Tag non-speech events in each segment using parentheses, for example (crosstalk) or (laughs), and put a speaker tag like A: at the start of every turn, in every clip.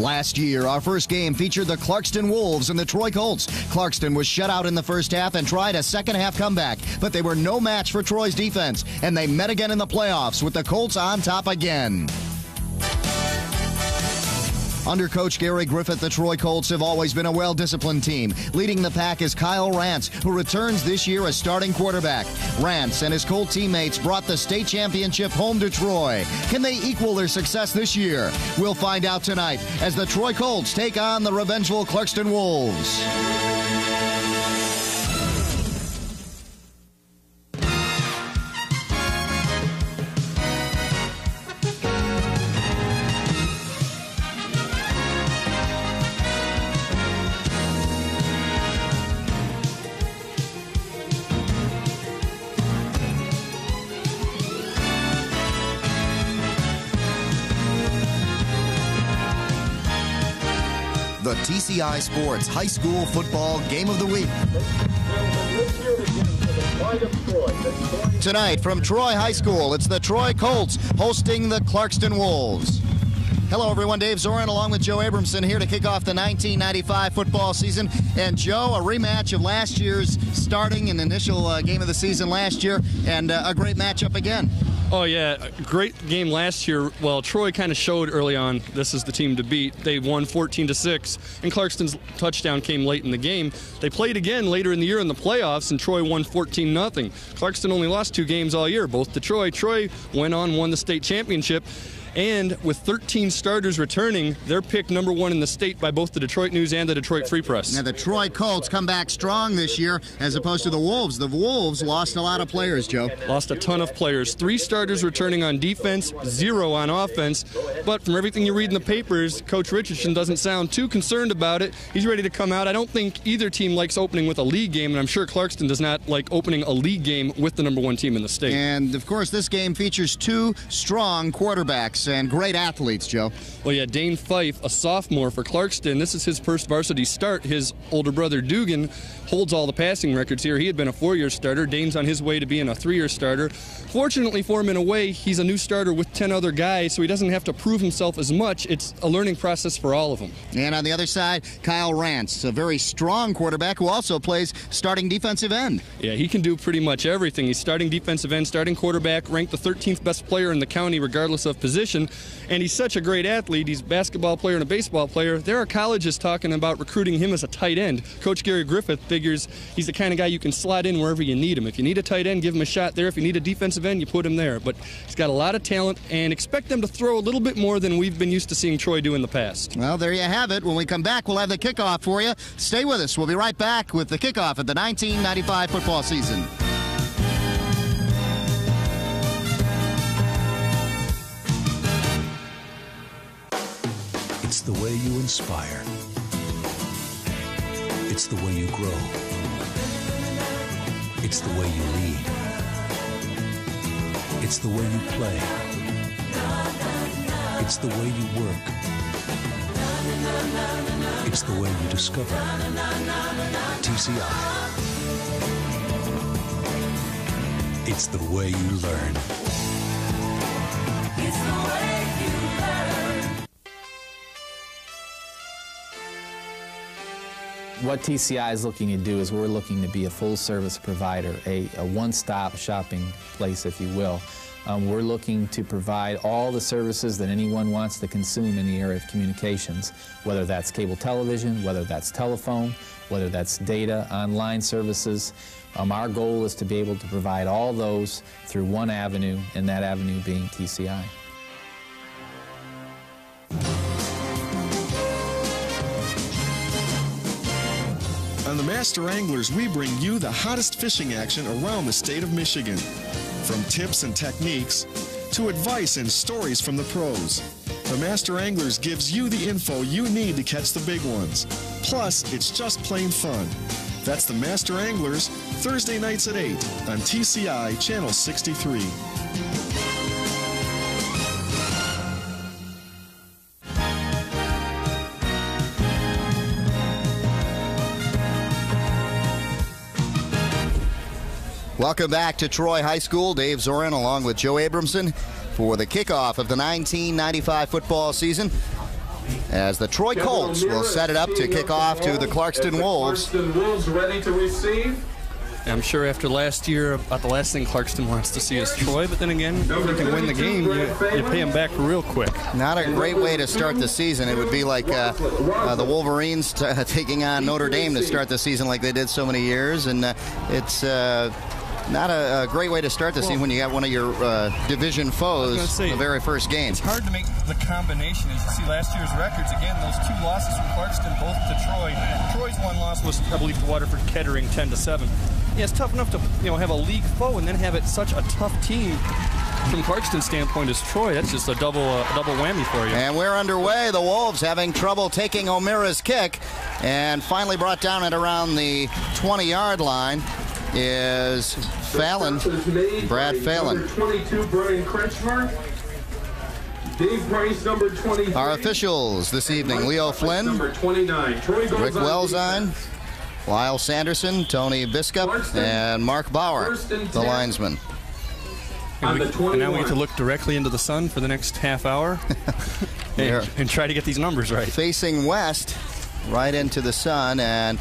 A: Last year, our first game featured the Clarkston Wolves and the Troy Colts. Clarkston was shut out in the first half and tried a second half comeback, but they were no match for Troy's defense, and they met again in the playoffs with the Colts on top again. Under coach Gary Griffith, the Troy Colts have always been a well disciplined team. Leading the pack is Kyle Rance, who returns this year as starting quarterback. Rance and his Colt teammates brought the state championship home to Troy. Can they equal their success this year? We'll find out tonight as the Troy Colts take on the revengeful Clarkston Wolves. The Sports High School Football Game of the Week. Tonight from Troy High School, it's the Troy Colts hosting the Clarkston Wolves. Hello, everyone. Dave Zorin along with Joe Abramson here to kick off the 1995 football season. And Joe, a rematch of last year's starting and initial uh, game of the season last year, and uh, a great matchup again.
B: Oh yeah, great game last year. Well, Troy kind of showed early on this is the team to beat. They won 14 to six, and Clarkston's touchdown came late in the game. They played again later in the year in the playoffs, and Troy won 14 nothing. Clarkston only lost two games all year, both to Troy. Troy went on won the state championship. And with 13 starters returning, they're picked number one in the state by both the Detroit News and the Detroit Free Press.
A: Now, the Troy Colts come back strong this year as opposed to the Wolves. The Wolves lost a lot of players, Joe.
B: Lost a ton of players. Three starters returning on defense, zero on offense. But from everything you read in the papers, Coach Richardson doesn't sound too concerned about it. He's ready to come out. I don't think either team likes opening with a league game, and I'm sure Clarkston does not like opening a league game with the number one team in the state.
A: And, of course, this game features two strong quarterbacks and great athletes, Joe.
B: Well, yeah, Dane Fife, a sophomore for Clarkston. This is his first varsity start. His older brother, Dugan, holds all the passing records here. He had been a four year starter. Dane's on his way to being a three year starter. Fortunately for him, in a way, he's a new starter with 10 other guys, so he doesn't have to prove himself as much. It's a learning process for all of them.
A: And on the other side, Kyle Rance, a very strong quarterback who also plays starting defensive end.
B: Yeah, he can do pretty much everything. He's starting defensive end, starting quarterback, ranked the 13th best player in the county, regardless of position. And he's such a great athlete. He's a basketball player and a baseball player. There are colleges talking about recruiting him as a tight end. Coach Gary Griffith figures he's the kind of guy you can slide in wherever you need him. If you need a tight end, give him a shot there. If you need a defensive end, you put him there. But he's got a lot of talent and expect them to throw a little bit more than we've been used to seeing Troy do in the past.
A: Well, there you have it. When we come back, we'll have the kickoff for you. Stay with us. We'll be right back with the kickoff of the 1995 football season.
C: It's the way you inspire. It's the way you grow. It's the way you lead. It's the way you play. It's the way you work. It's the way you discover. TCI. It's the way you learn.
D: What TCI is looking to do is we're looking to be a full service provider, a, a one stop shopping place, if you will. Um, we're looking to provide all the services that anyone wants to consume in the area of communications, whether that's cable television, whether that's telephone, whether that's data, online services. Um, our goal is to be able to provide all those through one avenue, and that avenue being TCI.
E: Master Anglers, we bring you the hottest fishing action around the state of Michigan. From tips and techniques to advice and stories from the pros. The Master Anglers gives you the info you need to catch the big ones. Plus, it's just plain fun. That's the Master Anglers, Thursday nights at 8 on TCI Channel 63.
A: Welcome back to Troy High School. Dave Zorin along with Joe Abramson for the kickoff of the 1995 football season. as the Troy Colts will set it up to kick off to the Clarkston Wolves.
F: Clarkston Wolves ready to receive.
B: I'm sure after last year, about the last thing Clarkston wants to see is Troy. But then again, if you can win the game, you, you pay him back real quick.
A: Not a great way to start the season. It would be like uh, uh, the Wolverines t- (laughs) taking on Notre Dame to start the season like they did so many years. And uh, it's uh, not a, a great way to start the season when you got one of your uh, division foes
B: say,
A: the very first game.
B: It's hard to make the combination. As you see last year's records, again, those two losses from Clarkston, both to Troy. Troy's one loss was, I believe, to Waterford Kettering, 10 to 7. Yeah, it's tough enough to you know have a league foe and then have it such a tough team from Clarkston's standpoint as Troy. That's just a double uh, double whammy for you.
A: And we're underway. The Wolves having trouble taking O'Meara's kick, and finally brought down at around the 20-yard line is Fallon, Brad Fallon.
F: 22, Brian Kretschmer. Dave Price, number 23.
A: Our officials this evening: Leo Flynn,
F: Number 29. Troy goes
A: Rick Welzine. Lyle Sanderson, Tony Biscup, and Mark Bauer, the
F: 10.
A: linesman.
F: On the
B: And now we get to look directly into the sun for the next half hour (laughs) and, and try to get these numbers right.
A: Facing west, right into the sun, and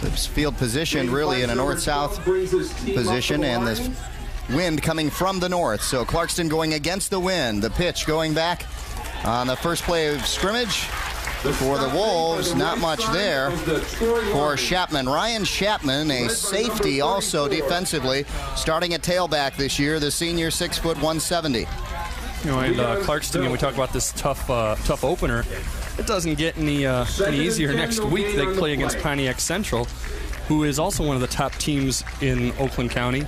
A: this field position really in a north-south
F: Brings his team up
A: position, and this wind coming from the north. So Clarkston going against the wind. The pitch going back on the first play of scrimmage for the Wolves. Not much there for Chapman. Ryan Chapman, a safety also defensively, starting at tailback this year. The senior, six foot 170.
B: You know, and uh, Clarkston, you know, we talk about this tough, uh, tough opener. It doesn't get any uh, any easier next week. They play against Pontiac Central, who is also one of the top teams in Oakland County.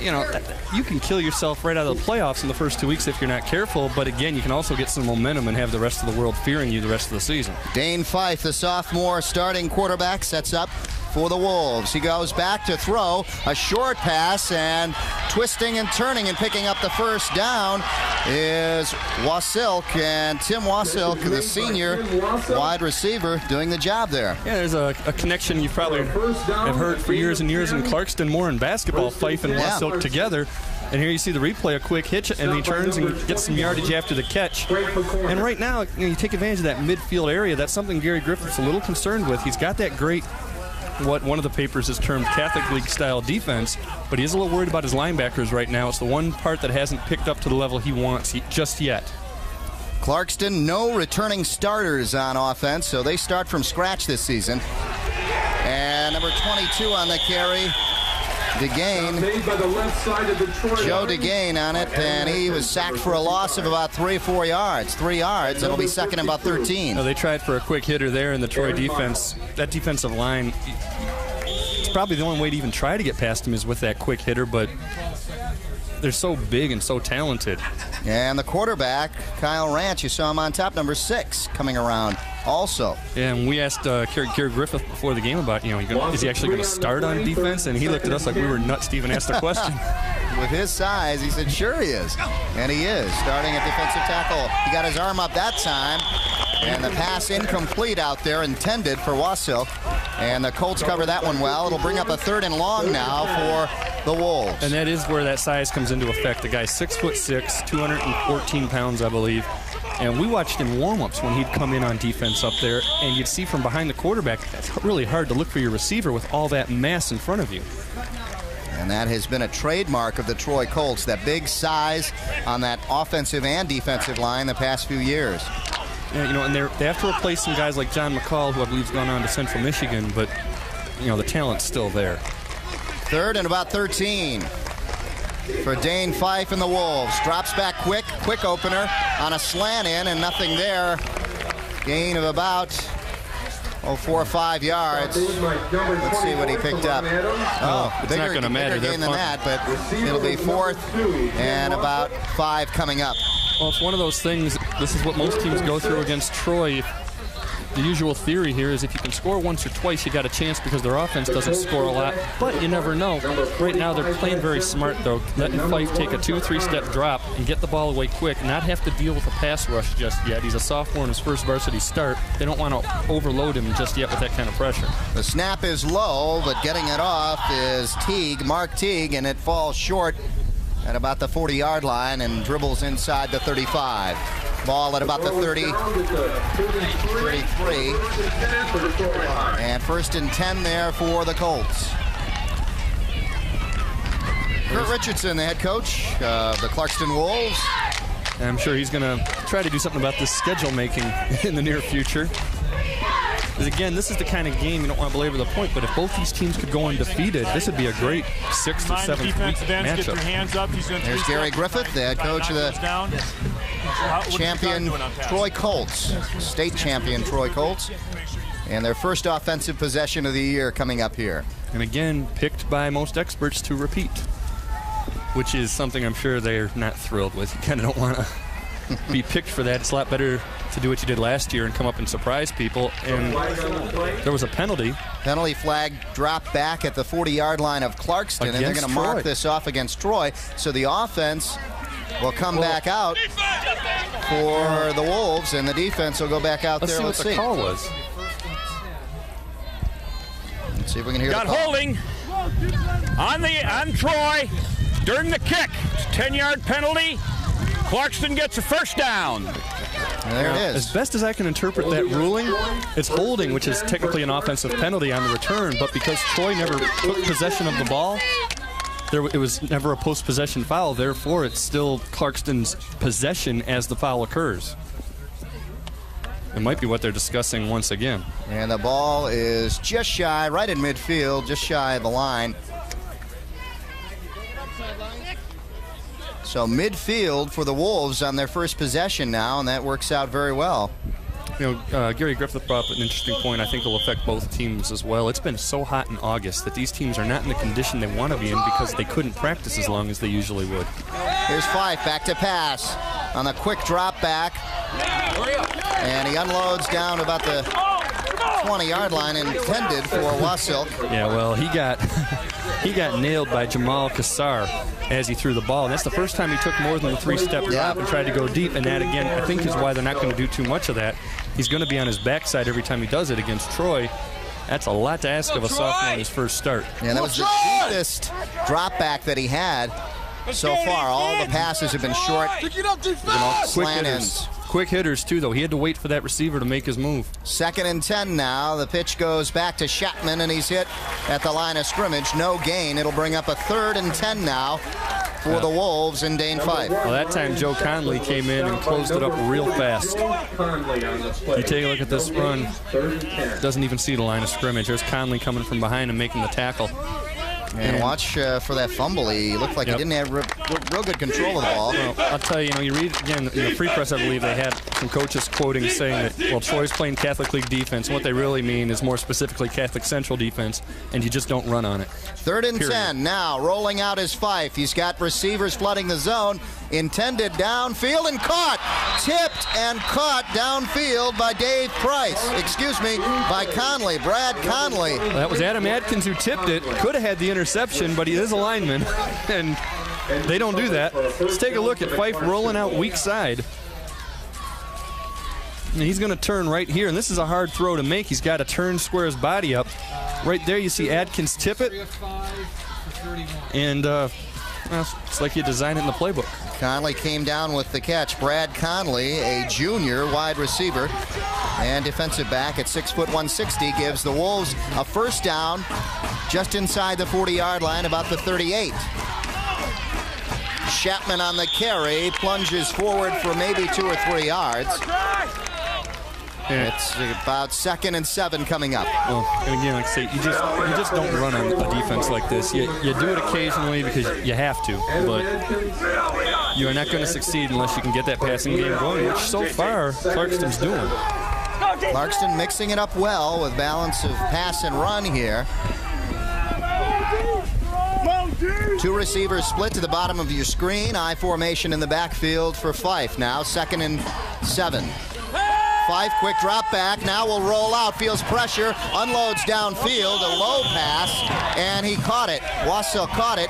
B: You know, you can kill yourself right out of the playoffs in the first two weeks if you're not careful. But again, you can also get some momentum and have the rest of the world fearing you the rest of the season.
A: Dane Fife, the sophomore starting quarterback, sets up for the Wolves. He goes back to throw a short pass and twisting and turning and picking up the first down is Wasilk and Tim Wasilk, the senior wide receiver, doing the job there.
B: Yeah, there's a, a connection you probably have heard for years and years in Clarkston, more in basketball, Fife and
A: Yeah.
B: Wasilk together. And here you see the replay, a quick hitch, and he turns and gets some yardage after the catch. And right now, you, know, you take advantage of that midfield area. That's something Gary Griffith's a little concerned with. He's got that great, what one of the papers has termed Catholic League style defense, but he is a little worried about his linebackers right now. It's the one part that hasn't picked up to the level he wants just yet.
A: Clarkston, no returning starters on offense, so they start from scratch this season. And number 22 on the carry, DeGain.
F: Made by the left side of the
A: Joe
F: line.
A: DeGain on it, and he was sacked for a loss of about three, four yards. Three yards, it'll be second and about 13.
B: No, they tried for a quick hitter there in the Troy defense. That defensive line, it's probably the only way to even try to get past him is with that quick hitter, but they're so big and so talented.
A: And the quarterback, Kyle Rance, you saw him on top, number six, coming around also.
B: Yeah, And we asked uh, Kerry, Kerry Griffith before the game about, you know, gonna, is he actually going to start on defense? And he looked at us like we were nuts to even ask the question. (laughs)
A: With his size, he said, sure he is. And he is, starting at defensive tackle. He got his arm up that time. And the pass incomplete out there, intended for Wasilk. And the Colts cover that one well. It'll bring up a third and long now for the Wolves.
B: And that is where that size comes into effect. The guy's six foot six, 214 pounds, I believe. And we watched in warm-ups when he'd come in on defense up there, and you'd see from behind the quarterback, it's really hard to look for your receiver with all that mass in front of you.
A: And that has been a trademark of the Troy Colts, that big size on that offensive and defensive line the past few years.
B: Yeah, you know, and they're, they have to replace some guys like John McCall, who I believe has gone on to Central Michigan, but you know the talent's still there.
A: Third and about 13 for Dane Fife and the Wolves. Drops back quick, quick opener on a slant in and nothing there. Gain of about oh four or five yards. Let's see what he picked up. Oh,
B: it's
A: bigger,
B: not gonna matter.
A: bigger
B: They're
A: gain than that, but it'll be fourth and about five coming up.
B: Well, it's one of those things. This is what most teams go through against Troy. The usual theory here is if you can score once or twice, you got a chance because their offense doesn't score a lot. But you never know. Right now, they're playing very smart, though, letting Fife take a two, three step drop and get the ball away quick, not have to deal with a pass rush just yet. He's a sophomore in his first varsity start. They don't want to overload him just yet with that kind of pressure.
A: The snap is low, but getting it off is Teague, Mark Teague, and it falls short at about the 40 yard line and dribbles inside the 35. Ball at about the 30, 33. And first and 10 there for the Colts. Kurt Richardson, the head coach of the Clarkston Wolves.
B: I'm sure he's going to try to do something about this schedule making (laughs) in the near future. Because again, this is the kind of game you don't want to belabor the point, but if both these teams could go undefeated, this would be a great sixth to
G: Mind the
B: seventh week
G: defensive get their
B: matchup.
G: hands up. He's going to
A: There's Gary Griffith, the head coach of the
G: down.
A: Champion
G: Scott doing on pass?
A: Troy Colts, state champion Troy Colts. And their first offensive possession of the year coming up here.
B: And again, picked by most experts to repeat, which is something I'm sure they're not thrilled with. You kind of don't want to be picked for that. It's a lot better to do what you did last year and come up and surprise people. And there was a penalty.
A: Penalty flag dropped back at the 40 yard line of Clarkston, and they're going to mark this off against Troy. So the offense will come back out for the Wolves, and the defense will go back out
B: Let's
A: there.
B: see what
A: Let's
B: the
A: see.
B: call was.
A: Let's see if we can hear
G: Got
A: the call.
G: holding on the on Troy during the kick. 10 yard penalty. Clarkston gets a first down.
A: And there it
B: As best as I can interpret that ruling, it's holding, which is technically an offensive penalty on the return. But because Troy never took possession of the ball, there it was never a post possession foul. Therefore, it's still Clarkston's possession as the foul occurs. It might be what they're discussing once again.
A: And the ball is just shy, right in midfield, just shy of the line. So midfield for the Wolves on their first possession now, and that works out very well.
B: You know, uh, Gary Griffith brought up an interesting point. I think will affect both teams as well. It's been so hot in August that these teams are not in the condition they want to be in because they couldn't practice as long as they usually would.
A: Here's Fife back to pass on a quick drop back. And he unloads down about the 20 yard line intended for Wasilk.
B: Yeah, well, he got (laughs) he got nailed by Jamal Kassar as he threw the ball, and that's the first time he took more than a three-step drop and tried to go deep. And that again, I think, is why they're not going to do too much of that. He's going to be on his backside every time he does it against Troy. That's a lot to ask of a sophomore in his first start.
A: Yeah, that was the deepest drop back that he had so far. All the passes have been short,
B: Quick
A: slant
B: hitters.
A: ends.
B: Quick hitters too, though. He had to wait for that receiver to make his move.
A: Second and 10 now. The pitch goes back to Chapman, and he's hit at the line of scrimmage. No gain. It'll bring up a third and 10 now for the Wolves in Dane Fife.
B: Well, that time Joe Conley came in and closed it up real fast. You take a look at this run. Doesn't even see the line of scrimmage. There's Conley coming from behind and making the tackle.
A: And watch uh, for that fumble. He looked like
B: Yep.
A: he didn't have re- re- real good control of the ball.
B: Well, I'll tell you, you know, you read again, you know, Free Press, I believe they had some coaches quoting saying that, well, Troy's playing Catholic League defense. What they really mean is more specifically Catholic Central defense, and you just don't run on it.
A: Third and
B: Period.
A: 10 now. Rolling out his Fife. He's got receivers flooding the zone. Intended downfield and caught. Tipped and caught downfield by Dave Price. Excuse me, by Conley. Brad Conley.
B: Well, that was Adam Atkins who tipped it. Could have had the interception, but he is a lineman, (laughs) and they don't do that. Let's take a look at Fife rolling out weak side. And he's going to turn right here, and this is a hard throw to make. He's got to turn, square his body up. Right there, you see Adkins tip it, and uh, it's like you design it in the playbook.
A: Conley came down with the catch. Brad Conley, a junior wide receiver and defensive back at 6 foot 160, gives the Wolves a first down just inside the 40 yard line, about the 38. Chapman on the carry, plunges forward for maybe two or three yards. It's about second and seven coming up.
B: Well, and again, like I say, you just you just don't run on a defense like this. You, you do it occasionally because you have to, but you are not going to succeed unless you can get that passing game going, which so far Clarkston's doing.
A: Clarkston mixing it up well with balance of pass and run here. Two receivers split to the bottom of your screen. I formation in the backfield for Fife now. Second and seven. Fife, quick drop back. Now will roll out. Feels pressure. Unloads downfield. A low pass. And he caught it. Wasilk caught it.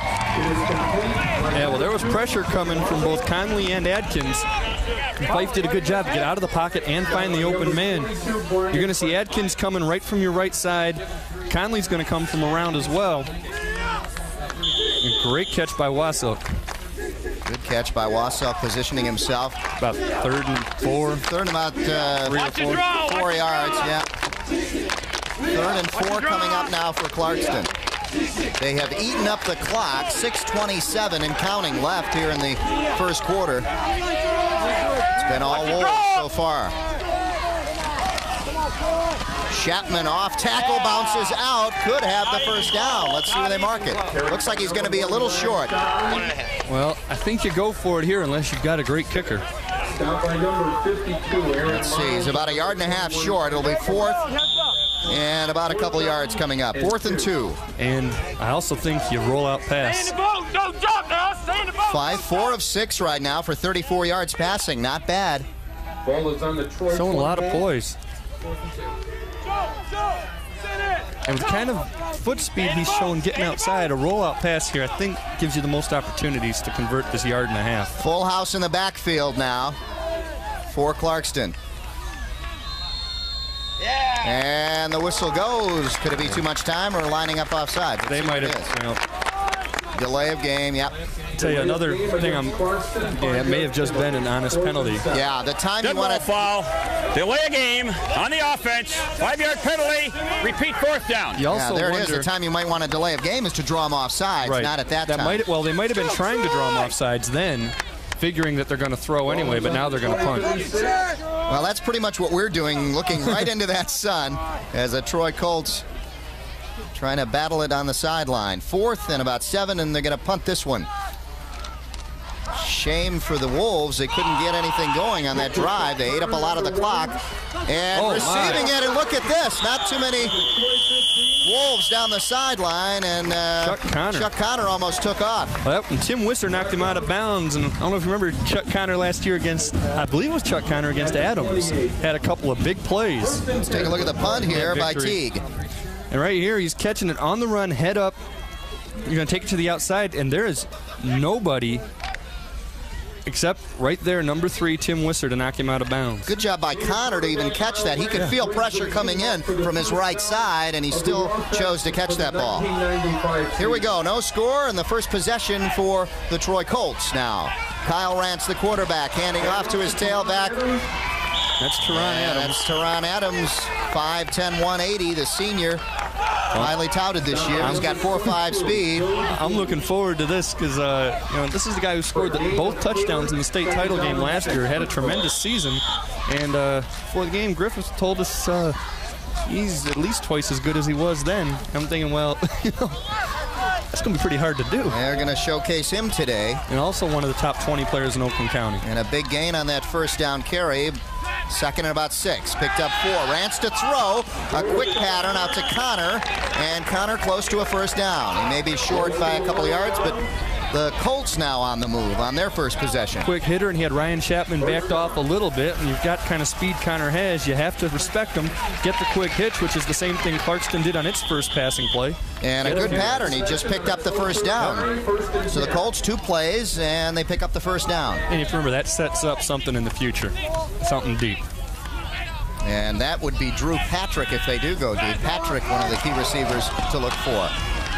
B: Yeah, well, there was pressure coming from both Conley and Adkins. Fife did a good job get out of the pocket and find the open man. You're going to see Adkins coming right from your right side. Conley's going to come from around as well. And great catch by Wasilk.
A: Good catch by Wasilk, positioning himself.
B: About third and four.
A: Third and about uh,
B: Three or four.
G: draw.
A: four
G: watch
A: yards, yeah. Third and four coming up now for Clarkston. They have eaten up the clock, 6.27 and counting left here in the first quarter. It's been all Wolves so far. Chapman off tackle, bounces out, could have the first down. Let's see where they mark it. Looks like he's going to be a little short.
B: Well, I think you go for it here unless you've got a great kicker.
F: Down by number 52,
A: Let's see, he's about a yard and a half short. It'll be fourth and about a couple yards coming up. Fourth and two.
B: And I also think you roll out pass.
G: the boat. Don't jump now. Stay in the boat.
A: Fife, four of six right now for 34 yards passing. Not bad.
F: Ball is on the Troy.
B: Showing a lot of
F: football.
B: poise. And with the kind of foot speed he's showing getting outside, a rollout pass here, I think gives you the most opportunities to convert this yard and a half.
A: Full house in the backfield now for Clarkston. Yeah. And the whistle goes. Could it be too much time or lining up offside?
B: They might have, you know,
A: Delay of game, yep.
B: Tell you another thing. I'm, yeah, it may have just been an honest penalty.
A: Yeah, the time you want
G: ball
A: to.
G: foul. Delay a game on the offense. Five-yard penalty. Repeat fourth down.
B: You
A: Yeah,
B: also
A: there it is.
B: wonder,
A: The time you might want to delay a game is to draw them off sides,
B: right?
A: not at that, time.
B: might well, they might have been trying to draw them off sides then, figuring that they're going to throw anyway, but now they're going to punt.
A: Well, that's pretty much what we're doing, looking right into that sun as a Troy Colts trying to battle it on the sideline. Fourth and about seven, and they're going to punt this one. Shame for the Wolves. They couldn't get anything going on that drive. They ate up a lot of the clock. And
B: Oh, my.
A: receiving it, and look at this. Not too many Wolves down the sideline, and uh,
B: Chuck Connor.
A: Chuck Connor almost took off.
B: Well, and Tim Wisser knocked him out of bounds, and I don't know if you remember Chuck Connor last year against, I believe it was Chuck Connor against Adams. Had a couple of big plays.
A: Let's take a look at the punt here by. Teague.
B: And right here, he's catching it on the run, head up. You're going to take it to the outside, and there is nobody except right there, number three, Tim Wisser, to knock him out of bounds.
A: Good job by Connor to even catch that. He could feel pressure coming in from his right side, and he still chose to catch that ball. Here we go. No score, and the first possession for the Troy Colts now. Kyle Rance, the quarterback, handing off to his tailback.
B: That's Teron Adams.
A: that's Teron Adams, 5'10", 180, the senior. Highly touted this year. He's got 4-5 speed.
B: I'm looking forward to this because uh, you know this is the guy who scored the, both touchdowns in the state title game last year. Had a tremendous season, and uh, for the game, Griffith told us uh, he's at least twice as good as he was then. I'm thinking, well, (laughs) you know, that's going to be pretty hard to do.
A: They're going to showcase him today.
B: And also one of the top 20 players in Oakland County.
A: And a big gain on that first down carry. Second and about six. Picked up four. Rance to throw. A quick pattern out to Connor. And Connor close to a first down. He may be short by a couple yards, but the Colts now on the move on their first possession.
B: Quick hitter, and he had Ryan Chapman backed off a little bit. And you've got kind of speed Connor has. You have to respect him. Get the quick hitch, which is the same thing Clarkston did on its first passing play.
A: And a good pattern. He just picked up the first down. So the Colts, two plays, and they pick up the first down.
B: And if you remember, that sets up something in the future, something deep.
A: And that would be Drew Patrick if they do go deep. Patrick, one of the key receivers to look for.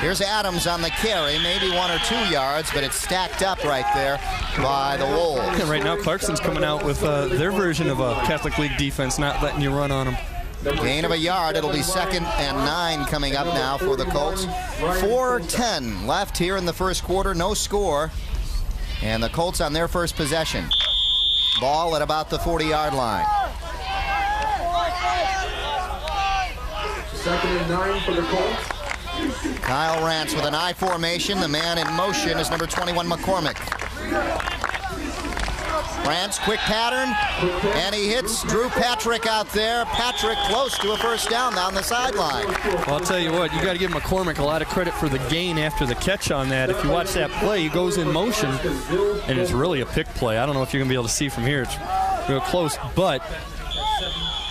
A: Here's Adams on the carry, maybe one or two yards, but it's stacked up right there by the Wolves. (laughs)
B: And right now, Clarkston's coming out with uh, their version of a Catholic League defense, not letting you run on them.
A: Gain of a yard. It'll be second and nine coming up now for the Colts. 4-10 left here in the first quarter. No score. And the Colts on their first possession. Ball at about the 40-yard line.
F: Second and nine for the Colts.
A: Kyle Rance with an I formation. The man in motion is number 21, McCormick. Rance, quick pattern, and he hits Drew Patrick out there. Patrick close to a first down down the sideline.
B: Well, I'll tell you what, you got to give McCormick a lot of credit for the gain after the catch on that. If you watch that play, he goes in motion, and it's really a pick play. I don't know if you're going to be able to see from here. It's real close, but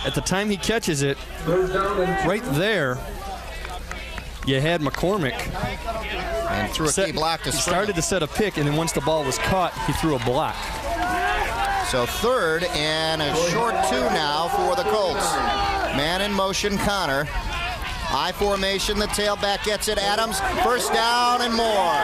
B: at the time he catches it, right there, you had McCormick.
A: And threw a
B: set-
A: key block to
B: he started to set a pick, and then once the ball was caught, he threw a block.
A: So third and a short two now for the Colts. Man in motion, Connor. I formation, the tailback gets it. Adams, first down and more.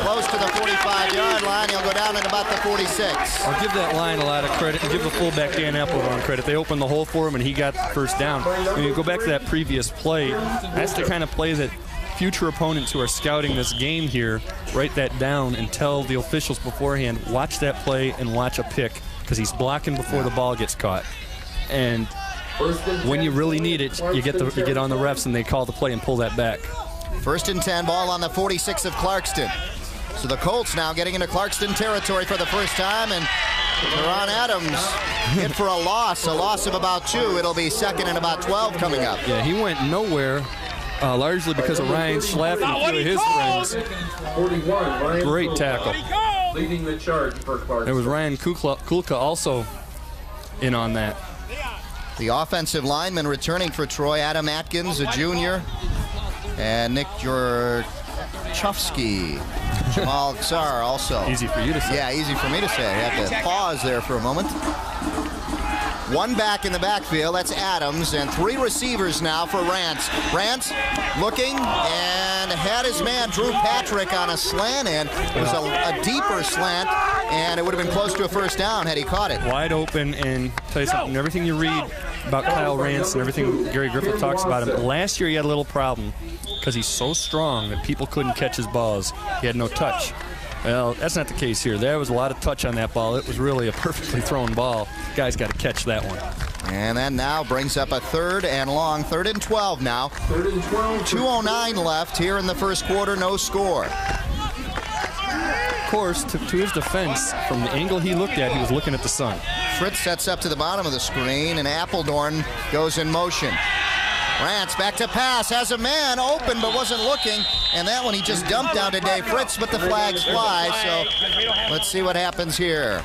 A: Close to the 45-yard line. He'll go down at about the 46.
B: I'll give that line a lot of credit and give the fullback Dan Appledorn credit. They opened the hole for him and he got the first down. When you go back to that previous play, that's the kind of play that future opponents who are scouting this game here write that down and tell the officials beforehand, watch that play and watch a pick because he's blocking before the ball gets caught. And when you really need it, you get the, you get on the refs and they call the play and pull that back.
A: First and 10, ball on the 46 of Clarkston. So the Colts now getting into Clarkston territory for the first time, and Ron Adams hit for a loss, a loss of about two. It'll be second and about 12 coming up.
B: Yeah, he went nowhere. Uh, largely because of Ryan Schlaff and a few of his friends.
F: 41,
B: Great tackle.
F: Leading the charge for Clark.
B: There was Ryan Kulka, Kulka also in on that.
A: The offensive lineman returning for Troy, Adam Atkins, a junior, and Nick Jorchowski. Jamal Czar also.
B: Easy for you to say.
A: Yeah, easy for me to say. I had to pause there for a moment. One back in the backfield, that's Adams, and three receivers now for Rance. Rance looking and had his man Drew Patrick on a slant in. It was a, a deeper slant, and it would have been close to a first down had he caught it.
B: Wide open, and tell you something, everything you read about Kyle Rance and everything Gary Griffith talks about him, last year he had a little problem because he's so strong that people couldn't catch his balls. He had no touch. Well, that's not the case here. There was a lot of touch on that ball. It was really a perfectly thrown ball. Guy's got to catch that one.
A: And that now brings up a third and long, third and 12 now.
F: Third and 12.
A: 209 left here in the first quarter, no score.
B: Of course, to, to his defense, from the angle he looked at, he was looking at the sun.
A: Fritz sets up to the bottom of the screen, and Appledorn goes in motion. Rance back to pass, has a man open but wasn't looking, and that one he just dumped down to Dave Fritz, but the flags fly, so let's see what happens here.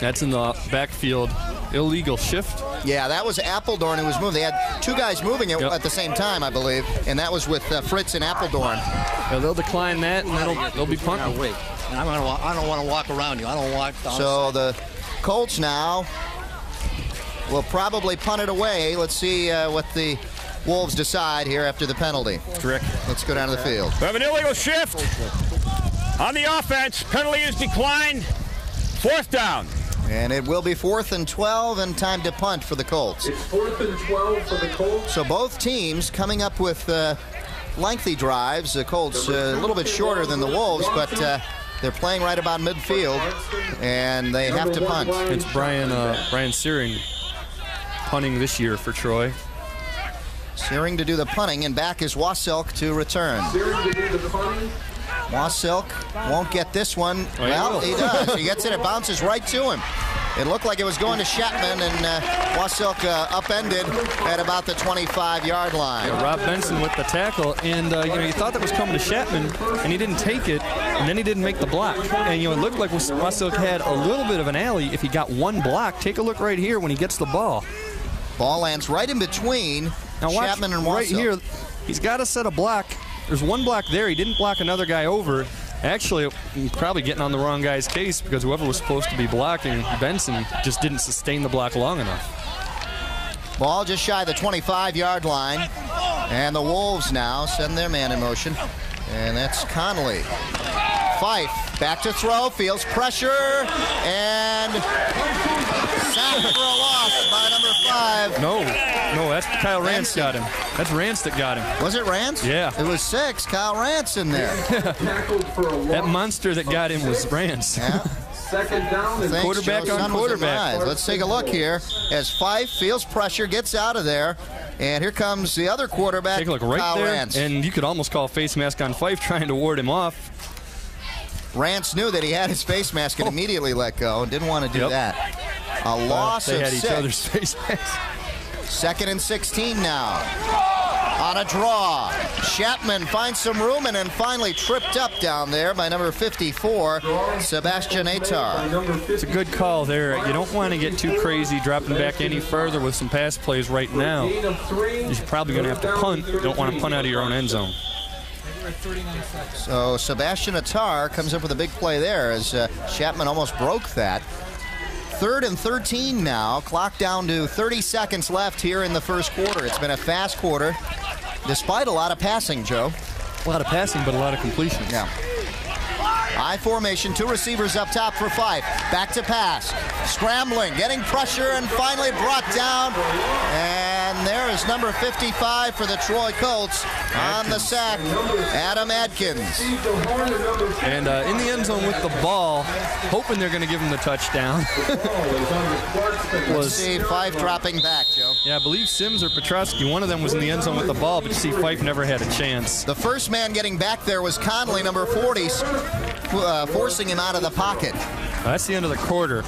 B: That's in the backfield. Illegal shift.
A: Yeah, that was Appledorn who was moving. They had two guys moving it
B: Yep.
A: at the same time, I believe, and that was with uh, Fritz and Appledorn.
B: Yeah, they'll decline that, and they'll, they'll be punting.
H: Wait, I'm gonna, wa- I don't want to walk around you. I don't walk.
A: So the Colts now will probably punt it away. Let's see uh, what the Wolves decide here after the penalty.
B: Rick.
A: Let's go down to the field.
G: We have an illegal shift on the offense. Penalty is declined. Fourth down.
A: And it will be fourth and 12 and time to punt for the Colts.
F: It's fourth and 12 for the Colts.
A: So both teams coming up with uh, lengthy drives. The Colts uh, a little bit shorter than the Wolves, but uh, they're playing right about midfield, and they have to punt.
B: It's Brian uh, Brian Searing punting this year for Troy.
A: Searing to do the punting, and back is Wasilk to return.
F: Searing to do the punting.
A: Wasilk won't get this one.
B: Oh, he
A: well,
B: will.
A: he does. He gets it. It (laughs) bounces right to him. It looked like it was going to Chapman, and uh, Wasilk uh, upended at about the 25-yard line.
B: Rob Benson with the tackle, and uh, you know you thought that was coming to Chapman, and he didn't take it, and then he didn't make the block. And you know it looked like Wasilk had a little bit of an alley if he got one block. Take a look right here when he gets the ball.
A: Ball lands right in between
B: Now watch
A: Chapman and
B: right here. He's got to set a block. There's one block there. He didn't block another guy over. Actually, probably getting on the wrong guy's case because whoever was supposed to be blocking Benson just didn't sustain the block long enough.
A: Ball just shy of the 25-yard line. And the Wolves now send their man in motion. And that's Connolly. Fife back to throw, feels pressure, and sacked for a loss by number five.
B: No, no, that's Kyle Rance got him. That's Rance that got him.
A: Was it Rance?
B: Yeah.
A: It was six. Kyle Rance in there.
F: Tackled for a
B: That monster that got him was Rance.
A: Yeah.
F: Second down and
A: Thanks,
B: Quarterback
A: Joe.
B: on quarterback.
A: Let's take a look here as Fife feels pressure, gets out of there, and here comes the other quarterback,
B: Take a look right
A: Kyle
B: there,
A: Rance.
B: and you could almost call face mask on Fife trying to ward him off.
A: Rance knew that he had his face mask and oh. immediately let go and didn't want to do
B: Yep.
A: that. A loss
B: they
A: of
B: had each
A: six.
B: other's (laughs) face masks.
A: Second and 16 now. On a draw. Chapman finds some room and then finally tripped up down there by number 54, Sebastian Atar.
B: It's a good call there. You don't want to get too crazy dropping back any further with some pass plays right now.
F: Gain of three.
B: You're probably going to have to punt. You don't want to punt out of your own end zone.
A: So Sebastian Atar comes up with a big play there as uh, Chapman almost broke that. Third and 13 now. Clock down to 30 seconds left here in the first quarter. It's been a fast quarter, despite a lot of passing, Joe.
B: A lot of passing, but a lot of completions.
A: Yeah. I formation, two receivers up top for Fife. Back to pass. Scrambling, getting pressure, and finally brought down. And there is number 55 for the Troy Colts on the sack, Adam Adkins.
B: And uh, in the end zone with the ball, hoping they're going to give him the touchdown. (laughs)
A: Let's
B: was
A: see Fife dropping back, Joe.
B: yeah, I believe Sims or Petrosky. One of them was in the end zone with the ball, but you see Fife never had a chance.
A: The first man getting back there was Conley, number 40, uh, forcing him out of the pocket.
B: That's the end of the quarter.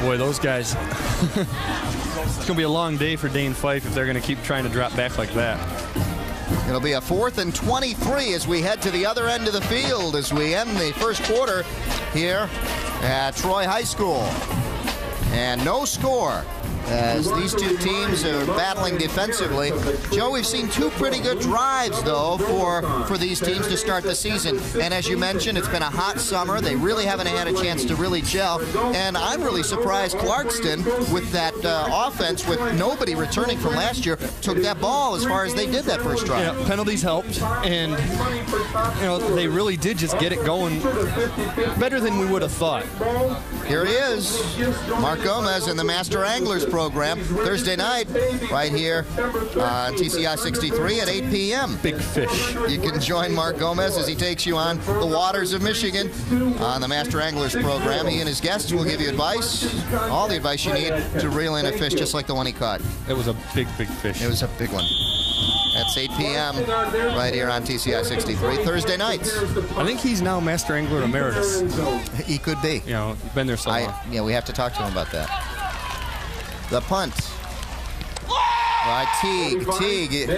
B: Boy, those guys. (laughs) it's going to be a long day for Dane Fife if they're going to keep trying to drop back like that.
A: It'll be a fourth and 23 as we head to the other end of the field as we end the first quarter here at Troy High School. And no score as these two teams are battling defensively. Joe, we've seen two pretty good drives, though, for, for these teams to start the season. And as you mentioned, it's been a hot summer. They really haven't had a chance to really gel. And I'm really surprised Clarkston, with that uh, offense, with nobody returning from last year, took that ball as far as they did that first drive.
B: Yeah, penalties helped, and you know they really did just get it going better than we would have thought.
A: Here he is, Mark Gomez in the Master Anglers program Thursday night, right here on TCI 63 at 8 p.m.
B: Big fish.
A: You can join Mark Gomez as he takes you on the waters of Michigan on the Master Anglers program. He and his guests will give you advice, all the advice you need to reel in a fish just like the one he caught.
B: It was a big, big fish.
A: It was a big one. That's 8 p.m. right here on TCI 63 Thursday nights.
B: I think he's now Master Angler Emeritus.
A: He could be.
B: You know, been there so long.
A: Yeah, we have to talk to him about that. The punt. By Teague. Teague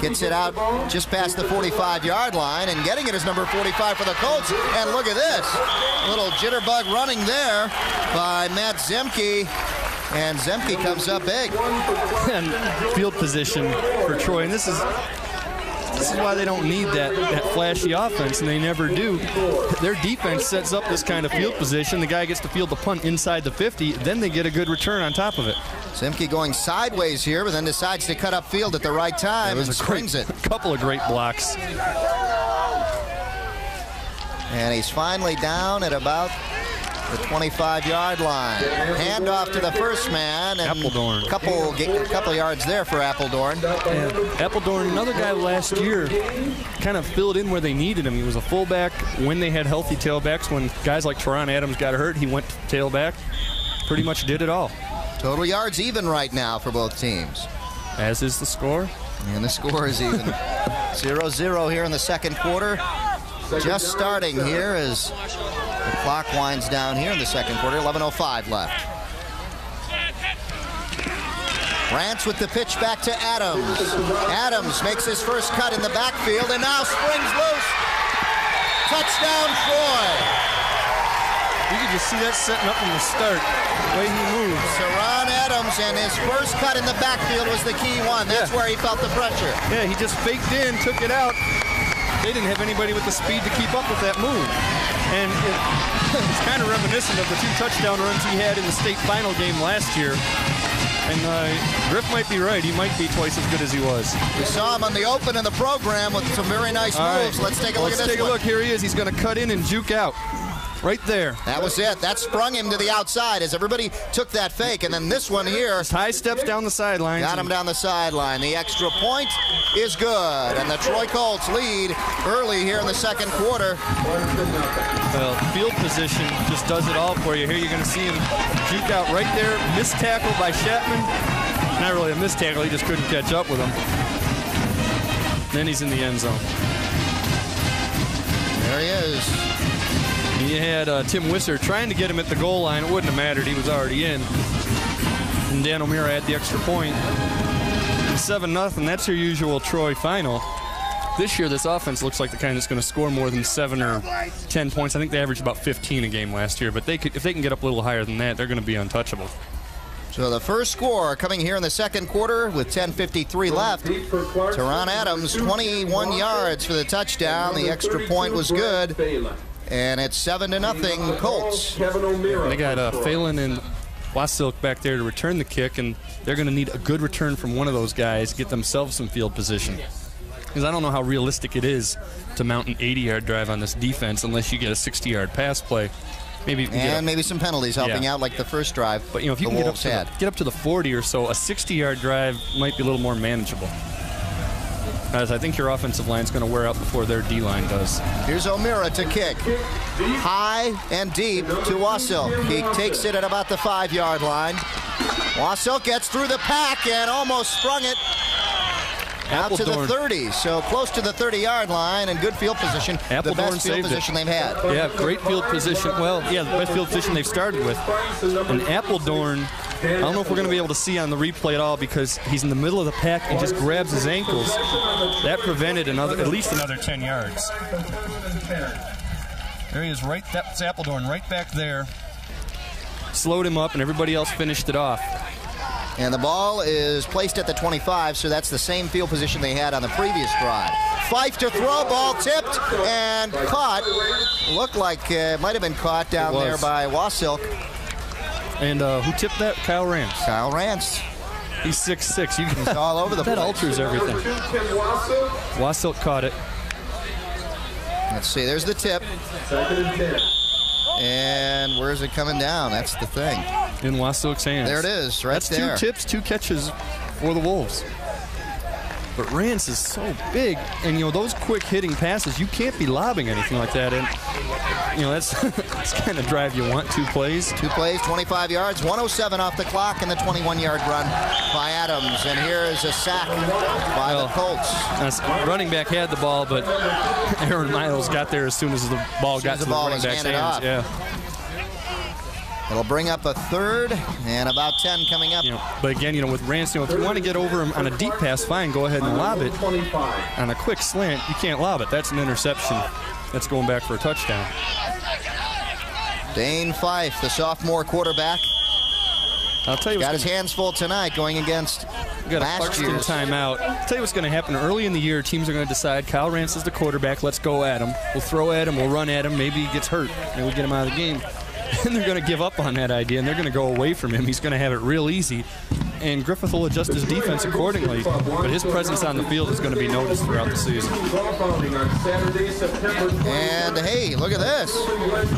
A: gets it out just past the 45 yard line, and getting it is number 45 for the Colts. And look at this little jitterbug running there by Matt Zemke. And Zemke comes up big. (laughs)
B: and field position for Troy. And this is this is why they don't need that, that flashy offense, and they never do. Their defense sets up this kind of field position. The guy gets to field the punt inside the 50, then they get a good return on top of it.
A: Zemke going sideways here, but then decides to cut up field at the right time and springs it.
B: A (laughs) couple of great blocks.
A: And he's finally down at about the 25-yard line. Hand off to the first man. And
B: Appledorn.
A: Couple, couple yards there for Appledorn.
B: And Appledorn, another guy last year, kind of filled in where they needed him. He was a fullback when they had healthy tailbacks. When guys like Teron Adams got hurt, he went tailback. Pretty much did it all.
A: Total yards even right now for both teams.
B: As is the score.
A: And the score is even. (laughs) 0-0 here in the second quarter. Just starting here as the clock winds down here in the second quarter. 11.05 left. Rance with the pitch back to Adams. Adams makes his first cut in the backfield and now springs loose. Touchdown, Troy.
B: You can just see that setting up from the start, the way he moves.
A: Teron Adams and his first cut in the backfield was the key one. That's
B: Yeah.
A: where he felt the pressure.
B: Yeah, he just faked in, took it out. They didn't have anybody with the speed to keep up with that move. And it, (laughs) it's kind of reminiscent of the two touchdown runs he had in the state final game last year. And uh, Griff might be right. He might be twice as good as he was.
A: We saw him on the open in the program with some very nice
B: All right.
A: moves. Let's take a look
B: Let's
A: at this
B: take
A: one.
B: a look. Here he is. He's going to cut in and juke out. Right there.
A: That was it. That sprung him to the outside as everybody took that fake. And then this one here
B: High steps down the sideline.
A: got him down the sideline. The extra point is good. And the Troy Colts lead early here in the second quarter.
B: Well, field position just does it all for you. Here you're going to see him juke out right there. Missed tackle by Chapman. Not really a missed tackle. He just couldn't catch up with him. Then he's in the end zone.
A: There he is.
B: He had uh, Tim Wisser trying to get him at the goal line. It wouldn't have mattered. He was already in. And Dan O'Meara had the extra point. 7 nothing. That's your usual Troy final. This year, this offense looks like the kind that's going to score more than seven or 10 points. I think they averaged about 15 a game last year, but they could, if they can get up a little higher than that, they're going to be untouchable.
A: So the first score coming here in the second quarter with 10.53 left. Teron Adams, 21 yards for the touchdown. The extra point was good. And it's 7 to nothing Colts.
B: They got uh, Phelan and Wasilk back there to return the kick, and they're going to need a good return from one of those guys to get themselves some field position. because I don't know how realistic it is to mount an 80-yard drive on this defense unless you get a 60-yard pass play. Maybe you can get
A: And
B: up-
A: maybe some penalties helping
B: Yeah.
A: out, like the first drive.
B: But you know, if you can get up, the, get up to the 40 or so, a 60-yard drive might be a little more manageable. As I think your offensive line's going to wear out before their D line does.
A: Here's O'Meara to kick. High and deep to Wasilk. He takes it at about the five yard line. Wasilk gets through the pack and almost sprung it out to the
B: Appledorn.
A: 30. So close to the 30 yard line and good field position. the
B: Appledorn
A: best field
B: saved it.
A: position they've had.
B: Yeah, great field position. Well, yeah, the best field position they've started with. And Appledorn, I don't know if we're going to be able to see on the replay at all because he's in the middle of the pack and just grabs his ankles. That prevented another, at least another 10 yards. There he is, right. That's Appledorn, right back there. Slowed him up, and everybody else finished it off.
A: And the ball is placed at the 25, so that's the same field position they had on the previous drive. Fife to throw, ball tipped and caught. Looked like uh, it might have been caught down there by Wasilk.
B: And uh, who tipped that? Kyle Rance.
A: Kyle Rance.
B: He's six six. You
A: He's all over the (laughs)
B: that
A: place.
B: alters everything. Wasilk caught it.
A: Let's see, there's the tip.
F: And
A: where's it coming down? That's the thing.
B: in Wasilk's hands.
A: There it is, right
B: That's
A: there.
B: two tips, two catches for the Wolves. But Rance is so big, and you know those quick hitting passes, you can't be lobbing anything like that. And you know that's (laughs) that's kind of drive you want two plays.
A: Two plays, 25 yards, 107 off the clock, and the 21-yard run by Adams. And here is a sack by
B: Well,
A: the Colts.
B: Running back had the ball, but (laughs) Aaron Miles got there as soon as the ball
A: As
B: got
A: the
B: to the
A: was
B: running back's hands.
A: off.
B: Yeah.
A: It'll bring up a third and about 10 coming up.
B: You know, but again, you know, with Rance, you know, if you want to get over him on a deep pass, fine, go ahead and lob it.
F: 25.
B: On a quick slant, you can't lob it. That's an interception. That's going back for a touchdown.
A: Dane Fife, the sophomore quarterback,
B: I'll tell you
A: got his hands full tonight going against
B: We got a
A: last
B: Clarkston
A: year's.
B: timeout. I'll tell you what's going to happen early in the year. Teams are going to decide Kyle Rance is the quarterback. Let's go at him. We'll throw at him. We'll run at him. Maybe he gets hurt and we get him out of the game. (laughs) And they're going to give up on that idea and they're going to go away from him. He's going to have it real easy. And Griffith will adjust his defense accordingly. But his presence on the field is going to be noticed throughout the season.
F: Ball bounding on Saturday, September 20th.
A: And hey, look at this.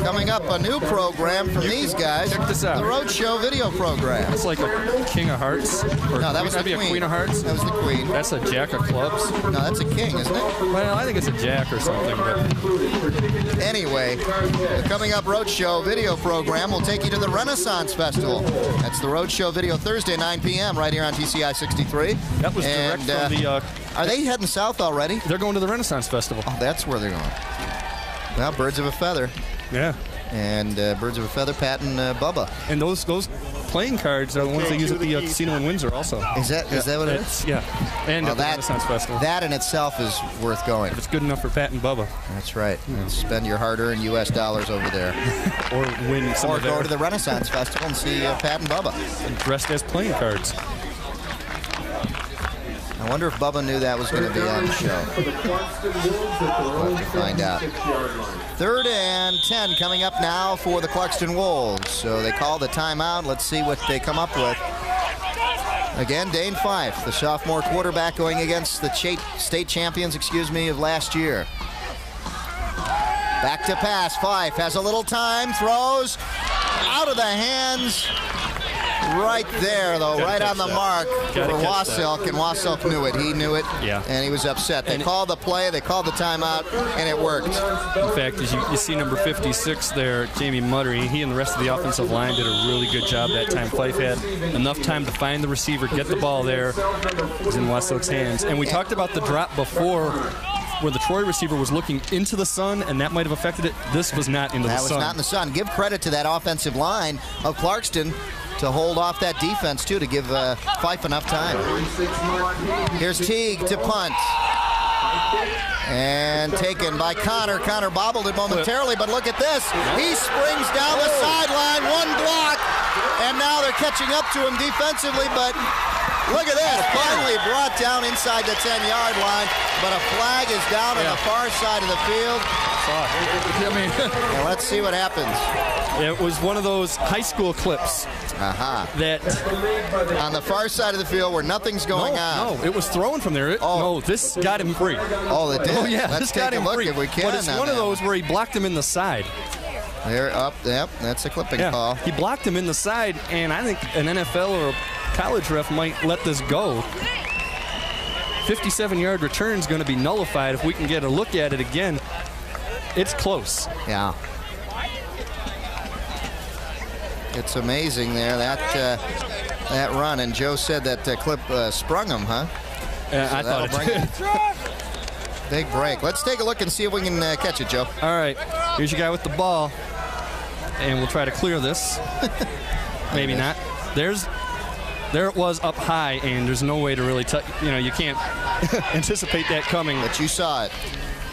A: Coming up, a new program from these guys.
B: Check this out.
A: The Roadshow video program.
B: It's like a King of Hearts. Or
A: No, that was the
B: be
A: queen.
B: a Queen of Hearts.
A: That was the queen.
B: That's a Jack of Clubs.
A: No, that's a king, isn't it?
B: Well, I think it's a Jack or something. But
A: Anyway, the coming up Roadshow video program will take you to the Renaissance Festival. That's the Roadshow video Thursday, 9 p.m. right here on TCI 63.
B: that was direct
A: And, uh,
B: from the. Uh,
A: Are they heading south already?
B: they're going to the Renaissance Festival.
A: Oh, that's where they're going. Well, birds of a feather.
B: Yeah.
A: And uh, birds of a feather, Pat and uh, Bubba.
B: And those those playing cards are the ones they use at the uh, casino in Windsor also.
A: Is that is that what it is?
B: Yeah. And
A: Well,
B: at the
A: that,
B: Renaissance Festival.
A: that in itself is worth going.
B: it's good enough for Pat and Bubba.
A: That's right. Spend your hard-earned U.S. dollars over there,
B: Or win some
A: or go
B: their
A: to the Renaissance Festival and see uh, Pat and Bubba.
B: dressed as playing cards.
A: I wonder if Bubba knew that was going to be on the show. To find out. Third and 10 coming up now for the Clarkston Wolves. So they call the timeout. Let's see what they come up with. Again, Dane Fife, the sophomore quarterback going against the state champions, excuse me, of last year. Back to pass. Fife has a little time, throws out of the hands. Right there, though,
B: Gotta
A: right on the
B: that.
A: mark
B: Gotta
A: for
B: that.
A: And Wasilk knew it. He knew it,
B: Yeah.
A: and he was upset. They
B: And-
A: called the play, they called the timeout, and it worked.
B: In fact, as you, you see number 56 there, Jamie Muttery, he and the rest of the offensive line did a really good job that time. Fife had enough time to find the receiver, get the ball there. It was in Wasilk's hands. And we talked about the drop before where the Troy receiver was looking into the sun, and that might have affected it. This was not into
A: That
B: the sun.
A: That was not in the sun. Give credit to that offensive line of Clarkston to hold off that defense, too, to give uh, Fife enough time. Here's Teague to punt. And taken by Connor. Connor bobbled it momentarily, but look at this. He springs down the sideline, one block, and now they're catching up to him defensively, but look at this. Finally brought down inside the 10 yard line, but a flag is down on the far side of the field.
B: I mean, (laughs)
A: Now let's see what happens.
B: It was one of those high school clips
A: Aha.
B: that
A: On the far side of the field where nothing's going
B: no,
A: on.
B: no, it was thrown from there. It,
A: Oh.
B: No, this got him free.
A: Oh, it did?
B: Oh yeah,
A: Let's
B: this
A: take
B: got
A: a
B: him
A: look
B: free.
A: if we can.
B: But it's
A: on
B: one of those where he blocked him in the side.
A: There, up, yep, that's a clipping
B: Yeah,
A: call.
B: he blocked him in the side, and I think an NFL or a college ref might let this go. 57-yard return is going to be nullified if we can get a look at it again. It's close.
A: Yeah. It's amazing there that uh, that run, and Joe said that uh, clip uh, sprung him, huh?
B: Uh, I thought it.
A: it. (laughs) Big break. Let's take a look and see if we can uh, catch it, Joe.
B: All right, here's your guy with the ball, and we'll try to clear this. (laughs) Maybe not. There's, there it was up high, and there's no way to really, you know, you can't (laughs) anticipate that coming.
A: But you saw it.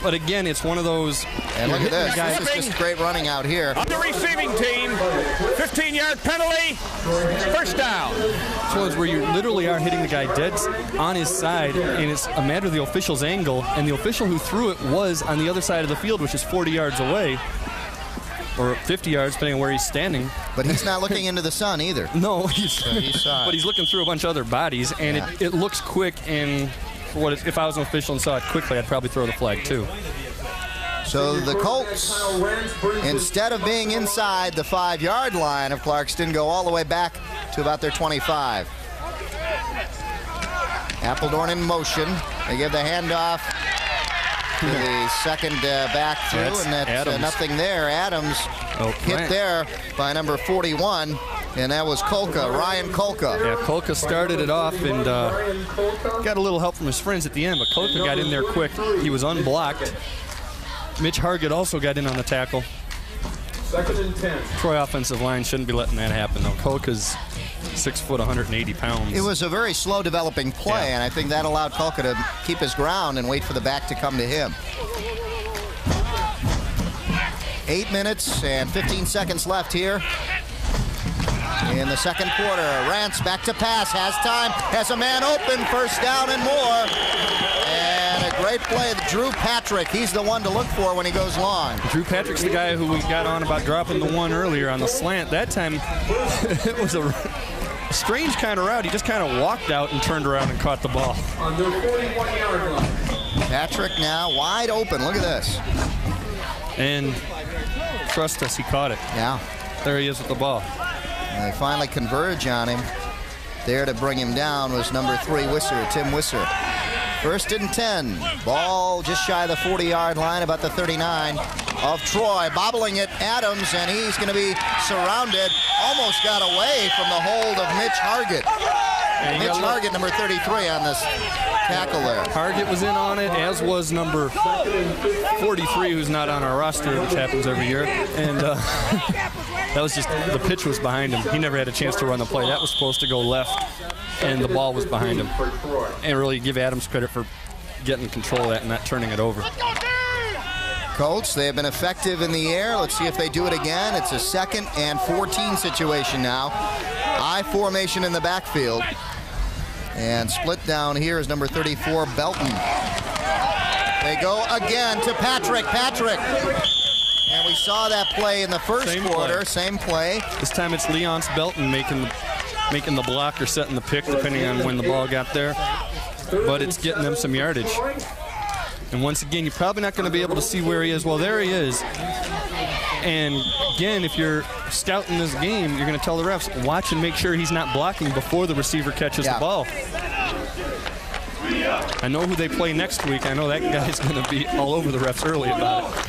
B: But again, it's one of those.
A: And look at this.
B: the guy-
A: This is just great running out here.
G: On the receiving team, 15 yard penalty, first down.
B: It's ones where you literally are hitting the guy dead on his side, and it's a matter of the official's angle. And the official who threw it was on the other side of the field, which is 40 yards away, or 50 yards, depending on where he's standing.
A: But he's not looking into the sun either. (laughs)
B: No, he's,
A: he saw it.
B: but he's looking through a bunch of other bodies, and
A: Yeah.
B: it, it looks quick. And for what it, if I was an official and saw it quickly, I'd probably throw the flag too.
A: So the Colts, instead of being inside the five yard line of Clarkston, go all the way back to about their 25. Appledorn in motion. They give the handoff to the second uh, back through,
B: That's
A: and that's uh, nothing there. Adams
B: Oh,
A: hit there by number 41, and that was Kolka, Ryan Kolka.
B: Yeah, Kolka started it off and uh, got a little help from his friends at the end, but Kolka got in there quick. He was unblocked. Mitch Hargett also got in on the tackle.
F: Second and 10.
B: Troy offensive line shouldn't be letting that happen though. Kolka's six foot, 180 pounds.
A: It was a very slow developing play,
B: Yeah.
A: and I think that allowed Kolka to keep his ground and wait for the back to come to him. Eight minutes and 15 seconds left here. In the second quarter, Rance back to pass, has time, has a man open, first down and more. And a great play, Drew Patrick. He's the one to look for when he goes long.
B: Drew Patrick's the guy who we got on about dropping the one earlier on the slant. That time, (laughs) it was a strange kind of route. He just kind of walked out and turned around and caught the ball.
F: On their 41 yard line.
A: Patrick now wide open. Look at this.
B: And trust us, he caught it.
A: Yeah.
B: There he is with the ball.
A: And they finally converge on him. There to bring him down was number three, Wisser, Tim Wisser. First and 10. Ball just shy of the 40 yard line, about the 39 of Troy. Bobbling it, Adams, and he's going to be surrounded. Almost got away from the hold of Mitch Hargett. Mitch Hargett, number 33 on this tackle there.
B: Hargett was in on it, as was number 43, who's not on our roster, which happens every year. And uh, (laughs) that was just the pitch was behind him. He never had a chance to run the play. That was supposed to go left, and the ball was behind him. And really give Adams credit for getting control of that and not turning it over.
A: Colts, they have been effective in the air. Let's see if they do it again. It's a second and 14 situation now. I formation in the backfield. And split down here is number 34, Belton. They go again to Patrick. Patrick. And we saw that play in the first
B: Same
A: quarter.
B: play.
A: Same play.
B: This time it's Leonce Belton making the, making the block or setting the pick, depending on when the ball got there. But it's getting them some yardage. And once again, you're probably not going to be able to see where he is. Well, there he is. And again, if you're scouting this game, you're going to tell the refs, watch and make sure he's not blocking before the receiver catches
A: Yeah.
B: the ball. I know who they play next week. I know that guy's (laughs) going to be all over the refs early about it.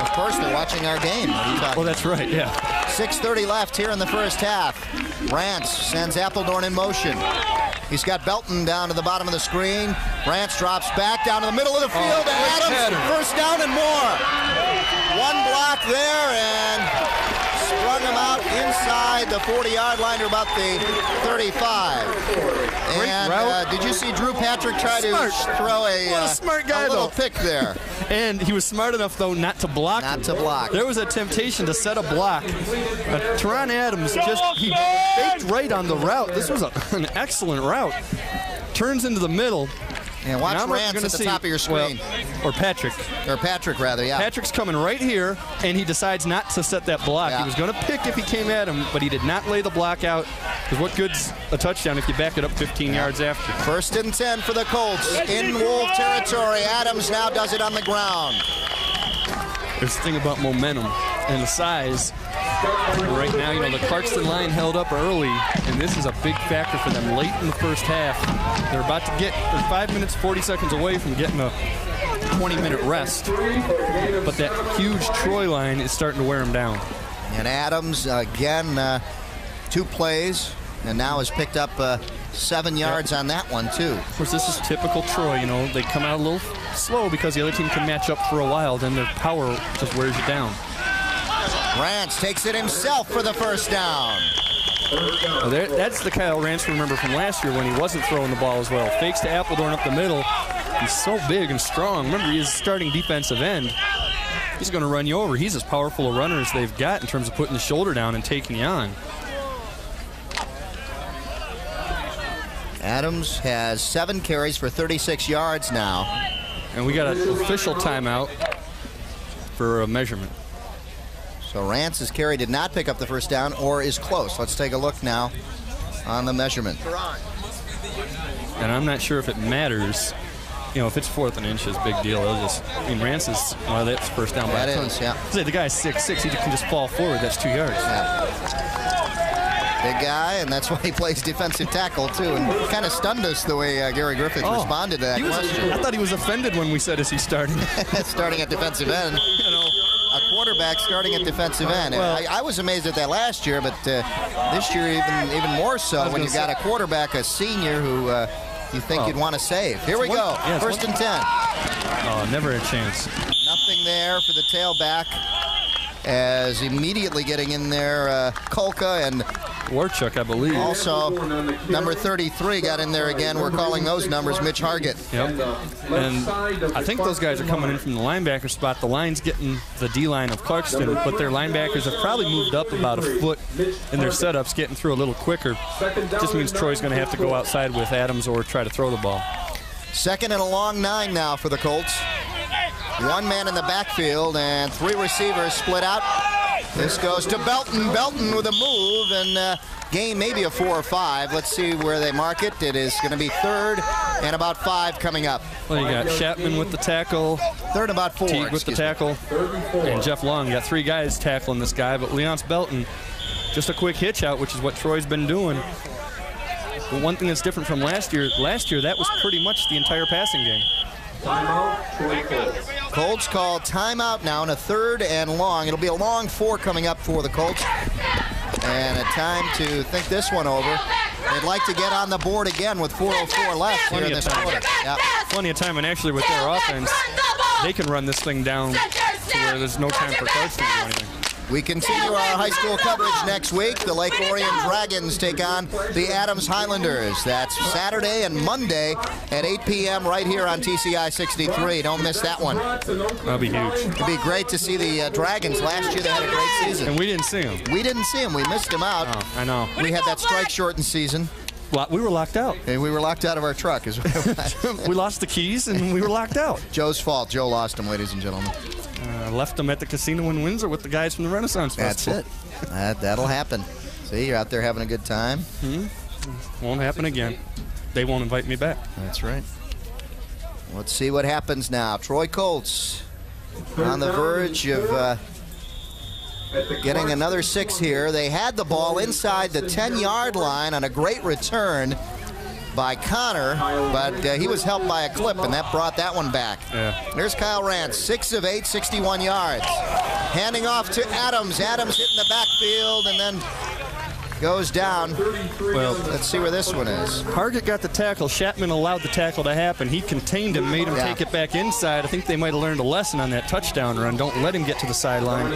A: Of course, they're watching our game. What are you talking
B: Well, that's right, yeah.
A: 6.30 left here in the first half. Rance sends Appledorn in motion. He's got Belton down to the bottom of the screen. Rance drops back down to the middle of the field.
B: quick
A: and Adams,
B: header.
A: first down and more. One block there and sprung him out inside the 40-yard line to about the 35. And uh, did you see Drew Patrick try
B: Smart.
A: to throw a,
B: a
A: uh,
B: smart guy,
A: a little
B: though.
A: pick there? (laughs)
B: And he was smart enough, though, not to block.
A: Not
B: him.
A: to block.
B: There was a temptation to set a block. Uh, Teron Adams just he baked right on the route. This was a, (laughs) an excellent route. Turns into the middle,
A: And watch
B: we're
A: Rance at the
B: see-
A: top of your
B: well,
A: screen.
B: or Patrick.
A: or Patrick, rather, yeah.
B: Patrick's coming right here, and he decides not to set that block.
A: Yeah.
B: He was going to pick if he came at him, but he did not lay the block out. Because what good's a touchdown if you back it up 15 yards after?
A: First and 10 for the Colts in Wolf territory. Adams now does it on the ground.
B: There's the thing about momentum and the size. Right now, you know, the Clarkston line held up early, and this is a big factor for them late in the first half. They're about to get, they're five minutes, 40 seconds away from getting a 20 minute rest. But that huge Troy line is starting to wear them down.
A: And Adams, again, uh, two plays, and now has picked up uh, seven yards on that one, too.
B: Of course, this is typical Troy. You know, they come out a little slow because the other team can match up for a while. Then their power just wears you down.
A: Rance takes it himself for the first down.
B: Well, there- that's the Kyle Rance we remember from last year when he wasn't throwing the ball as well. Fakes to Appledorn up the middle. He's so big and strong. Remember, he's starting defensive end. He's going to run you over. He's as powerful a runner as they've got in terms of putting the shoulder down and taking you on.
A: Adams has seven carries for 36 yards now.
B: And we got an official timeout for a measurement.
A: So Rance's carry did not pick up the first down or is close. Let's take a look now on the measurement.
B: And I'm not sure if it matters. You know, if it's fourth and inches, big deal. It'll just, I mean, Rance is, well, that's first down by
A: That
B: a ton.
A: is, yeah.
B: Say the guy's six six. He can just fall forward. That's two yards.
A: Big guy, and that's (laughs) why he plays defensive tackle, too. And kind of stunned us the way uh, Gary Griffith
B: Oh,
A: responded to that question.
B: I thought he was offended when we said, is he starting? (laughs)
A: starting at defensive end.
B: you know,
A: A quarterback starting at defensive end.
B: Well-
A: I, I was amazed at that last year, but uh, this year even even more so when you got a quarterback, a senior who uh, you think
B: Well,
A: you'd want to save. Here we
B: one-
A: go.
B: yeah,
A: First
B: one-
A: and ten.
B: oh, never a chance.
A: Nothing there for the tailback. As immediately getting in there, uh, Kolka and
B: Warchuk, I believe.
A: also number 33 got in there again. We're calling those numbers Mitch Hargett.
B: Yep. And I think those guys are coming in from the linebacker spot. The line's getting the D line of Clarkston, but their linebackers have probably moved up about a foot in their setups, getting through a little quicker. Just means Troy's going to have to go outside with Adams or try to throw the ball.
A: Second and a long nine now for the Colts. One man in the backfield and three receivers split out. This goes to Belton. Belton with a move and uh, gain maybe a four or five. Let's see where they mark it. It is going to be third and about five coming up.
B: Well, you got Chapman with the tackle,
A: Third and about four.
B: Teague with the
A: me.
B: tackle, and Jeff Long. You got three guys tackling this guy, but Leonce Belton, just a quick hitch out, which is what Troy's been doing. But one thing that's different from last year, last year that was pretty much the entire passing game.
A: Colts call timeout now in a third and long. It'll be a long four coming up for the Colts. And a time to think this one over. They'd like to get on the board again with 4.04 left here
B: Plenty
A: in
B: of
A: this
B: time.
A: quarter. Yeah.
B: Plenty of time, and actually with their offense, they can run this thing down to where there's no time for Clarkston to do anything.
A: We continue our high school coverage next week. The Lake Orion Dragons take on the Adams Highlanders. That's Saturday and Monday at 8 p.m. right here on TCI 63. Don't miss that one.
B: That'll be huge.
A: It'd be great to see the uh, Dragons. Last year they had a great season.
B: And we didn't see them.
A: We didn't see them. We missed them out.
B: Oh, I know.
A: We had that strike shortened season,
B: We were locked out.
A: and we were locked out of our truck. Is (laughs)
B: We lost the keys and we were locked out.
A: Joe's fault. Joe lost them, ladies and gentlemen.
B: Uh, left them at the casino in Windsor with the guys from the Renaissance
A: That's
B: Festival.
A: it. That, that'll happen. See, you're out there having a good time.
B: Won't happen again. They won't invite me back.
A: That's right. Let's see what happens now. Troy Colts on the verge of uh, getting another six here. They had the ball inside the 10 yard line on a great return by Connor, but uh, he was helped by a clip, and that brought that one back.
B: Yeah.
A: There's Kyle Rance, 6 of 8, 61 yards. Handing off to Adams. Adams hitting the backfield and then goes down.
B: Well,
A: Let's see where this one is.
B: Hargett got the tackle. Chapman allowed the tackle to happen. He contained him, made him
A: Yeah.
B: take it back inside. I think they might have learned a lesson on that touchdown run. Don't let him get to the sideline.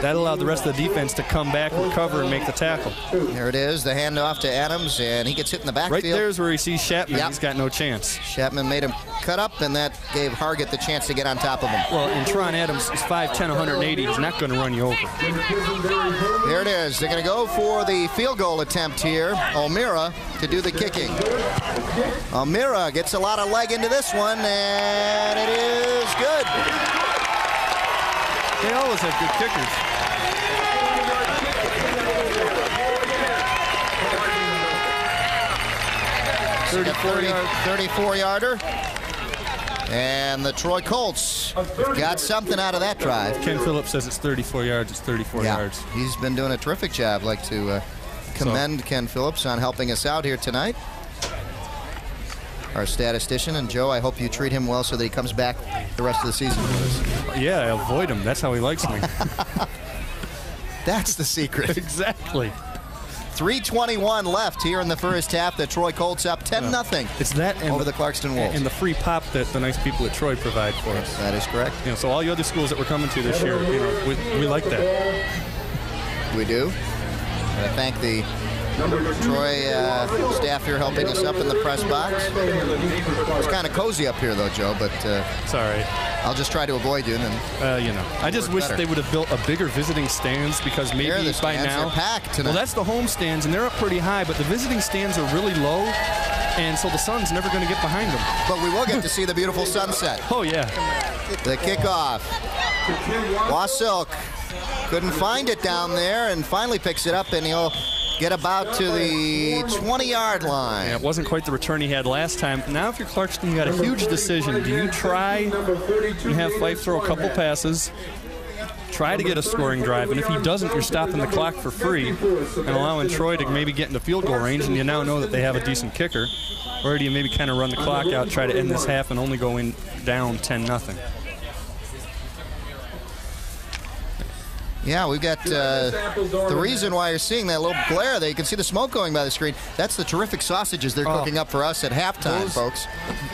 B: That allowed the rest of the defense to come back, recover, and make the tackle.
A: There it is, the handoff to Adams, and he gets hit in the backfield.
B: Right there's where he sees Chapman.
A: Yep.
B: He's got no chance.
A: Chapman made him cut up, and that gave Hargett the chance to get on top of him.
B: Well, and Teron Adams is 5'10", 180. He's not going to run you over.
A: There it is. They're going to go for the field goal attempt here. O'Meara to do the kicking. O'Meara gets a lot of leg into this one, and it is good.
B: They always have good kickers.
A: Thirty-four yard, 34 yarder. And the Troy Colts got something out of that drive.
B: Ken Phillips says it's 34 yards. It's 34
A: Yeah,
B: yards.
A: he's been doing a terrific job. Like to uh, commend Ken Phillips on helping us out here tonight. Our statistician, and Joe, I hope you treat him well so that he comes back the rest of the season with us.
B: Yeah, I avoid him. That's how he likes me. (laughs)
A: That's the secret. (laughs)
B: exactly.
A: 321 left here in the first half. The Troy Colts up 10 nothing.
B: It's that and
A: over the Clarkston Wolves.
B: and the free pop that the nice people at Troy provide for us.
A: That is correct.
B: You know, so all you other schools that we're coming to this year, you know, we, we like that.
A: We do. I thank the Troy uh, staff here helping us up in the press box. It's kind of cozy up here, though, Joe, but uh,
B: it's all right.
A: I'll just try to avoid you. And
B: Uh, you know, I just wish
A: better.
B: they would have built a bigger visiting stands because maybe
A: the
B: by now
A: packed tonight.
B: Well, that's the home stands, and they're up pretty high, but the visiting stands are really low, and so the sun's never going to get behind them.
A: But we will get to see the beautiful sunset. (laughs)
B: Oh yeah.
A: The kickoff. Wasilk couldn't find it down there and finally picks it up and he'll get about to the 20-yard line.
B: Yeah, it wasn't quite the return he had last time. Now, if you're Clarkston, you got a huge decision. Do you try and have Fife throw a couple passes, try to get a scoring drive, and if he doesn't, you're stopping the clock for free and allowing Troy to maybe get into field goal range, and you now know that they have a decent kicker. Or do you maybe kind of run the clock out, try to end this half, and only go in down 10 nothing?
A: Yeah, we've got uh, the reason why you're seeing that little glare there. You can see the smoke going by the screen. That's the terrific sausages they're
B: Oh.
A: cooking up for us at halftime,
B: Those-
A: folks.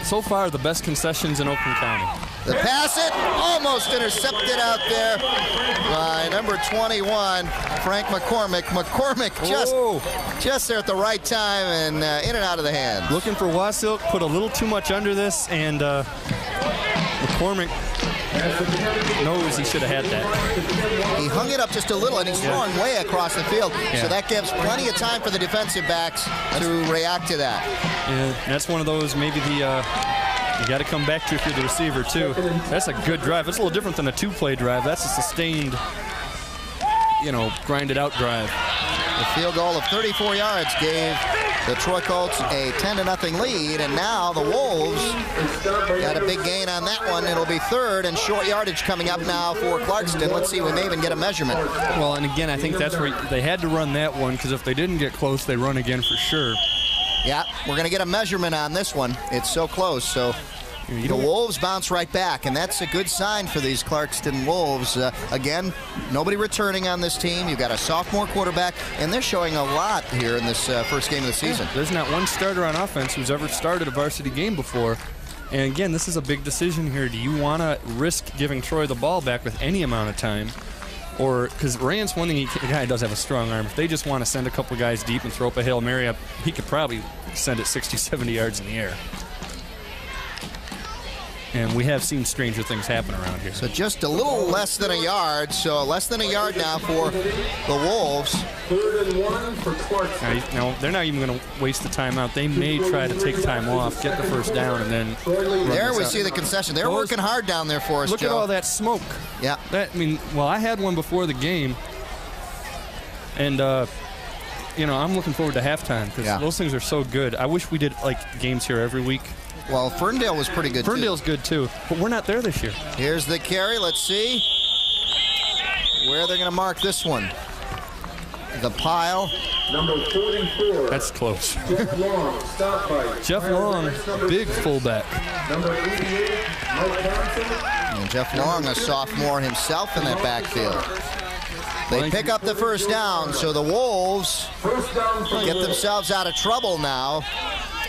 B: So far, the best concessions in Oakland County.
A: The pass it almost intercepted out there by number 21, Frank McCormick. McCormick just just there at the right time and uh, in and out of the hands.
B: Looking for Wasilk, put a little too much under this, and uh, McCormick knows he should have had that.
A: He hung it up just a little, and he's
B: Yeah.
A: throwing way across the field.
B: Yeah.
A: So that gives plenty of time for the defensive backs to react to that.
B: Yeah, that's one of those maybe the uh, you got to come back to if you're the receiver too. That's a good drive. That's a little different than a two-play drive. That's a sustained, you know, grinded out drive.
A: The field goal of 34 yards gave the Troy Colts a 10 to nothing lead, and now the Wolves got a big gain on that one. It'll be third and short yardage coming up now for Clarkston. Let's see, we may even get a measurement.
B: Well, and again, I think that's where they had to run that one because if they didn't get close, they run again for sure.
A: Yeah, we're going to get a measurement on this one. It's so close, so the Wolves bounce right back, and that's a good sign for these Clarkston Wolves. Uh, again, nobody returning on this team. You've got a sophomore quarterback, and they're showing a lot here in this uh, first game of the season.
B: There's not one starter on offense who's ever started a varsity game before. And again, this is a big decision here. Do you want to risk giving Troy the ball back with any amount of time? Or, because Rance, one thing, he, the guy does have a strong arm. If they just want to send a couple guys deep and throw up a Hail Mary up, he could probably send it 60, 70 yards in the air. And we have seen stranger things happen around here.
A: So just a little less than a yard, so less than a yard now for the Wolves.
F: Third and one for Clarkston.
B: Now, now, they're not even going to waste the timeout. They may try to take time off, get the first down, and then.
A: There we
B: out.
A: see the concession. They're
B: Those-
A: working hard down there for us,
B: Look
A: Joe.
B: at all that smoke.
A: Yeah.
B: That I mean, well, I had one before the game, and uh, you know, I'm looking forward to halftime because
A: Yeah.
B: those things are so good. I wish we did like games here every week.
A: Well, Ferndale was pretty good.
B: Ferndale's good too, but we're not there this year.
A: Here's the carry. Let's see where they're going to mark this one. The pile.
F: Number 44.
B: That's close.
F: Jeff Long, stop by.
B: Jeff Long, big fullback.
F: Number 88, Mike Johnson.
A: And Jeff Long, a sophomore himself in that backfield. They pick up the first down, so the Wolves
F: First down for
A: get themselves out of trouble now.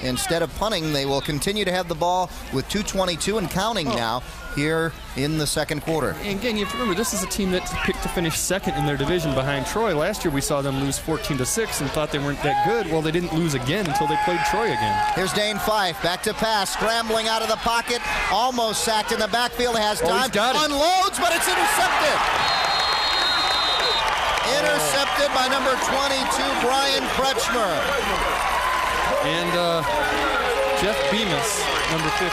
A: Instead of punting, they will continue to have the ball with 2.22 and counting oh. now here in the second quarter.
B: And again, you have to remember this is a team that picked to finish second in their division behind Troy. Last year we saw them lose 14 to six and thought they weren't that good. Well, they didn't lose again until they played Troy again.
A: Here's Dane Fife, back to pass, scrambling out of the pocket, almost sacked in the backfield, has
B: Oh,
A: time,
B: it.
A: unloads, but it's intercepted. Oh. Intercepted by number 22, Brian Kretschmer.
B: And uh, Jeff Bemis, number 15,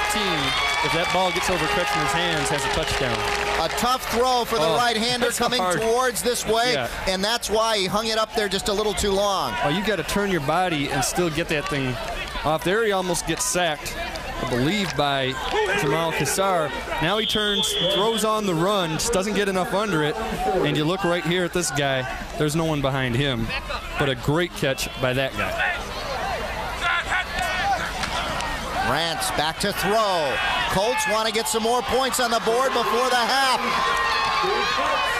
B: if that ball gets over Kretschmer's hands, has a touchdown.
A: A tough throw for the
B: Oh,
A: right-hander coming
B: hard.
A: towards this way,
B: Yeah.
A: and that's why he hung it up there just a little too long.
B: Oh, you got to turn your body and still get that thing off. There he almost gets sacked, I believe, by Jamal Kassar. Now he turns, throws on the run, just doesn't get enough under it. And you look right here at this guy, there's no one behind him. But a great catch by that guy.
A: Rance back to throw. Colts want to get some more points on the board before the half.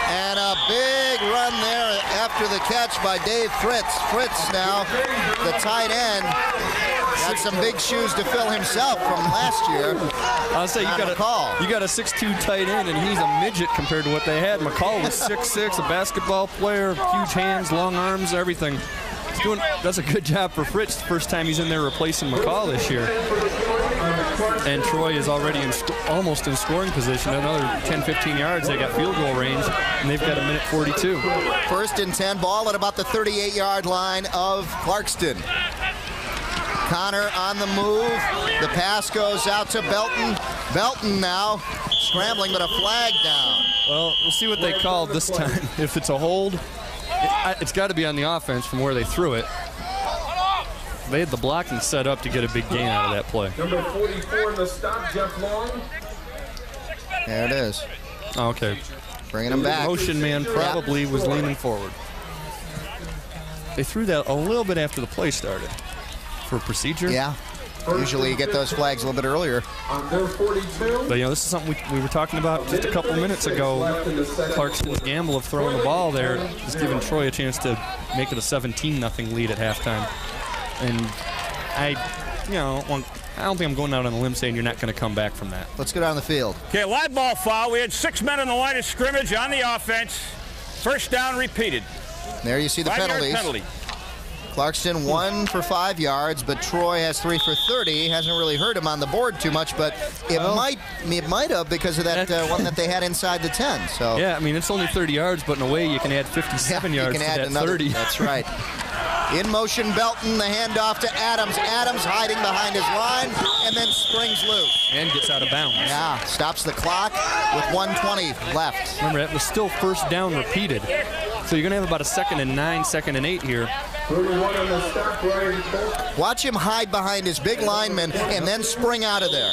A: And a big run there after the catch by Dave Fritz. Fritz now, the tight end, got some big shoes to fill himself from last year.
B: I'll say you got
A: McCall.
B: a you got a 6'2 tight end, and he's a midget compared to what they had. McCall was 6'6, a basketball player, huge hands, long arms, everything. He's doing does a good job for Fritz. The first time he's in there replacing McCall this year. And Troy is already in almost in scoring position. Another 10, 15 yards. They got field goal range, and they've got a minute 42.
A: First and 10, ball at about the 38-yard line of Clarkston. Connor on the move. The pass goes out to Belton. Belton now scrambling, but a flag down.
B: Well, we'll see what they call this time. (laughs) If it's a hold, it, I- it's got to be on the offense from where they threw it. They had the blocking set up to get a big gain out of that play.
F: Number 44 in the stop, Jeff Long.
A: There it is.
B: Okay.
A: Bringing him back.
B: Motion man probably was leaning forward. They threw that a little bit after the play started for procedure.
A: Yeah. Usually you get those flags a little bit earlier.
F: On their 42.
B: But you know, this is something we, we were talking about just a couple minutes ago. Clarkston's gamble of throwing the ball there is giving Troy a chance to make it a 17 nothing lead at halftime. And I, you know, want- I don't think I'm going out on a limb saying you're not going to come back from that.
A: Let's go down the field.
G: Okay, live ball foul. We had six men on the line of scrimmage on the offense. First down repeated.
A: There you see the
G: Five-yard
A: penalties.
G: penalty.
A: Clarkston one for five yards, but Troy has three for 30. Hasn't really hurt him on the board too much, but it
B: Well-
A: might it might have because of that uh, one that they had inside the 10. So
B: Yeah, I mean, it's only 30 yards, but in a way you can add 57
A: you
B: yards you
A: can
B: to
A: add
B: that
A: another.
B: 30.
A: That's (laughs) right. In motion, Belton, the handoff to Adams. Adams hiding behind his line and then springs loose.
B: And gets out of bounds.
A: Yeah, stops the clock with 120 left.
B: Remember, that was still first down repeated. So you're going to have about a second and nine, second and eight here.
F: 31 on the stop, Brian Colt.
A: Watch him hide behind his big lineman and then spring out of there.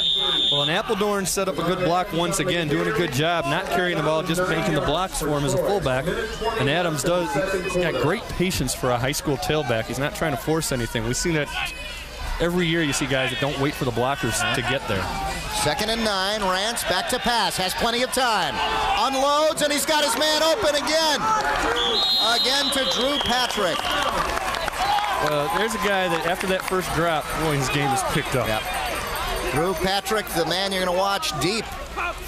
B: Well, and Appledorn set up a good block once again, doing a good job, not carrying the ball, just making the blocks for him as a fullback. And Adams does, he's got great patience for a high school tailback. He's not trying to force anything. We've seen that every year you see guys that don't wait for the blockers to get there.
A: Second and nine, Rance back to pass, has plenty of time. Unloads, and he's got his man open again. Again to Drew Patrick.
B: Uh, there's a guy that after that first drop, boy, his game is picked up.
A: Drew Patrick, the man you're going to watch deep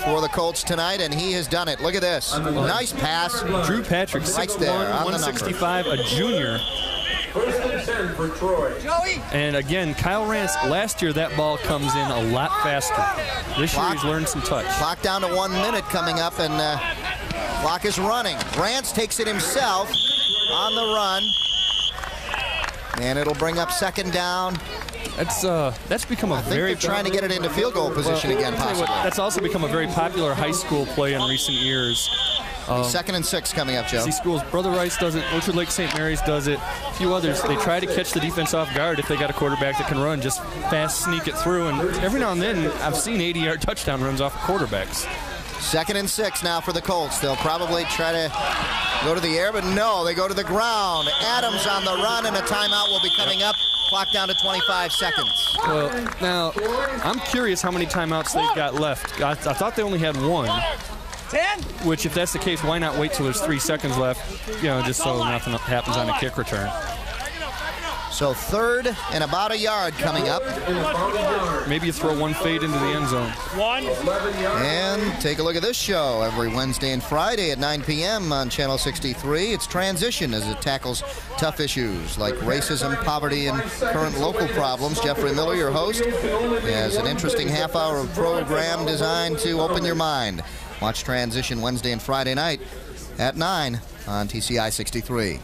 A: for the Colts tonight, and he has done it. Look at this. Nice pass.
B: Drew Patrick,
A: Right
B: 6'1",
A: there on the number.
B: 165, a junior.
F: First and 10 for Troy.
B: And again, Kyle Rance, last year that ball comes in a lot faster. This year he's learned some touch.
A: Clock down to one minute coming up, and uh, clock is running. Rance takes it himself on the run. And it'll bring up second down.
B: That's uh, that's become a
A: I think
B: very
A: they're trying to get it into field goal position
B: Well,
A: again,
B: you what, that's also become a very popular high school play in recent years. Um,
A: Second and six coming up, Joe.
B: See schools, Brother Rice does it, Orchard Lake St. Mary's does it, a few others. They try to catch the defense off guard if they got a quarterback that can run, just fast sneak it through. And every now and then, I've seen 80-yard touchdown runs off of quarterbacks.
A: Second and six now for the Colts. They'll probably try to go to the air, but no, they go to the ground. Adams on the run, and a timeout will be coming up. Clock down to 25 seconds.
B: Well, now, I'm curious how many timeouts they've got left. I, I thought they only had one.
I: Ten.
B: Which, if that's the case, why not wait till there's three seconds left? You know, just so nothing happens on a kick return.
A: So third and about a yard coming up.
B: Maybe you throw one fade into the end zone.
G: One.
A: And take a look at this show every Wednesday and Friday at 9 p.m. on Channel 63. It's Transition as it tackles tough issues like racism, poverty, and current local problems. Jeffrey Miller, your host, has an interesting half hour of program designed to open your mind. Watch Transition Wednesday and Friday night at 9 on TCI 63.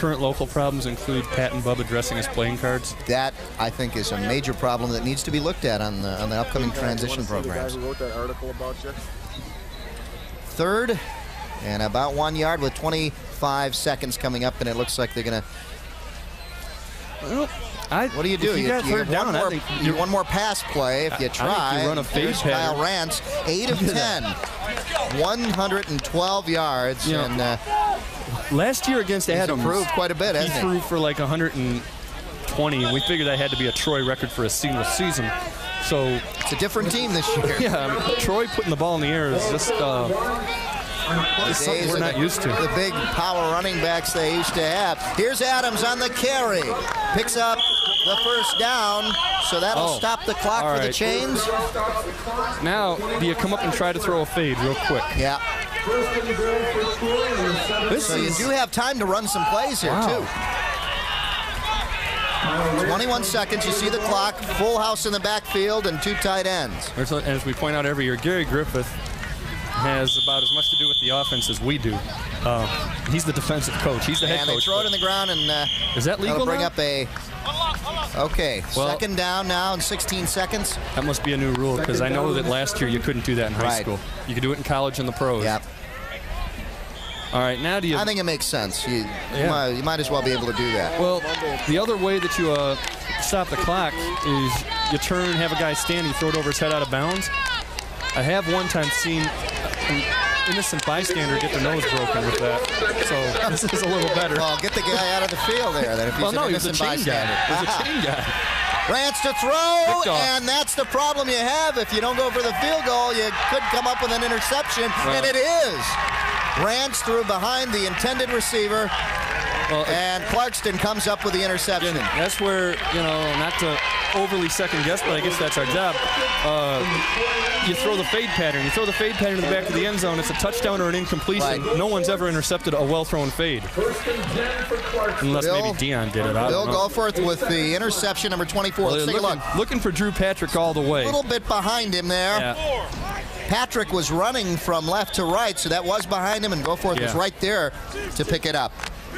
B: Current local problems include Pat and Bub addressing his playing cards.
A: That I think is a major problem that needs to be looked at on the on the upcoming transition programs.
I: wrote that article about you.
A: Third, and about one yard with 25 seconds coming up, and it looks like they're gonna.
B: Well, I,
A: What do you do?
B: If you, got
A: you
B: third
A: have one
B: down, I
A: more,
B: think
A: you one more pass play if you
B: I- I think
A: try.
B: you run a fade
A: Here's
B: pattern.
A: Kyle Rance, eight (laughs) of 10, 112 yards,
B: Yeah.
A: and uh,
B: Last year against
A: He's
B: Adams,
A: improved quite a bit,
B: He threw for like 120, and we figured that had to be a Troy record for a single season. So
A: it's a different team this year. (laughs)
B: Yeah, Troy putting the ball in the air is just, uh, we're not
A: the,
B: used to.
A: The big power running backs they used to have. Here's Adams on the carry. Picks up the first down, so that'll
B: Oh,
A: stop the clock
B: all
A: for the chains.
B: Now, do you come up and try to throw a fade real quick?
A: Yeah.
B: This
A: so you do have time to run some plays here,
B: Wow.
A: too. 21 seconds. You see the clock. Full house in the backfield and two tight ends.
B: As we point out every year, Gary Griffith has about as much to do with the offense as we do. Uh, he's the defensive coach. He's the head
A: and they
B: coach.
A: throw it in the ground, and uh,
B: Is that legal
A: bring
B: now?
A: up a. Okay,
B: Well-
A: second down now in 16 seconds.
B: That must be a new rule because I know that last year you couldn't do that in high
A: Right.
B: school. You could do it in college and the pros.
A: Yep.
B: All right, now do you?
A: I think it makes sense. You, you, might, you might as well be able to do that.
B: Well, the other way that you uh, stop the clock is you turn, have a guy stand, you throw it over his head out of bounds. I have one time seen an innocent bystander get their nose broken with that. So (laughs) this is a little better.
A: Well, get the guy out of the field there. Then if he's
B: well, no,
A: an
B: he was a
A: innocent
B: chain guy.
A: bystander.
B: He was a chain (laughs) guy.
A: Rance to throw, and that's the problem you have. If you don't go for the field goal, you could come up with an interception, and it is. Rance threw behind the intended receiver, and Clarkston comes up with the interception.
B: That's where, you know, not to overly second guess, but I guess that's our job. Uh, you throw the fade pattern. You throw the fade pattern to the back of the end zone. It's a touchdown or an incompletion.
A: Right.
B: No one's ever intercepted a well-thrown fade. Unless
A: Bill-
B: maybe Dion did it. I
A: Bill. Goforth with the interception, number 24.
B: Well,
A: Let's take a look.
B: looking for Drew Patrick all the way.
A: A little bit behind him there.
B: Yeah.
A: Patrick was running from left to right, so that was behind him, and Goforth was right there to pick it up.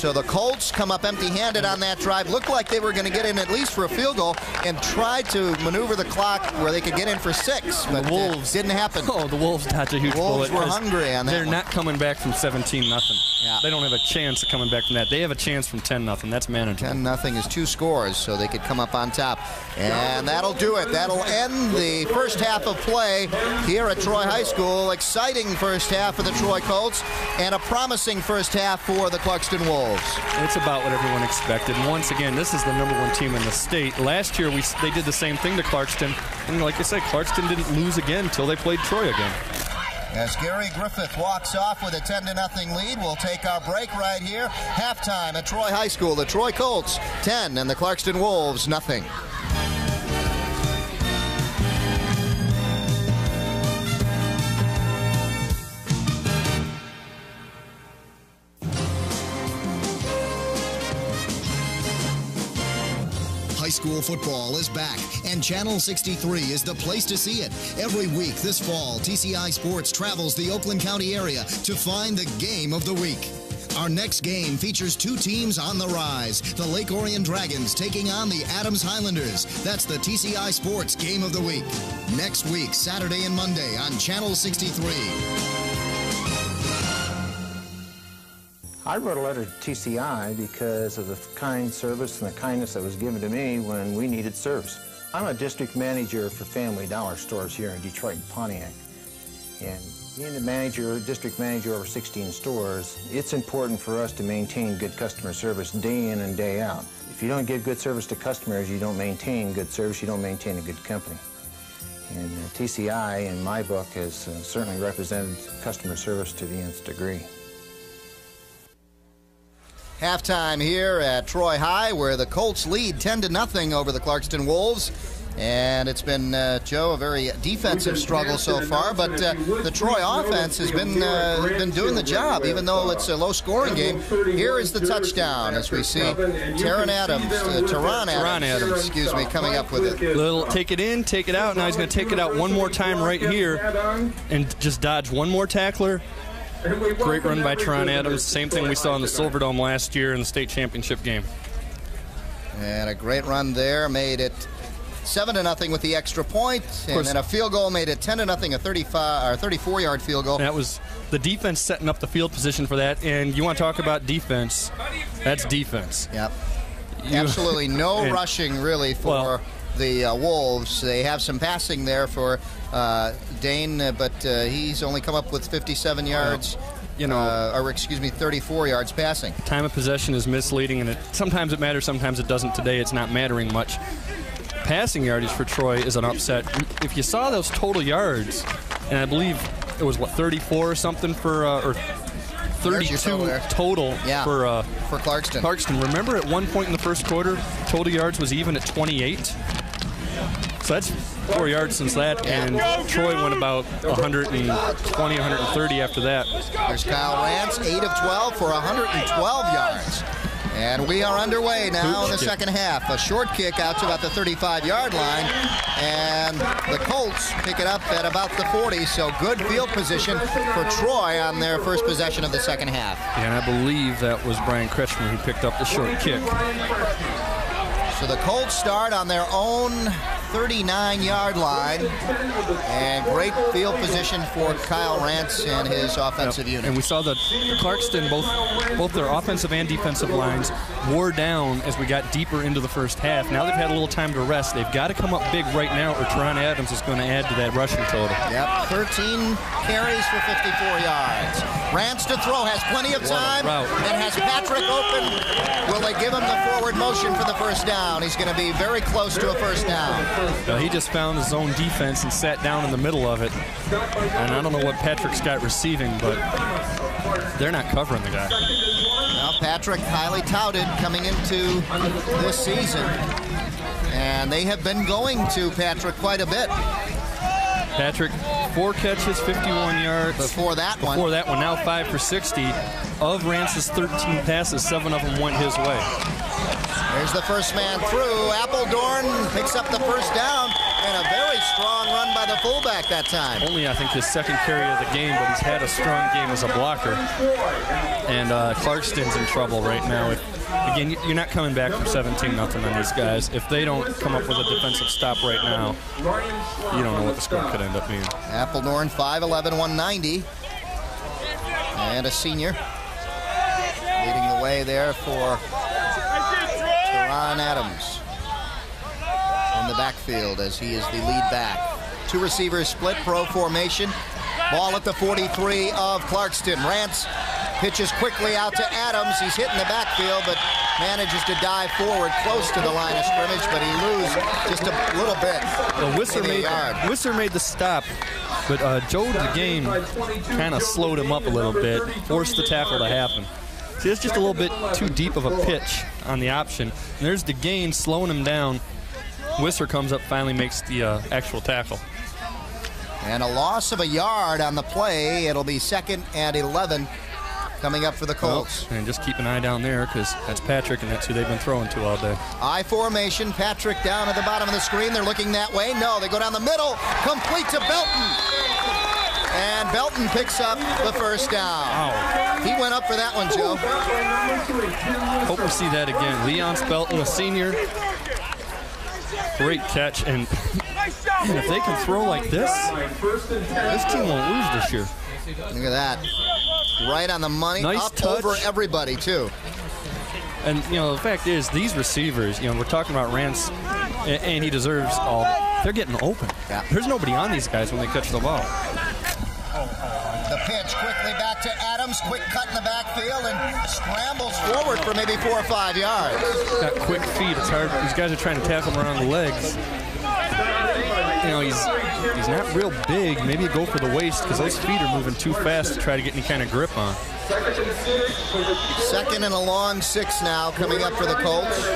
A: So the Colts come up empty-handed on that drive. Looked like they were going to get in at least for a field goal and tried to maneuver the clock where they could get in for six, but
B: the Wolves
A: it didn't happen.
B: Oh, the Wolves dodged a huge
A: Wolves
B: bullet.
A: were
B: 'cause
A: hungry on that
B: They're
A: one.
B: not coming back from 17 nothing.
A: Yeah.
B: They don't have a chance of coming back from that. They have a chance from 10 nothing. That's manageable.
A: 10 nothing is two scores, so they could come up on top. And that'll do it. That'll end the first half of play here at Troy High School. Exciting first half for the Troy Colts and a promising first half for the Clarkston Wolves.
B: It's about what everyone expected. And once again, this is the number one team in the state. Last year, we they did the same thing to Clarkston, and like I said, Clarkston didn't lose again until they played Troy again.
A: As Gary Griffith walks off with a 10 to nothing lead, we'll take our break right here. Halftime at Troy High School. The Troy Colts 10 and the Clarkston Wolves nothing.
J: School football is back, and Channel 63 is the place to see it. Every week this fall, TCI Sports travels the Oakland County area to find the game of the week. Our next game features two teams on the rise the Lake Orion Dragons taking on the Adams Highlanders. That's the TCI Sports Game of the Week. Next week, Saturday and Monday on Channel 63.
K: I wrote a letter to TCI because of the kind service and the kindness that was given to me when we needed service. I'm a district manager for Family Dollar stores here in Detroit and Pontiac. And being the manager, district manager over 16 stores, it's important for us to maintain good customer service day in and day out. If you don't give good service to customers, you don't maintain good service, you don't maintain a good company. And uh, TCI, in my book, has uh, certainly represented customer service to the nth degree.
A: Halftime here at Troy High, where the Colts lead 10 to nothing over the Clarkston Wolves. And it's been, uh, Joe, a very defensive struggle so far, but uh, the Troy offense has been uh, been doing the job, even though it's a low-scoring game. Here is the touchdown, as we see Taron Adams, uh, Teron Adams,
B: Adams.
A: excuse me, coming up with it.
B: Little take it in, take it out. Now he's going to take it out one more time right here and just dodge one more tackler. Great run by Teron Adams. Same thing we saw in the Silverdome last year in the state championship game.
A: And a great run there made it seven to nothing with the extra point, and then a field goal made it ten to nothing, a 35 or 34 yard field goal.
B: That was the defense setting up the field position for that. And you want to talk about defense? That's defense.
A: Yep.
B: You- (laughs)
A: Absolutely no
B: and-
A: rushing really for
B: Well-
A: the uh, Wolves. They have some passing there for uh, Dane, uh, but uh, he's only come up with 57 yards.
B: you know-
A: uh, or excuse me, 34 yards passing.
B: Time of possession is misleading, and it, sometimes it matters, sometimes it doesn't. Today, it's not mattering much. Passing yardage for Troy is an upset. If you saw those total yards, and I believe it was what 34 or something for, uh, or 32
A: total
B: total
A: Yeah.
B: for uh,
A: for Clarkston.
B: Clarkston. Remember, at one point in the first quarter, total yards was even at 28. So that's four yards since that, and Troy went about 120, 130 after that.
A: There's Kyle Rance, 8 of 12 for 112 yards. And we are underway now in the
B: kick.
A: second half. A short kick out to about the 35 yard line. And the Colts pick it up at about the 40. So good field position for Troy on their first possession of the second half.
B: And I believe that was Brian Kretschmer who picked up the short kick.
A: So the Colts start on their own 39 yard line. And great field position for Kyle Rance and his offensive unit.
B: And we saw that Clarkston, both both their offensive and defensive lines, wore down as we got deeper into the first half. Now they've had a little time to rest. They've got to come up big right now, or Teron Adams is going to add to that rushing total.
A: Yep, 13 carries for 54 yards. Rance to throw, has plenty of time, and has Patrick open. Will they give him the forward motion for the first down? He's going to be very close to a first down.
B: Now, he just found his own defense and sat down in the middle of it. And I don't know what Patrick's got receiving, but they're not covering the guy.
A: Now, Patrick, highly touted coming into this season. And they have been going to Patrick quite a bit.
B: Patrick, four catches, 51 yards.
A: Before that one.
B: Before that one, now five for 60. Of Rance's 13 passes, seven of them went his way.
A: There's the first man through. Appledorn picks up the first down, and a very strong run by the fullback that time.
B: Only, I think, his second carry of the game, but he's had a strong game as a blocker. And uh, Clarkston's in trouble right now. If, again, you're not coming back from 17 nothing on these guys. If they don't come up with a defensive stop right now, you don't know what the score could end up being.
A: Appledorn 5'11", 190. And a senior. Leading the way there for Teron Adams. In the backfield as he is the lead back. Two receivers split pro formation. Ball at the 43 of Clarkston. Rance pitches quickly out to Adams. He's hitting the backfield, but manages to dive forward close to the line of scrimmage, but he loses just a little bit.
B: Well, Whistler made. Whistler made the stop, but uh, Jody Gain kind of slowed him up a little bit, forced the tackle to happen. See, it's just a little bit too deep of a pitch on the option. And there's the gain slowing him down. Whistler comes up, finally makes the uh, actual tackle.
A: And a loss of a yard on the play. It'll be second and 11 coming up for the Colts.
B: And just keep an eye down there because that's Patrick, and that's who they've been throwing to all day.
A: I formation. Patrick down at the bottom of the screen. They're looking that way. No, they go down the middle. Complete to Belton. And Belton picks up the first down. He went up for that one, Joe.
B: Hope we see that again. Leon Spelton, a senior. Great catch, and man, if they can throw like this, this team won't lose this year.
A: Look at that. Right on the money.
B: Nice
A: up
B: touch.
A: over everybody, too.
B: And you know, the fact is, these receivers, you know, we're talking about Rance, and he deserves all. They're getting open. There's nobody on these guys when they catch the ball.
A: The pitch quickly back to Adams. Quick cut in the backfield and scrambles forward for maybe four or five yards.
B: Got quick feet. It's hard. These guys are trying to tackle him around the legs. You know, he's he's not real big. Maybe go for the waist because those feet are moving too fast to try to get any kind of grip on.
A: Second and a long six now coming up for the Colts.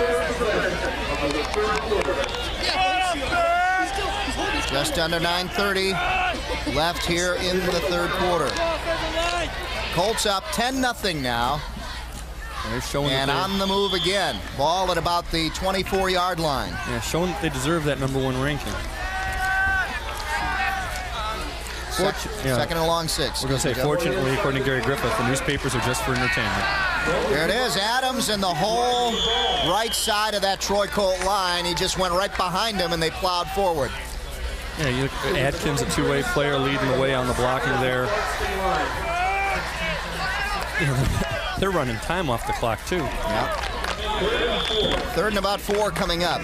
A: Just under 9.30 left here in the third quarter. Colts up 10 nothing now.
B: They're showing
A: And on the move again. Ball at about the 24 yard line.
B: yeah, showing that they deserve that number one ranking.
A: Sec-
B: yeah.
A: Second and long six.
B: We're going to say, fortunately, according to Gary Griffith, the newspapers are just for entertainment.
A: There it is. Adams in the whole right side of that Troy Colt line. He just went right behind him and they plowed forward.
B: Yeah, you look at Adkins, a two-way player, leading the way on the blocking there. You (laughs) know, they're running time off the clock too.
A: Third and about four coming up.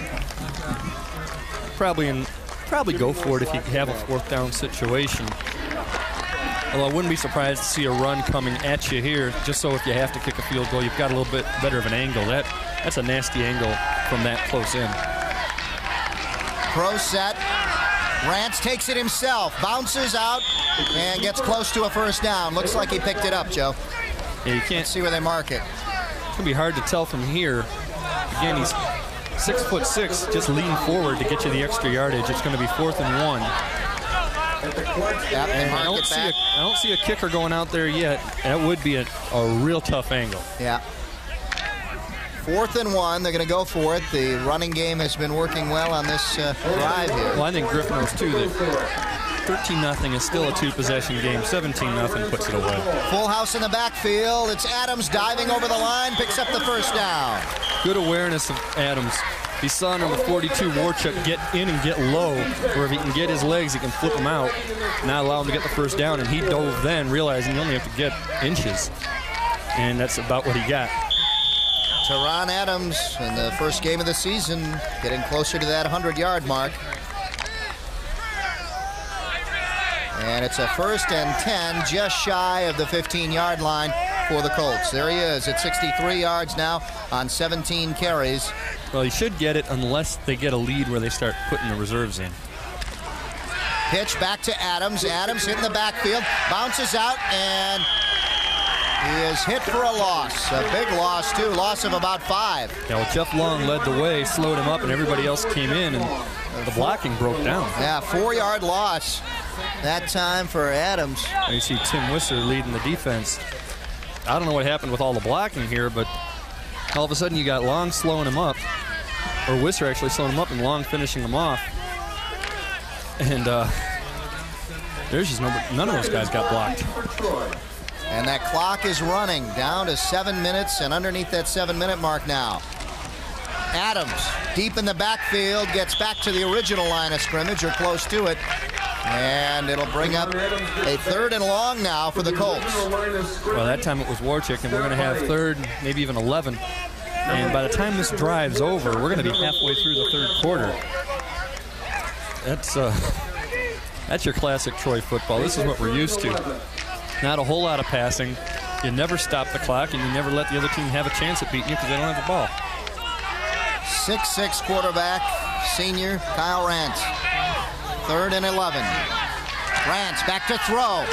B: Probably in, probably go for it if you have a fourth down situation. Although I wouldn't be surprised to see a run coming at you here, just so if you have to kick a field goal, you've got a little bit better of an angle. That that's a nasty angle from that close in.
A: Pro set. Rance takes it himself, bounces out, and gets close to a first down. Looks like he picked it up, Joe.
B: Yeah, you can't
A: Let's see where they mark it.
B: It's gonna be hard to tell from here. Again, he's six foot six. Just lean forward to get you the extra yardage. It's going to be fourth and one.
A: Yep,
B: And I don't a, don't see a kicker going out there yet. That would be a, a real tough angle.
A: Yeah. Fourth and one. They're going to go for it. The running game has been working well on this uh, drive here.
B: Well, I think Griffith knows too that 13 nothing is still a two possession game. 17 nothing puts it away.
A: Full house in the backfield. It's Adams diving over the line, picks up the first down.
B: Good awareness of Adams. He saw number 42 Warchuk get in and get low, where if he can get his legs, he can flip them out, not allow him to get the first down. And he dove then, realizing you only have to get inches. And that's about what he got.
A: Teron Adams in the first game of the season, getting closer to that 100-yard mark. And it's a first and 10, just shy of the 15-yard line for the Colts. There he is at 63 yards now on 17 carries.
B: Well, he should get it unless they get a lead where they start putting the reserves in.
A: Pitch back to Adams. Adams hitting the backfield, bounces out, and he is hit for a loss. A big loss, too. Loss of about five.
B: Yeah, well, Jeff Long led the way, slowed him up, and everybody else came in, and the blocking broke down.
A: Yeah, four-yard loss that time for Adams.
B: And you see Tim Whistler leading the defense. I don't know what happened with all the blocking here, but all of a sudden you got Long slowing him up, or Whistler actually slowing him up, and Long finishing him off. And uh, there's just no, none of those guys got blocked.
A: And that clock is running down to seven minutes and underneath that seven minute mark now. Adams, deep in the backfield, gets back to the original line of scrimmage or close to it. And it'll bring up a third and long now for the Colts.
B: Well, that time it was Warchick, and we're going to have third, maybe even 11. And by the time this drive's over, we're going to be halfway through the third quarter. That's uh, (laughs) that's your classic Troy football. This is what we're used to. Not a whole lot of passing. You never stop the clock, and you never let the other team have a chance at beating you because they don't have the ball.
A: Six-six quarterback, senior Kyle Rance. Third and 11. Rance back to throw.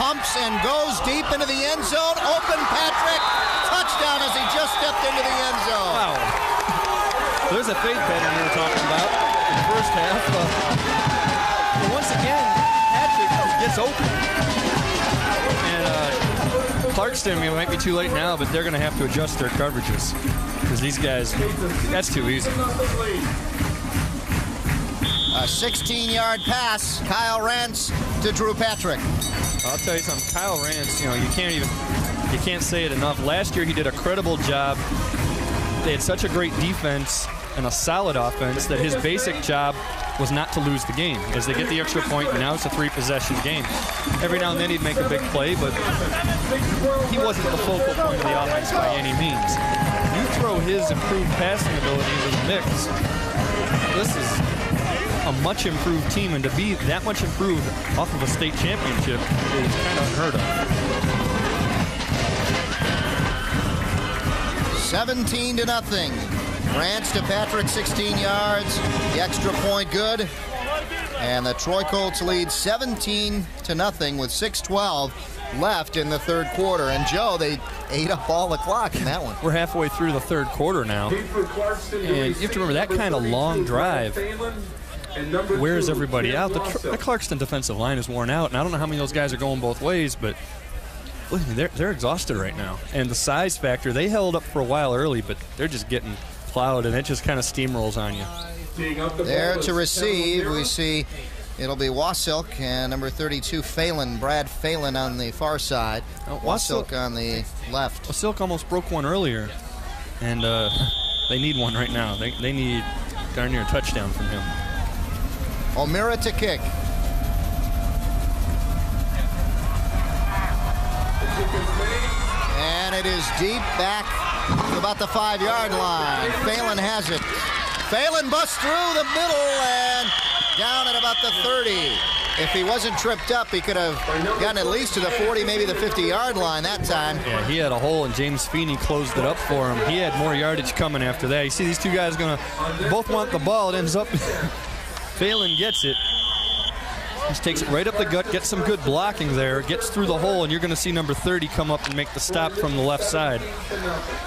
A: Pumps and goes deep into the end zone. Open Patrick. Touchdown as he just stepped into the end zone.
B: Wow. There's a fade pattern we were talking about in the first half. Uh, but once again, Patrick gets open. Clarkston, it might be too late now, but they're going to have to adjust their coverages because these guys, that's too easy.
A: A 16-yard pass. Kyle Rance to Drew Patrick.
B: I'll tell you something, Kyle Rance, you know, you can't even, you can't say it enough. Last year he did a credible job. They had such a great defense and a solid offense that his basic job was not to lose the game as they get the extra point and now it's a three possession game. Every now and then he'd make a big play, but he wasn't the focal point of the offense by any means. You throw his improved passing ability into the mix, this is a much improved team, and to be that much improved off of a state championship is kind of unheard of.
A: 17 to nothing. Rance to Patrick, 16 yards. The extra point good. And the Troy Colts lead 17 to nothing with 6:12 left in the third quarter. And Joe, they ate up all the clock in that one.
B: We're halfway through the third quarter now, and you have to remember that kind of long drive wears everybody out. The, the Clarkston defensive line is worn out, and I don't know how many of those guys are going both ways, but they're, they're exhausted right now. And the size factor, they held up for a while early, but they're just getting plowed, and it just kind of steamrolls on you.
A: There to receive, we see It'll be Wasilk and number 32, Phelan, Brad Phelan on the far side. Wasilk
B: Wasilk-
A: on the left.
B: Silk almost broke one earlier, and uh, they need one right now. They, they need darn near a touchdown from him.
A: O'Meara to kick. And it is deep back about the five yard line. Phelan has it. Phelan busts through the middle and down at about the 30. If he wasn't tripped up, he could have gotten at least to the 40, maybe the 50 yard line that time.
B: Yeah, he had a hole, and James Feeney closed it up for him. He had more yardage coming after that. You see these two guys going to both want the ball. It ends up (laughs) Phelan gets it. Just takes it right up the gut, gets some good blocking there, gets through the hole, and you're going to see number 30 come up and make the stop from the left side.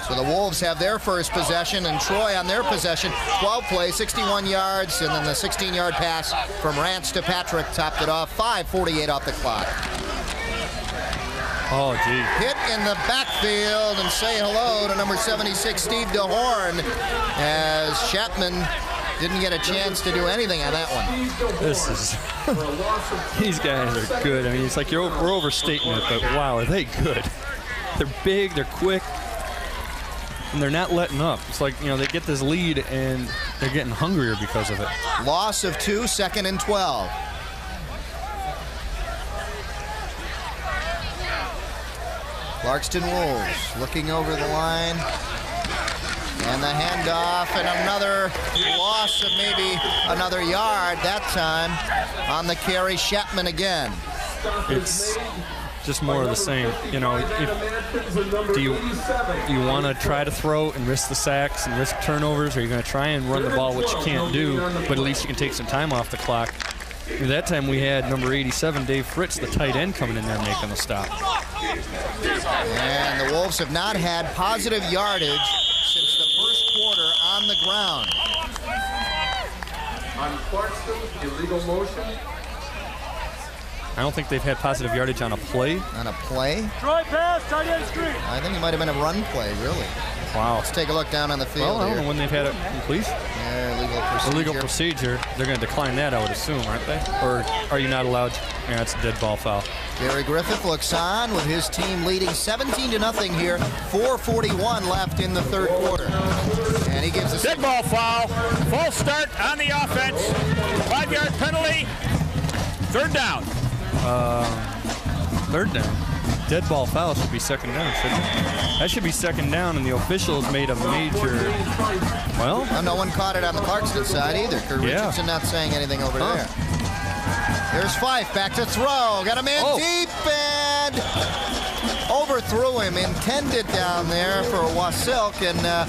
A: So the Wolves have their first possession, and Troy on their possession. 12 plays, 61 yards, and then the 16 yard pass from Rance to Patrick topped it off. 5.48 off the clock.
B: Oh, gee.
A: Hit in the backfield and say hello to number 76, Steve DeHorn, as Chapman didn't get a chance to do anything on that one.
B: This is. (laughs) these guys are good. I mean, it's like you're we're overstating it, but wow, are they good? They're big, they're quick, and they're not letting up. It's like, you know, they get this lead and they're getting hungrier because of it.
A: Loss of two, second and 12. Clarkston Wolves looking over the line. And the handoff and another loss of maybe another yard that time on the carry. Chapman again.
B: It's just more of the same. You know, if, do you you want to try to throw and risk the sacks and risk turnovers, or you're you going to try and run the ball, which you can't do, but at least you can take some time off the clock? At that time, we had number 87, Dave Fritz, the tight end, coming in there making the stop.
A: And the Wolves have not had positive yardage since the first quarter on the ground.
F: On Clarkston, illegal motion.
B: I don't think they've had positive yardage on a play.
A: On a play?
I: Troy pass, tight end screen.
A: I think it might have been a run play, really.
B: Wow.
A: Let's take a look down on the field
B: Well, I don't
A: here.
B: know when they've had a completion.
A: Yeah, illegal procedure.
B: Illegal procedure. They're going to decline that, I would assume, aren't they? Or are you not allowed? Yeah, it's a dead ball foul.
A: Gary Griffith looks on with his team leading 17 to nothing here. 4:41 left in the third quarter, and he gives a
G: Dead ball foul. False start on the offense. Five yard penalty. Third down.
B: Uh, third down. Dead ball foul should be second down, shouldn't it? That should be second down, and the officials made a major. Well,
A: Well, no one caught it on the Clarkston side either. Kurt
B: Yeah.
A: Richardson not saying anything over
B: Huh.
A: there. Here's Fife back to throw. Got a man
B: Oh.
A: deep and overthrew him. Intended down there for Wasilk, and uh,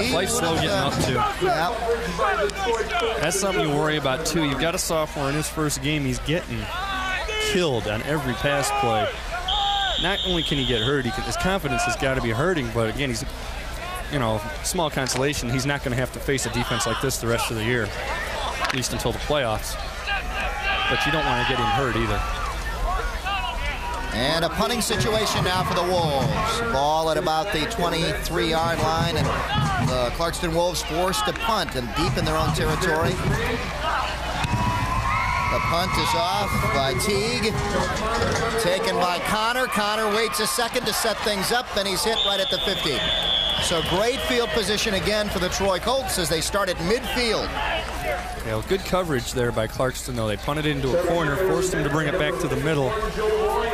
A: he
B: Fife's slow getting
A: uh,
B: up too.
A: Yep.
B: That's something you worry about too. You've got a sophomore in his first game. He's getting killed on every pass play. Not only can he get hurt, he can, his confidence has got to be hurting. But again, he's, you know, small consolation. He's not going to have to face a defense like this the rest of the year, at least until the playoffs. But you don't want to get him hurt either.
A: And a punting situation now for the Wolves. Ball at about the 23-yard line, and the Clarkston Wolves forced to punt and deep in their own territory. The punt is off by Teague. Taken by Connor. Connor waits a second to set things up, and he's hit right at the 50. So great field position again for the Troy Colts as they start at midfield.
B: You know, good coverage there by Clarkston, though. They punted into a corner, forced him to bring it back to the middle.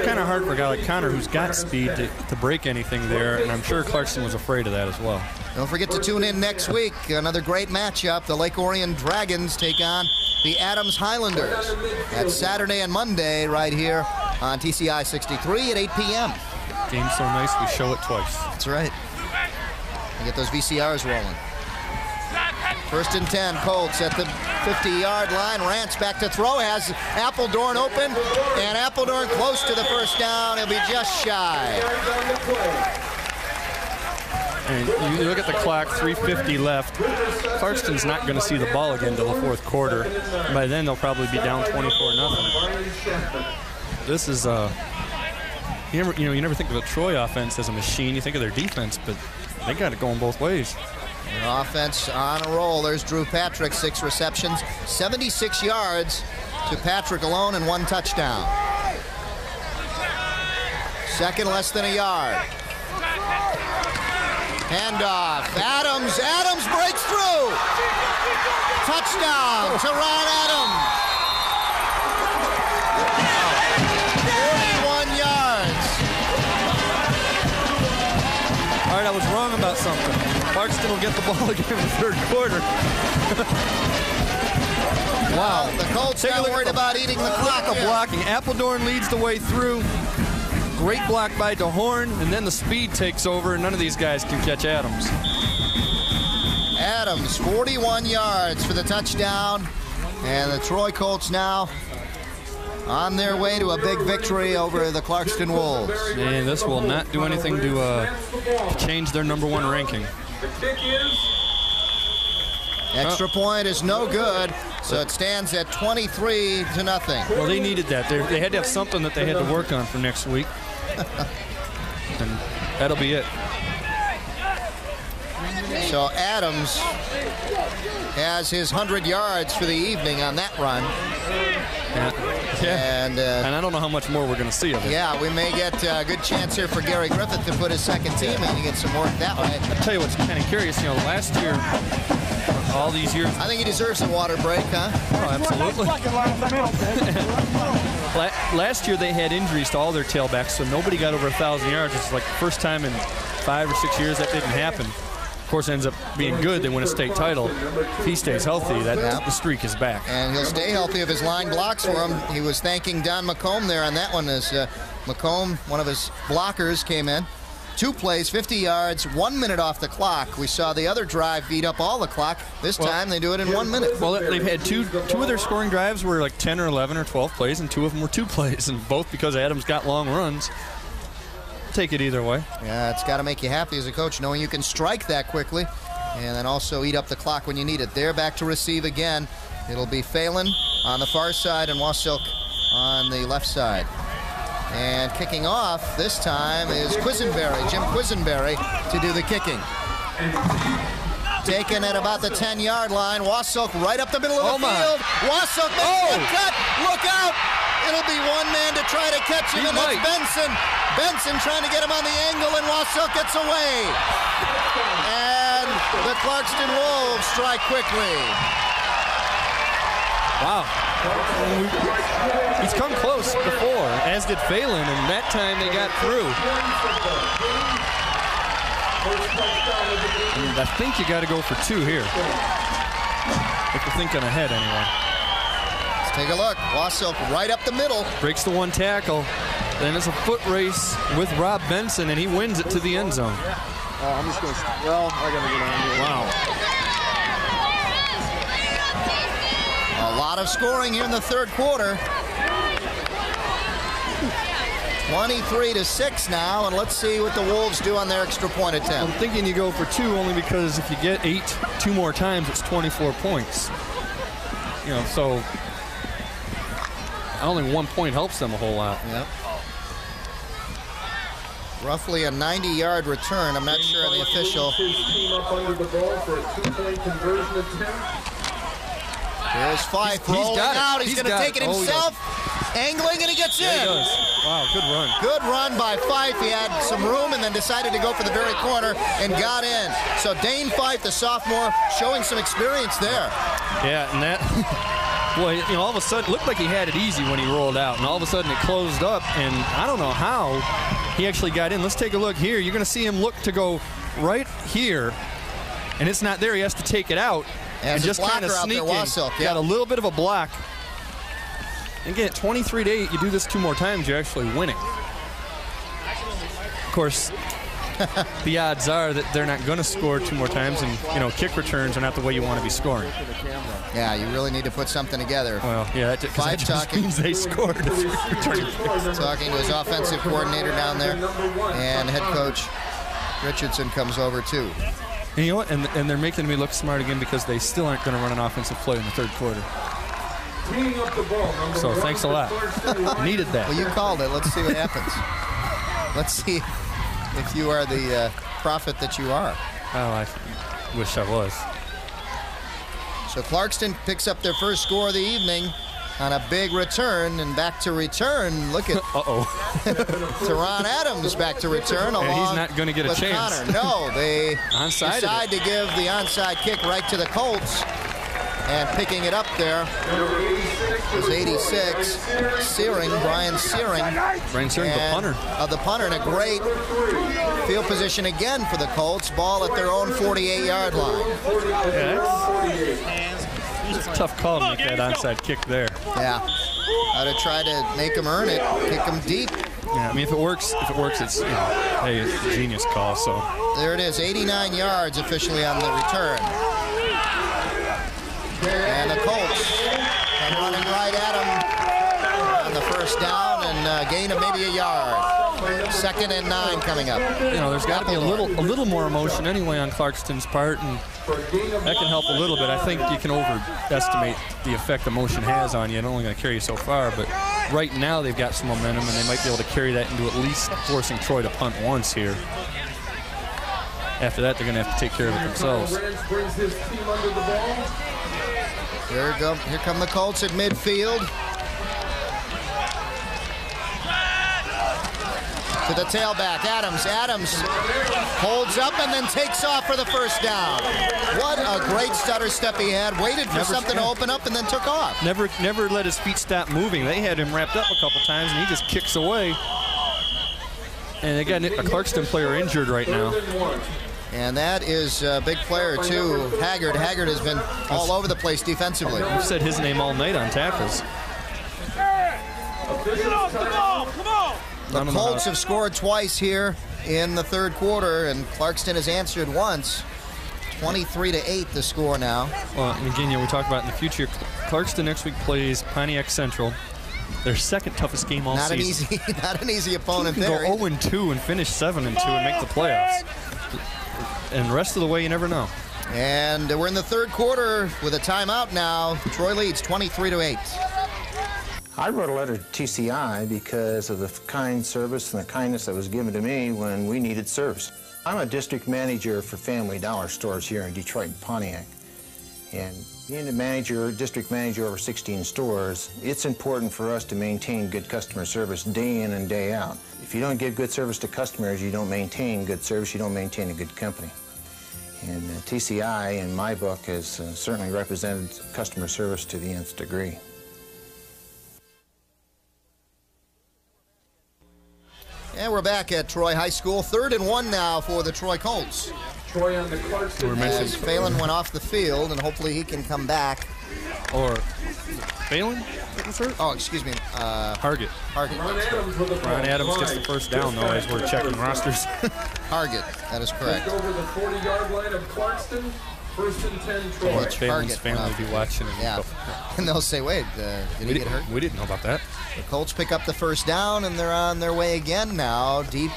B: Kind of hard for a guy like Connor, who's got speed, to, to break anything there, and I'm sure Clarkston was afraid of that as well.
A: Don't forget to tune in next week. Another great matchup. The Lake Orion Dragons take on the Adams Highlanders. That's Saturday and Monday right here on TCI 63 at 8 p.m.
B: Game's so nice, we show it twice.
A: That's right. And get those VCRs rolling. First and 10, Colts at the 50-yard line. Rance back to throw, has Appledorn open, and Appledorn close to the first down. He'll be just shy.
B: And you look at the clock, 350 left. Clarkston's not going to see the ball again until the fourth quarter. By then, they'll probably be down 24 nothing. This is uh, you never, you know, you never think of a Troy offense as a machine. You think of their defense, but they got it going both ways.
A: Their offense on a roll. There's Drew Patrick, six receptions, 76 yards, to Patrick alone and one touchdown. Second less than a yard. Handoff. Adams. Adams breaks through. Touchdown Teron Adams. 41 yards.
B: All right, I was wrong about something. Clarkston will get the ball (laughs) again in the third quarter. wow.
A: The Colts
B: Take a
A: now
B: look at
A: worried about eating the clock.
B: of blocking. Appledorn leads the way through. Great block by DeHorn, and then the speed takes over, and none of these guys can catch Adams.
A: Adams, 41 yards for the touchdown. And the Troy Colts now on their way to a big victory over the Clarkston Wolves.
B: And this will not do anything to uh, change their number one ranking.
F: The kick is
A: Extra point is no good, so it stands at 23 to nothing.
B: Well, they needed that. They, they had to have something that they had to work on for next week. And that'll be it.
A: So Adams has his 100 yards for the evening on that run.
B: Yeah.
A: And, uh,
B: and I don't know how much more we're going to see of it.
A: Yeah, we may get a good chance here for Gary Griffith to put his second team in and get some work that way.
B: I'll tell you what's kind of curious. You know, last year, all these years.
A: I think he deserves a water break, huh?
B: Oh, absolutely. (laughs) La- Last year they had injuries to all their tailbacks, so nobody got over a thousand yards. It's like the first time in five or six years that didn't happen. Of course, it ends up being good. They win a state title. If he stays healthy, that the streak is back.
A: And he'll stay healthy if his line blocks for him. He was thanking Don McComb there on that one as uh, McComb, one of his blockers, came in. Two plays, 50 yards, one minute off the clock. We saw the other drive beat up all the clock. This time they do it in one minute.
B: Well, they've had two two of their scoring drives were like 10 or 11 or 12 plays, and two of them were two (laughs) plays, and both because Adams got long runs. Take it either way.
A: Yeah, it's got to make you happy as a coach knowing you can strike that quickly and then also eat up the clock when you need it. They're back to receive again. It'll be Phelan on the far side and Wasilk on the left side. And kicking off this time is Quisenberry, Jim Quisenberry, to do the kicking. Taken at about the 10 yard line. Wasilk right up the middle of
B: Oh,
A: the
B: my.
A: field. Wasilk makes
B: Oh.
A: the cut. Look out. It'll be one man to try to catch him,
B: He
A: and that's. Benson. Benson trying to get him on the angle, and Wasilk gets away. And the Clarkston Wolves strike quickly.
B: Wow. He's come close before, as did Phelan, and that time they got through. And I think you got to go for two here. If you're thinking ahead, anyway.
A: Let's take a look. Wasilk right up the middle.
B: Breaks the one tackle. Then it's a foot race with Rob Benson, and he wins it to the end zone.
I: Uh, I'm just going to, well, I got to get on here.
B: Wow.
A: A lot of scoring here in the third quarter. 23 to 6 now, and let's see what the Wolves do on their extra point attempt.
B: I'm thinking you go for two only because if you get eight two more times, it's 24 points. You know, so only one point helps them a whole lot.
A: Yep. Roughly a 90 yard return. I'm not sure on the official.
F: His team up under the ball for a two-point conversion attempt.
A: Here's Fife
B: He's- he's
A: rolling
B: it.
A: out. He's,
B: He's
A: going to take it
B: it. Oh,
A: himself. Angling, and he gets
B: Yeah, he
A: in.
B: does. Wow, good run.
A: Good run by Fife. He had some room and then decided to go for the very corner and got in. So Dane Fife, the sophomore, showing some experience there.
B: Yeah, and that, (laughs) boy, you know, all of a sudden, it looked like he had it easy when he rolled out, and all of a sudden it closed up, and I don't know how he actually got in. Let's take a look here. You're going to see him look to go right here, and it's not there. He has to take it out
A: As
B: and just kind of
A: blocker out there,
B: sneak in.
A: Wasilk, yeah.
B: Got a little bit of a block. Again, at 23 to 8, you do this two more times, you're actually winning. Of course, (laughs) the odds are that they're not going to score two more times, and you know, kick returns are not the way you want to be scoring.
A: Yeah, you really need to put something together.
B: Well, yeah, that,
A: Five
B: that
A: talking.
B: means they scored. if you're returning kicks. (laughs)
A: Talking to his offensive coordinator down there, and head coach Richardson comes over too.
B: And you know what? And, and they're making me look smart again because they still aren't going to run an offensive play in the third quarter.
F: Cleaning up the ball.
B: So thanks a lot. (laughs) Needed that.
A: Well, you called it. Let's see what happens. (laughs) Let's see if you are the uh, prophet that you are.
B: Oh, I wish I was.
A: So Clarkston picks up their first score of the evening. on a big return and back to return. Look at (laughs)
B: Uh-oh.
A: Teron Adams back to return.
B: And he's not gonna get a
A: with
B: chance.
A: Connor. No, they
B: Onside of
A: decide to give the onside kick right to the Colts. And picking it up there was 86. Searing, Brian Searing.
B: Brian Searing, the
A: And,
B: punter.
A: Uh, the punter in a great field position again for the Colts. Ball at their own 48-yard line.
B: It's a tough call to make that onside kick there.
A: Yeah. Got to try to make them earn it, kick them deep.
B: Yeah, I mean, if it works, if it works, it's you know, hey, it's a genius call. So
A: There it is, 89 yards officially on the return. And the Colts come running right at him on the first down and uh, gain of maybe a yard. Second and nine coming up.
B: you know, there's got to be a little, a little more emotion anyway on Clarkston's part, and that can help a little bit. I think you can overestimate the effect emotion has on you. It's only going to carry you so far, but right now they've got some momentum, and they might be able to carry that into at least forcing Troy to punt once here. After that, they're going to have to take care of it themselves.
F: Rance brings his team under the ball.
A: Here, go, here come the Colts at midfield. To the tailback, Adams. Adams holds up and then takes off for the first down. What a great stutter step he had. Waited for
B: Never-
A: something to open up and then took off.
B: Never, never let his feet stop moving. They had him wrapped up a couple times, and he just kicks away. And they got a Clarkston player injured right now.
A: And that is a big player, too. Hargett. Hargett has been all over the place defensively.
B: We've said his name all night on tackles.
A: Get off The Colts have scored twice here in the third quarter, and Clarkston has answered once. 23 to 8 the score now.
B: Well, and again, you know, we talked about in the future. Clarkston next week plays Pontiac Central, their second toughest game all
A: Not an
B: season.
A: easy, (laughs) not an easy opponent
B: You can
A: there.
B: go 0 2 and finish 7 and 2 and make the playoffs. And rest of the way, you never know.
A: And we're in the third quarter with a timeout now. Troy leads 23 to 8.
K: I wrote a letter to TCI because of the kind service and the kindness that was given to me when we needed service. I'm a district manager for Family Dollar stores here in Detroit and Pontiac. And being a manager, district manager over 16 stores, it's important for us to maintain good customer service day in and day out. If you don't give good service to customers, you don't maintain good service, you don't maintain a good company. And uh, TCI, in my book, has uh, certainly represented customer service to the nth degree.
A: And we're back at Troy High School. Third and one now for the Troy Colts.
F: Troy on the Clarkston.
A: As Phelan went off the field, and hopefully he can come back.
B: Or Phelan?
A: Oh, excuse me. Uh,
B: Hargett.
A: Hargett.
F: Ron Adams
B: Ron Adams gets the first down, though, as we're checking rosters. (laughs)
A: Hargett, that is correct.
F: Over the 40-yard line of Clarkston. First and 10, Troy.
A: Mitch
B: Phelan's
A: Hargett
B: family will be watching. And
A: Yeah. (laughs) And they'll say, wait, uh, did he
B: we,
A: get hurt?
B: we didn't know about that.
A: The Colts pick up the first down, and they're on their way again now, deep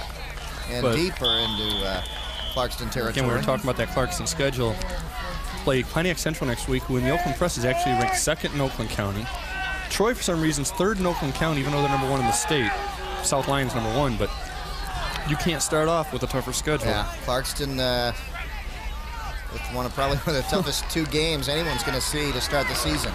A: and
B: But-
A: deeper into uh, Clarkston territory.
B: Again, we were talking about that Clarkston schedule. Play Pontiac Central next week, who in the Oakland Press is actually ranked second in Oakland County. Troy, for some reason, is third in Oakland County, even though they're number one in the state. South Lyon's number one, but you can't start off with a tougher schedule.
A: Yeah, Clarkston uh, with one of probably one of the toughest two games anyone's going to see to start the season.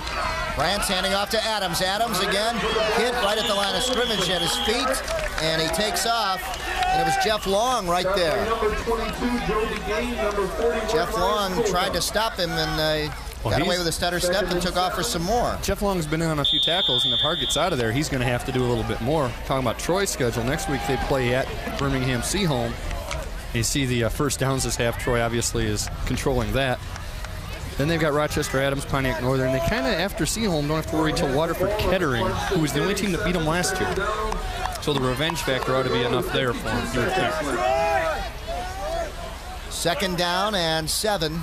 A: Rance's handing off to Adams. Adams again hit right at the line of scrimmage at his feet, and he takes off. And it was Jeff Long right there.
F: Number 22, Jody Gain. Number 41.
A: Jeff Long tried to stop him and uh,
B: Well,
A: got away with a stutter step and took off for some more.
B: Jeff Long's been in on a few tackles, and if Hargett's out of there, he's going to have to do a little bit more. Talking about Troy's schedule, next week they play at Birmingham Seaholm. You see the uh, first downs this half. Troy obviously is controlling that. Then they've got Rochester Adams, Pontiac Northern. They kind of, after Seaholm, don't have to worry till Waterford Kettering, who was the only team that beat them last year. So the revenge factor ought to be enough there for them. you would think.
A: Second down and seven.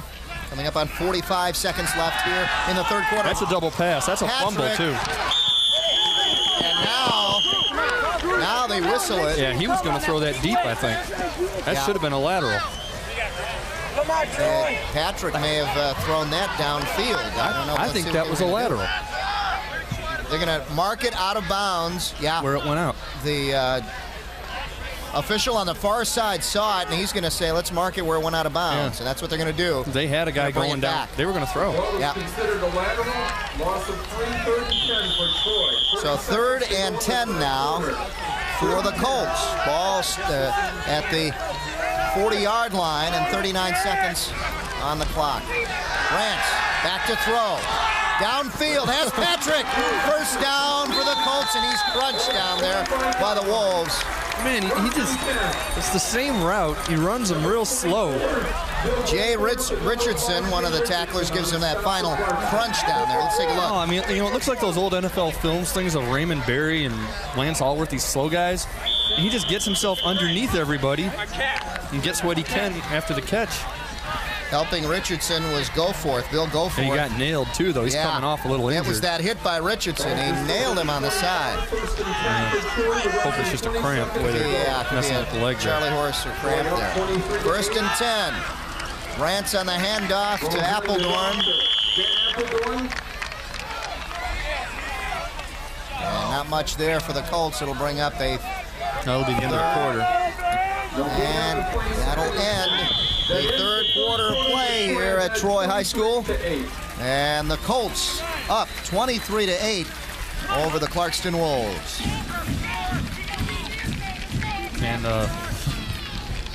A: Coming up on 45 seconds left here in the third quarter.
B: That's a double pass. That's a fumble, too.
A: And now, now they whistle it.
B: Yeah, he was going to throw that deep, I think. That
A: Yeah.
B: should have been a lateral.
A: Uh, Patrick may have uh, thrown that downfield. I don't know.
B: I think that was a
A: gonna do.
B: lateral.
A: They're going to mark it out of bounds. Yeah.
B: Where it went out.
A: The uh, official on the far side saw it, and he's going to say, let's mark it where it went out of bounds.
B: Yeah.
A: And that's what they're going to do.
B: They had a guy
A: gonna bring
B: going
A: it
B: down.
A: back.
B: They were going to throw.
A: Yeah.
F: Considered a lateral loss of three, third and 10 for Troy.
A: So third and 10 now for the Colts. Ball uh, at the 40-yard line and 39 seconds on the clock. Rance back to throw. Downfield has Patrick. First down for the Colts, and he's crunched down there by the Wolves.
B: Man, he, he just, it's the same route. He runs them real slow.
A: Jay Ritz, Richardson, one of the tacklers, gives him that final crunch down there. Let's take a look.
B: Oh, I mean, you know, it looks like those old NFL films things of Raymond Berry and Lance Alworth, these slow guys. And he just gets himself underneath everybody and gets what he can after the catch.
A: Helping Richardson was Goforth, Bill Goforth.
B: And he got nailed too, though. He's
A: Yeah.
B: coming off a little
A: It was that hit by Richardson. He nailed him on the side.
B: Hope it's just a cramp the way they're
A: Yeah,
B: messing with the leg there.
A: Charlie Horse or cramp there. First and 10. Rance on the handoff to Appledorn. And not much there for the Colts. It'll bring up a
B: That'll be the end of the quarter.
A: and that'll end the third quarter play here at Troy High School. And the Colts up 23 to 8 over the Clarkston Wolves.
B: And uh,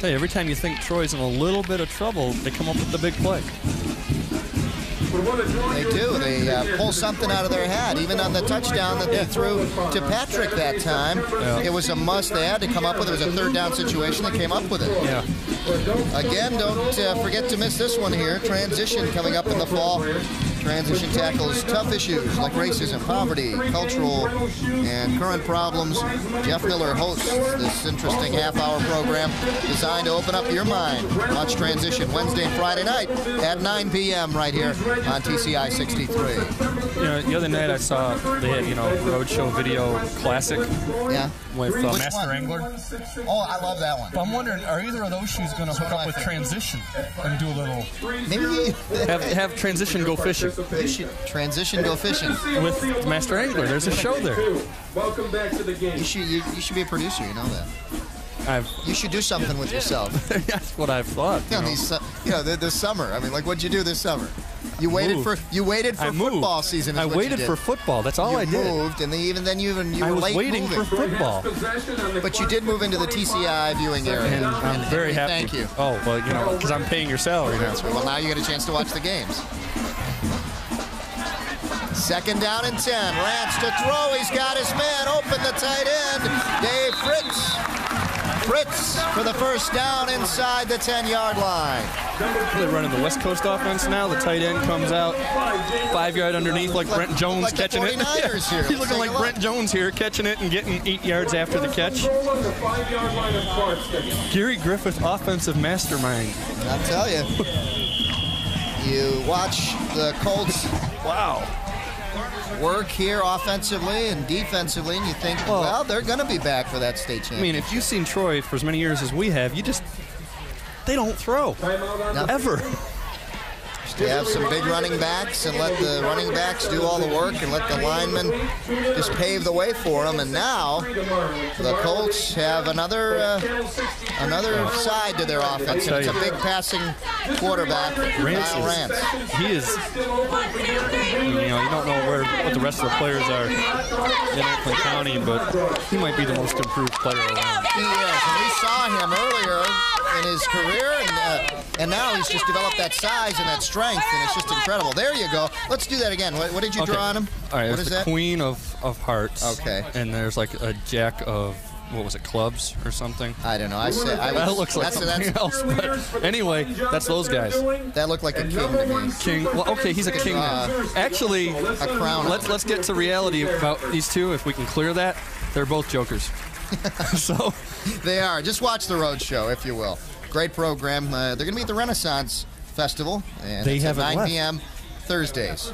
B: hey, every time you think Troy's in a little bit of trouble, they come up with the big play.
A: They do. They uh, pull something out of their hat. Even on the touchdown that they threw to Patrick that time, it was a must. They had to come up with it. It was a third down situation. They came up with it.
B: Yeah.
A: Again, don't uh, forget to miss this one here. Transition coming up in the fall. Transition tackles tough issues like racism, poverty, cultural, and current problems. Jeff Miller hosts this interesting half-hour program designed to open up your mind. Watch Transition Wednesday and Friday night at 9 p.m. right here on TCI 63.
B: You know, the other night I saw they had, you know, Roadshow Video Classic
A: Yeah.
B: With uh, Master
A: one?
B: Angler.
A: Oh, I love that one.
B: But I'm wondering, are either of those shoes going to hook up with Transition and do a little
A: Maybe
B: have, have Transition go fishing
A: you should transition go fishing.
B: with Master Angler? There's a show there.
F: Welcome back to the game.
A: You should you, you should be a producer. You know that.
B: I've,
A: You should do something with yourself. (laughs)
B: that's what I've thought. You
A: Yeah,
B: know.
A: these, you know, the, the summer. I mean, like, what'd you do this summer? You waited
B: Moved.
A: for you waited for
B: I moved.
A: football season. is
B: I
A: what you
B: waited
A: did.
B: for football. That's all
A: you
B: I did.
A: moved, and then even then you even you
B: I
A: were
B: was
A: late
B: waiting
A: moving.
B: for football.
F: Possession on the
A: But you did move into the TCI viewing area.
B: And I'm very happy.
A: Thank you.
B: Oh, well, you know, because I'm paying your salary now.
A: Well, now you get a chance to watch the games. Second down and 10. Rance to throw. He's got his man open the tight end. Dave Fritz. Fritz for the first down inside the 10-yard line.
B: They're running the West Coast offense now. The tight end comes out five yard underneath like Brent Jones
A: like
B: catching it. (laughs)
A: 49ers.
B: He's
A: Let's
B: looking like. Brent Jones here, catching it and getting eight yards after the catch.
F: Goal on the five-yard line of Clarkston.
B: Gary Griffith, offensive mastermind.
A: I'll tell you. You watch the Colts
B: Wow.
A: Work here offensively and defensively, and you think, well,
B: Well-
A: they're going to be back for that state championship.
B: I mean, if you've seen Troy for as many years as we have, you just they don't throw
F: the
B: ever.
A: to have some big running backs and let the running backs do all the work and let the linemen just pave the way for them. And now the Colts have another uh, another side to their offense. And it's a big passing quarterback,
B: Rance
A: Kyle
B: is- He is. You know, you don't know where what the rest of the players are in Oakland County, but he might be the most improved player around.
A: He is. And we saw him earlier in his career, and, uh, and now he's just developed that size and that strength, and it's just incredible. There you go. Let's do that again. What, what did you
B: Okay.
A: draw on him?
B: All right,
A: what is
B: the
A: that?
B: Queen of, of Hearts.
A: Okay.
B: And there's like a Jack of what was it, clubs or something?
A: I don't know. I said I
B: That
A: was,
B: looks like
A: that's,
B: something
A: that's,
B: else. But anyway, that's those guys.
A: that looked like a king to me.
B: King. Well, okay, he's a king now. Actually,
A: A crown.
B: let's let's get to reality about these two. If we can clear that, they're both jokers. (laughs) so
A: They are. Just watch the road show, if you will. Great program. Uh, they're going to be at the Renaissance Festival, and
B: They
A: it's at
B: haven't
A: 9
B: left.
A: p.m. Thursdays.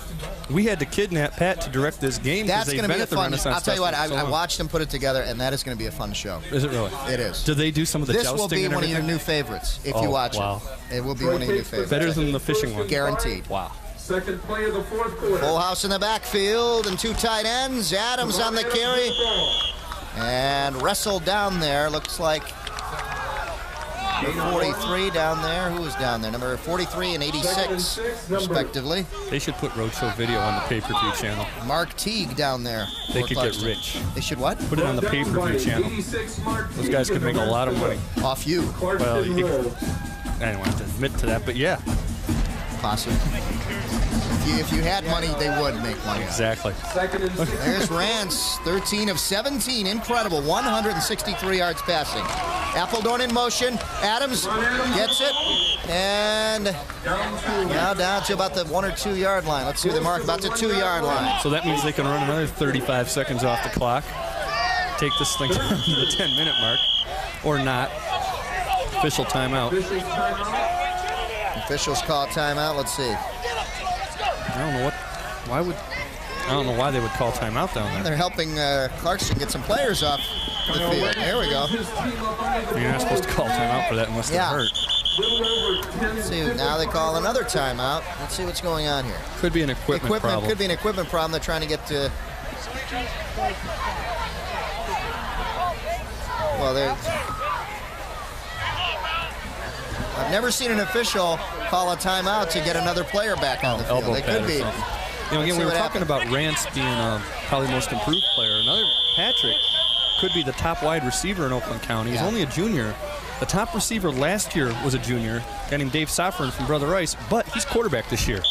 B: we had to kidnap Pat to direct this game
A: That's going to be a fun. I'll tell you what. I,
B: so
A: I watched them put it together, and that is going to be a fun show.
B: Is it really?
A: It is.
B: Do they do some of the
A: this will be one of your new favorites if
B: Oh,
A: you watch
B: wow.
A: it. It will be one of your new favorites.
B: Better than the fishing one.
A: Guaranteed.
B: Wow.
F: Second play of the fourth quarter.
A: Full house in the backfield and two tight ends. Adams on the carry and wrestled down there. Looks like 43 down there. Who was down there? Number 43 and 86, respectively.
B: They should put Roadshow Video on the pay-per-view channel.
A: Mark Teague down there.
B: They could get rich.
A: They should what?
B: Put it on the pay-per-view channel. Those guys could make a lot of money.
A: Off you.
B: Well, you, I don't want to admit to that, but yeah.
A: Possibly. If you, if you had money, they would make money.
B: Exactly.
A: There's Rance, 13 of 17. Incredible. 163 yards passing. Appledorn in motion. Adams gets it. And now down to about the one or two yard line. Let's see the mark. About the two yard line.
B: So that means they can run another 35 seconds off the clock, take this thing to the 10 minute mark, or not. Official timeout.
A: Officials call timeout. Let's see.
B: I don't know what. Why would. I don't know why they would call timeout down there.
A: They're helping uh, Clarkston get some players off the field. There we go.
B: You're not supposed to call timeout for that unless
A: Yeah.
B: they're hurt.
A: Let's see, now they call another timeout. Let's see what's going on here.
B: Could be an equipment,
A: Equipment
B: problem.
A: could be an equipment problem. They're trying to get to. Well, they're. I've never seen an official call a timeout to get another player back on the field.
B: elbow
A: They could be.
B: You know, again, we were talking about Rance being uh, probably most improved player. Another Patrick could be the top wide receiver in Oakland County. He's
A: Yeah.
B: only a junior. The top receiver last year was a junior, a guy named Dave Sofferin from Brother Rice, but he's quarterback this year.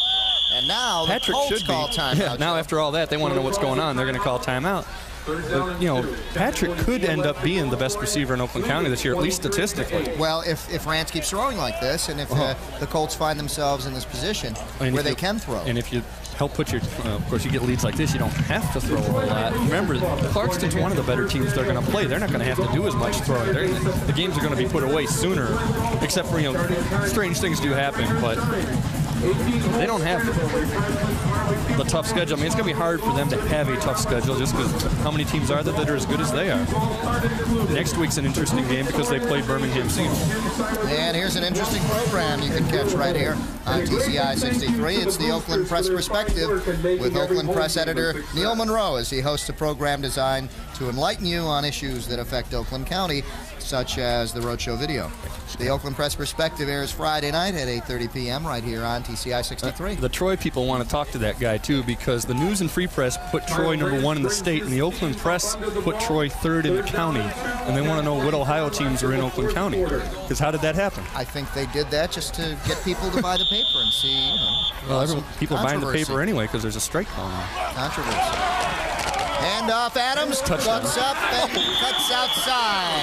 A: And now the
B: Patrick should
A: call (laughs)
B: be.
A: timeout.
B: Yeah, now after all that, they want to know what's going on. They're going to call timeout. But, you know, Patrick could end up being the best receiver in Oakland County this year, at least statistically.
A: Well, if, if Rance keeps throwing like this, and if uh, the Colts find themselves in this position
B: And
A: where they
B: you-
A: can throw.
B: And if you help put your, uh, of course, you get leads like this, you don't have to throw a whole lot. Remember, Clarkston's one of the better teams they're going to play. They're not going to have to do as much throwing. They're, the games are going to be put away sooner, except for, you know, strange things do happen, but they don't have the tough schedule. I mean, it's going to be hard for them to have a tough schedule just because how many teams are there that are as good as they are? Next week's an interesting game because they play Birmingham City.
A: And here's an interesting program you can catch right here on TCI 63. It's the Oakland Press Perspective with Oakland Press editor Neil Monroe as he hosts a program designed to enlighten you on issues that affect Oakland County, such as the Roadshow video. The Oakland Press Perspective airs Friday night at 8:30 p.m. right here on TCI 63.
B: Uh, the Troy people want to talk to that guy too because the News and Free Press put Troy number one in the state, and the Oakland Press put Troy third in the county, and they want to know what Ohio teams are in Oakland County. Because how did that happen?
A: I think they did that just to get people to buy the paper and see, you know,
B: Well, everyone, people buying the paper anyway because there's a strike going on.
A: Controversy. Hand off Adams,
B: Touchdown.
A: looks up and cuts outside.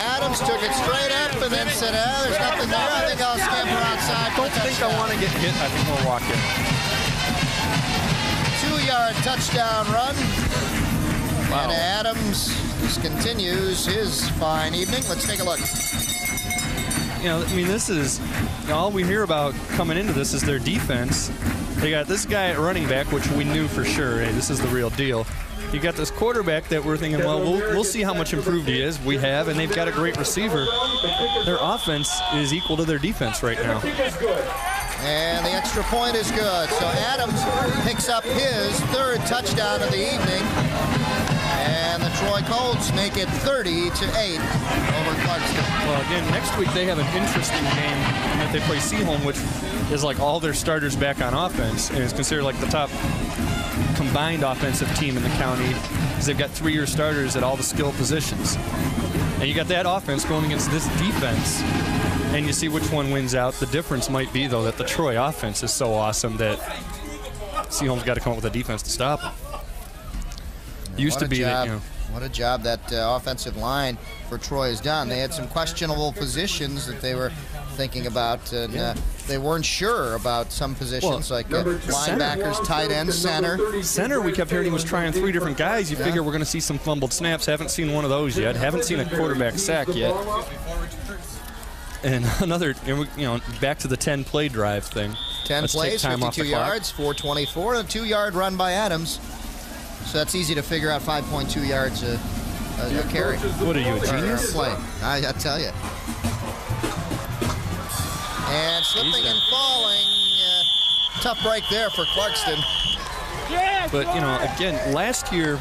A: Adams took it straight up and then said, oh, there's nothing there. I think I'll scamper outside.
B: I don't think I want to get hit. I think we'll walk in.
A: Two-yard touchdown run. And Adams just continues his fine evening. Let's take a look.
B: You know, I mean, this is all we hear about coming into this is their defense. They got this guy at running back, which we knew for sure. Hey, this is the real deal. You got this quarterback that we're thinking, well, we'll, we'll see how much improved he is. We have, and they've got a great receiver. Their offense is equal to their defense right now.
A: And the extra point is good. So Adams picks up his third touchdown of the evening. And the Troy Colts make it 30 to 8 over Clarkston.
B: Well, again, next week they have an interesting game in that they play Seaholm, which is like all their starters back on offense, and is considered like the top combined offensive team in the county because they've got three-year starters at all the skill positions. And you got that offense going against this defense, and you see which one wins out. The difference might be, though, that the Troy offense is so awesome that Seaholm's got to come up with a defense to stop them. Used to be that, you know,
A: What a job that uh, offensive line for Troy has done. They had some questionable positions that they were thinking about, and uh, they weren't sure about some positions like uh, linebackers, tight end, center.
B: Center, we kept hearing he was trying three different guys. You
A: Yeah.
B: figure we're going to see some fumbled snaps. Haven't seen one of those yet. Haven't seen a quarterback sack yet. And (laughs) another, you know, back to the 10 play drive thing.
A: 10
B: Let's
A: plays, 52
B: the clock.
A: yards, 424, and a two-yard run by Adams. So that's easy to figure out 5.2 yards a, a, a carry.
B: What are you, a genius?
A: play. I, I tell you. And slipping and falling. Uh, tough break there for Clarkston.
B: But, you know, again, last year,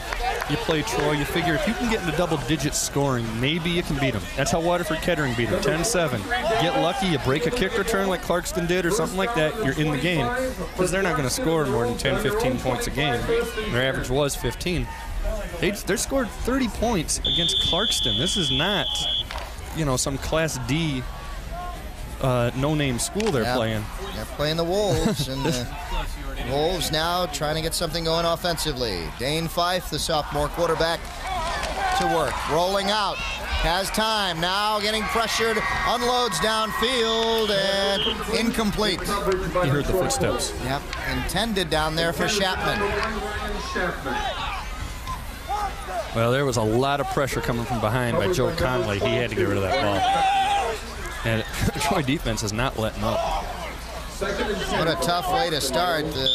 B: you play Troy. You figure if you can get into double-digit scoring, maybe you can beat them. That's how Waterford Kettering beat them, 10-7. Get lucky, you break a kick return like Clarkston did or something like that, you're in the game. Because they're not going to score more than 10, 15 points a game. Their average was 15. They, they scored 30 points against Clarkston. This is not, you know, some Class D uh, no-name school they're
A: Yeah.
B: playing.
A: They're playing the Wolves, and the (laughs) Wolves now trying to get something going offensively. Dane Fife, the sophomore quarterback, to work, rolling out, has time now, getting pressured, unloads downfield, and incomplete.
B: You heard the footsteps.
A: Yep, intended down there for Chapman.
B: Well, there was a lot of pressure coming from behind by Joe Conley. He had to get rid of that ball. And (laughs) Troy defense is not letting up.
A: What a tough way to start the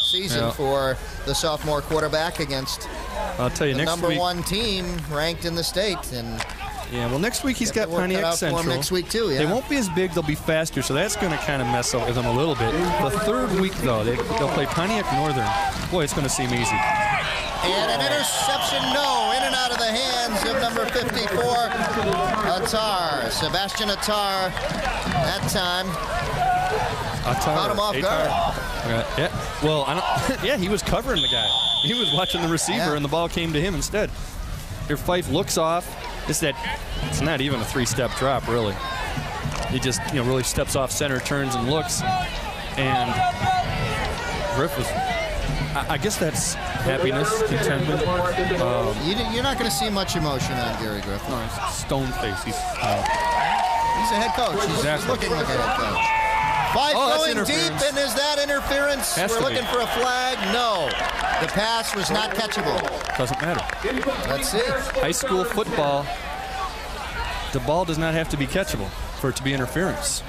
A: season
B: Yeah.
A: for the sophomore quarterback against
B: I'll tell you,
A: the number
B: week.
A: one team ranked in the state. And
B: Yeah, well, next week he's
A: Got
B: got
A: the work
B: Pontiac
A: out for him
B: Central.
A: next week, too, Yeah.
B: They won't be as big. They'll be faster, so that's going to kind of mess up with them a little bit. The third week, though, they, they'll play Pontiac Northern. Boy, it's going to seem easy.
A: And an interception, no, in and out of the hands of number 54, Atar. Sebastian Atar, that time.
B: Atar,
A: Caught him off guard.
B: Uh, yeah. Well, I don't. (laughs) yeah, he was covering the guy. He was watching the receiver,
A: Yeah.
B: and the ball came to him instead. Your Fife looks off. It's that. It's not even a three-step drop, really. He just, you know, really steps off center, turns and looks, and Griff was. I, I guess that's happiness, contentment. Um,
A: You, you're not going to see much emotion on Gary Griffith.
B: no, he's stone face. He's. Uh,
A: He's a head coach. He's, he's
B: Exactly.
A: looking like a head coach. Five
B: Oh, that's
A: going deep, and is that interference?
B: Has
A: We're
B: to be.
A: looking for a flag. No. The pass was not catchable.
B: doesn't matter.
A: Let's see.
B: High school football, the ball does not have to be catchable for it to be interference.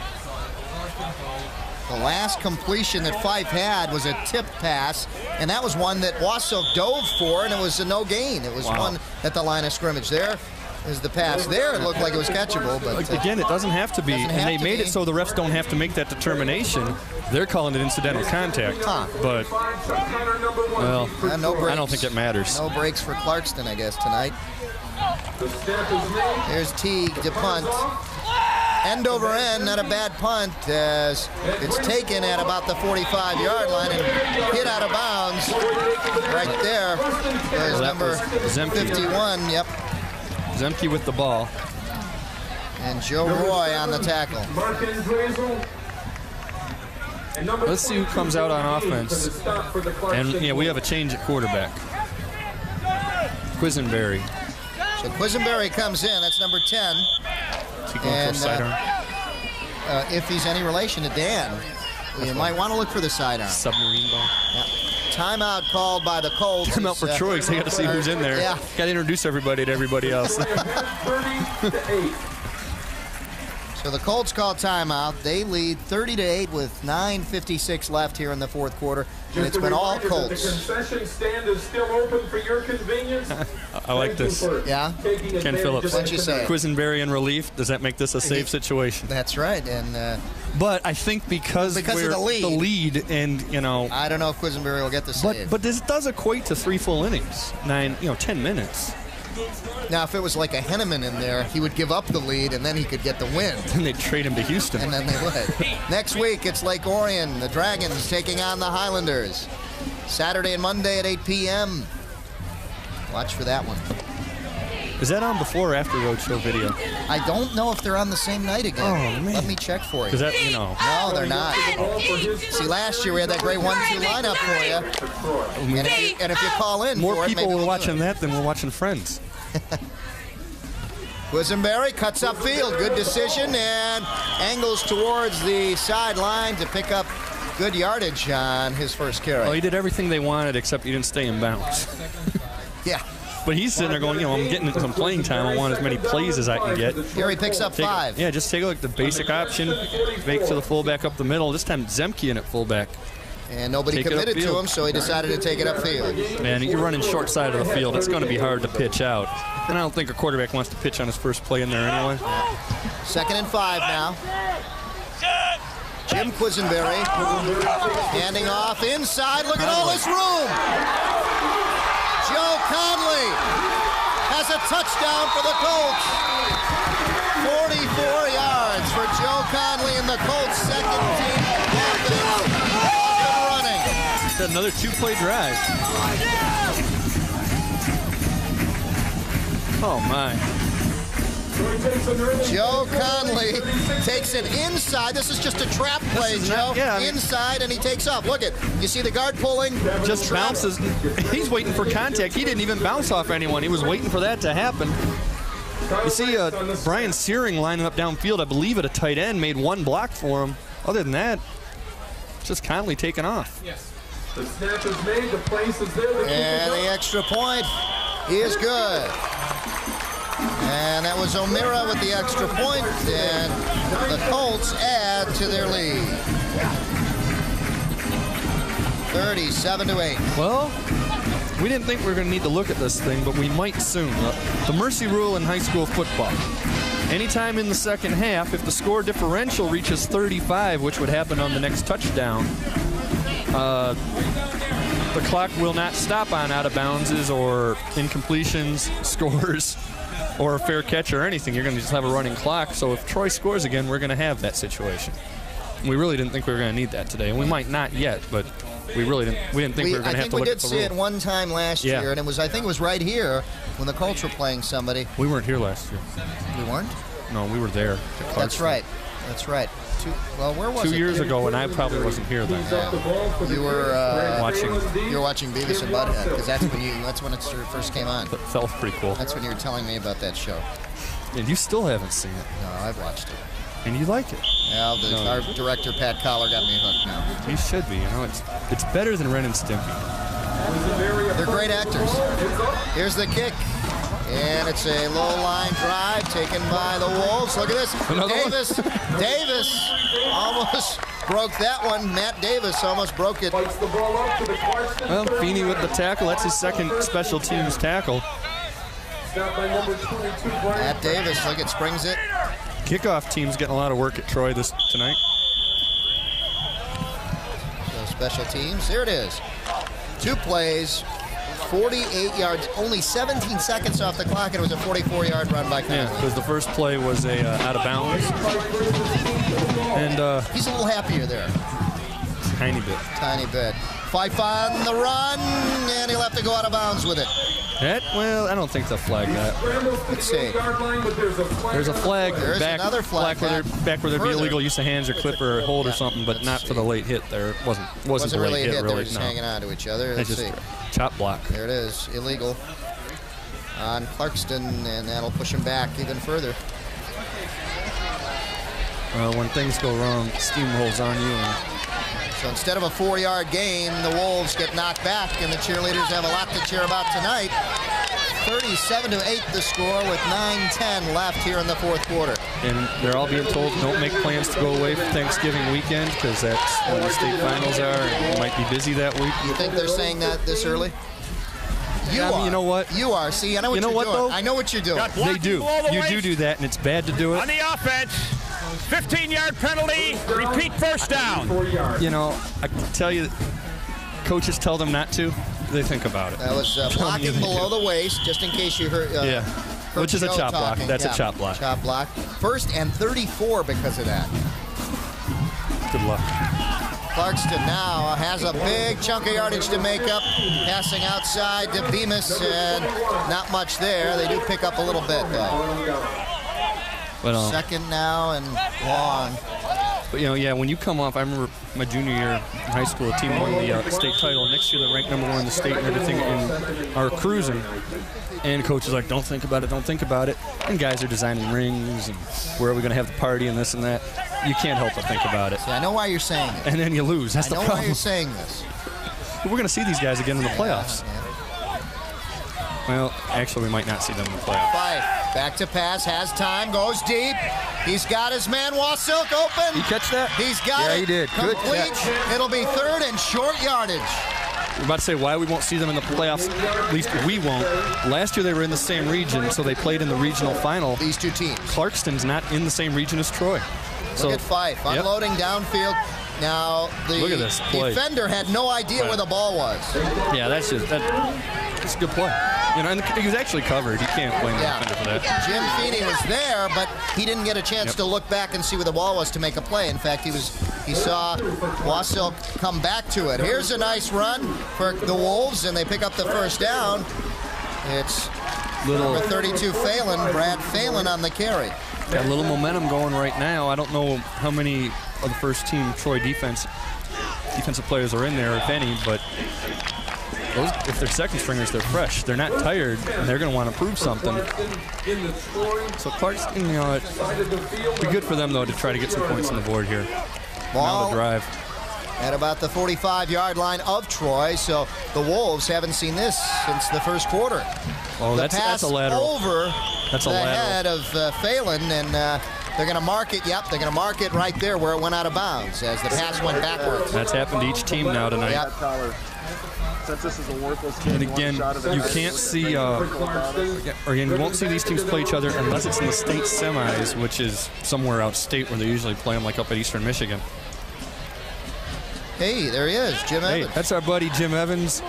A: The last completion that Fife had was a tip pass, and that was one that Wasso dove for, and it was a no gain. It was
B: Wow.
A: one at the line of scrimmage. There is the pass. There it looked like it was catchable, but uh,
B: Again, it doesn't have to be,
A: Doesn't
B: and they made
A: be.
B: it so the refs don't have to make that determination. They're calling it incidental contact,
A: Huh.
B: but well,
A: uh, no.
B: I don't think it matters.
A: No breaks for Clarkston, I guess, tonight. Here's Teague to punt. End over end, not a bad punt as it's taken at about the 45 yard line and hit out of bounds right there.
B: That
A: number
B: Zemke.
A: 51, yep.
B: Zemke with the ball.
A: And Joe Roy on the tackle.
B: Let's see who comes out on offense. And yeah, we have a change at quarterback. Quisenberry.
A: So Quisenberry comes in, that's number 10.
B: Is he going
A: And,
B: for a sidearm?
A: Uh, if he's any relation to Dan, you might want to look for the sidearm.
B: Submarine ball.
A: Yeah. Timeout called by the Colts.
B: Come out for
A: uh,
B: Troy 'cause they got to see who's in there.
A: Yeah.
B: Got to introduce everybody to everybody else. (laughs)
A: So the Colts call timeout. They lead 30 to 8 with 9:56 left here in the fourth quarter, and it's been all Colts.
F: The concession stand is still open for your convenience. (laughs)
B: I like this.
A: Yeah,
B: Ken Phillips.
A: What'd you say?
B: Quisenberry in relief. Does that make this a safe situation?
A: That's right, and uh,
B: But I think because,
A: Because of
B: we're
A: the lead.
B: lead and you know,
A: I don't know if Quisenberry will get the
B: but
A: save.
B: but this does equate to three full innings, nine you know, ten minutes,
A: now, if it was like a Henneman in there, he would give up the lead, and then he could get the win.
B: Then they'd trade him to Houston.
A: And then they would. Next week, it's Lake Orion, the Dragons taking on the Highlanders. Saturday and Monday at 8 p.m. Watch for that one.
B: Is that on before or after Roadshow video?
A: I don't know if they're on the same night again.
B: Oh, man.
A: Let me check for you.
B: Because that you know,
A: No, they're not. See, last year we had that great one-two lineup for you. And if you, and if you call in
B: more
A: for it,
B: people
A: maybe
B: were
A: we'll
B: watching that than were watching Friends. (laughs)
A: Quisenberry cuts upfield. Good decision and angles towards the sideline to pick up good yardage on his first carry.
B: Well, he did everything they wanted except he didn't stay in bounds. (laughs)
A: yeah.
B: But he's sitting there going, you know, I'm getting some playing time. I want as many plays as I can get.
A: Here he picks up
B: Take-
A: five.
B: Yeah, just take a look at the basic option. Fake to the fullback up the middle. This time Zemke in at fullback.
A: And nobody
B: Take
A: committed to him, so he decided to take it upfield.
B: Man, you're running short side of the field. It's going to be hard to pitch out. And I don't think a quarterback wants to pitch on his first play in there anyway.
A: Second and five now. Jim Quisenberry handing off inside. Look at all this room. Joe Conley a touchdown for the Colts. 44 yards for Joe Conley and the Colts' second team. Good running.
B: Another two-play drive. Oh my.
A: Joe Conley takes it inside. This is just a trap play, Joe.
B: not- yeah, I mean-
A: inside, and he takes off. Look at you see the guard pulling.
B: Just
A: Trap-
B: bounces. He's waiting for contact. He didn't even bounce off anyone. He was waiting for that to happen. You see uh, Brian Searing lining up downfield, I believe at a tight end, made one block for him. Other than that, just Conley taking off. Yes.
F: The snap is made, the place is there. The kick
A: And the extra point is good. And that was O'Meara with the extra point, and the Colts add to their lead. 37 to 8.
B: Well, we didn't think we were going to need to look at this thing, but we might soon. Uh, The mercy rule in high school football. Anytime in the second half, if the score differential reaches 35, which would happen on the next touchdown, uh, the clock will not stop on out of bounds or incompletions, (laughs) scores, or a fair catch or anything. You're going to just have a running clock. So if Troy scores again, we're going to have that situation. We really didn't think we were going to need that today, and we might not yet, but we really didn't. We didn't think we, were going to have
A: think
B: to
A: we
B: look
A: did
B: at the
A: see it one time last
B: Yeah.
A: year, and it was I think it was right here when the Colts were playing somebody.
B: We weren't here last year.
A: We weren't.
B: No, we were there.
A: That's right. That's right. Two, well, where was
B: Two
A: it?
B: years ago, and I probably wasn't here then.
A: Yeah. You were uh,
B: Watching.
A: You were watching Beavis and Butthead because that's when you that's when it first came on.
B: That felt pretty cool.
A: That's when you were telling me about that show.
B: And you still haven't seen it.
A: No, I've watched it.
B: And you like it.
A: Well, the,
B: No.
A: our director Pat Collar got me hooked now.
B: You should be. You know, it's it's better than Ren and Stimpy.
A: They're great actors. Here's the kick. And it's a low line drive taken by the Wolves. Look at this.
B: Another.
A: Davis. Davis almost broke that one. Matt Davis almost broke it.
F: Fights the ball up to the Clarkston.
B: Well, Feeney with the tackle. That's his second special teams tackle.
F: Snap by number 22, Brian.
A: Matt Davis, look, it springs it.
B: Kickoff team's getting a lot of work at Troy this tonight.
A: So special teams. There it is. Two plays, 48 yards, only 17 seconds off the clock, and it was a 44-yard run by Conley.
B: Yeah, because the first play was a uh, out of bounds, and uh,
A: He's a little happier there.
B: tiny bit.
A: Tiny bit. Fife on the run, and he'll have to go out of bounds with it.
B: That well, I don't think they'll flag that.
A: Let's see.
F: There's a flag.
B: There's a flag back,
A: another flag
B: back back where there'd be illegal use of hands or clip or hold or something, but not for the late hit. There it wasn't wasn't,
A: Wasn't
B: the
A: really
B: late
A: a hit.
B: hit.
A: They
B: Really,
A: were just
B: no.
A: hanging on to each other. Let's
B: just
A: see.
B: chop block.
A: There it is. Illegal on Clarkston, and that'll push him back even further.
B: Uh, when things go wrong, steam rolls on you. And
A: So instead of a four-yard gain, the Wolves get knocked back, and the cheerleaders have a lot to cheer about tonight. 37 to 8 the score with 9-10 left here in the fourth quarter.
B: and they're all being told don't make plans to go away for Thanksgiving weekend because that's when the state finals are. And you might be busy that week.
A: You think they're saying that this early? You
B: Yeah, I mean,
A: are.
B: you know what?
A: You are. See, I know what
B: You know
A: are
B: what,
A: doing.
B: though?
A: I know what you're doing.
B: They do.
G: the
B: You do do that, and it's bad to do it.
G: On
B: it.
G: the offense, 15-yard penalty, repeat first down.
F: Four yards.
B: You know, I can tell you, coaches tell them not to. They think about it.
A: That was uh, (laughs) blocking below
B: do.
A: the waist, just in case you heard. Uh,
B: Yeah.
A: heard
B: Which is a
A: Joe
B: chop block.
A: talking.
B: That's a chop block.
A: Chop block. First and 34 because of that.
B: Good luck.
A: Clarkston now has a big chunk of yardage to make up. Passing outside to Bemis, and not much there. They do pick up a little bit, though.
B: But, um,
A: Second now and long.
B: But you know, yeah, when you come off, I remember my junior year in high school, a team won the uh, state title. Next year, they're ranked number one in the state and everything, and are cruising. And coach is like, "Don't think about it, don't think about it." And guys are designing rings and where are we going to have the party and this and that. You can't help but think about it.
A: I know why you're saying it.
B: And then you lose. That's
A: I
B: the
A: know why
B: problem.
A: you're saying this.
B: But we're going to see these guys again in the playoffs. Well, actually, we might not see them in the playoffs.
A: Fife back to pass, has time, goes deep. He's got his man Wasilk open.
B: You catch that?
A: He's got
B: Yeah,
A: it.
B: he did. Good
A: Complete.
B: catch.
A: It'll be third and short yardage.
B: We're about to say why we won't see them in the playoffs. At least we won't. Last year they were in the same region, so they played in the regional final.
A: These two teams.
B: Clarkston's not in the same region as Troy.
A: Look at Fife
B: Yep.
A: unloading downfield. Now the
B: Look at this play.
A: defender had no idea
B: Right.
A: where the ball was.
B: Yeah, that's just that. makes a good play. You know, and he was actually covered. You can't blame
A: Yeah.
B: the defender for that.
A: Jim Feeney was there, but he didn't get a chance
B: Yep.
A: to look back and see where the ball was to make a play. In fact, he was he saw Wasilk come back to it. Here's a nice run for the Wolves, and they pick up the first down. It's
B: Little-
A: number 32 Phelan, Brad Phelan on the carry.
B: Got a little momentum going right now. I don't know how many of the first team Troy defense defensive players are in there, if any, but those, if they're second stringers, they're fresh. They're not tired, and they're going to want to prove something. So Clark's, you know, it'd be good for them though to try to get some points on the board here.
A: Ball
B: the drive.
A: at about the 45-yard line of Troy. So the Wolves haven't seen this since the first quarter.
B: Oh,
A: the
B: that's
A: pass
B: that's a lateral.
A: over
B: That's a
A: the
B: lateral.
A: head of uh, Phelan, and uh, they're going to mark it. Yep, they're going to mark it right there where it went out of bounds as the pass went backwards.
B: That's happened to each team now tonight.
A: Yep.
I: Since this is a worthless
B: And
I: game, one
B: again,
I: shot at
B: you can't see, uh, or again, you won't see these teams play each other unless it's in the state semis, which is somewhere out state where they usually play them, like up at Eastern Michigan.
A: Hey, there he is, Jim Evans.
B: Hey,
A: Evans.
B: that's our buddy Jim Evans.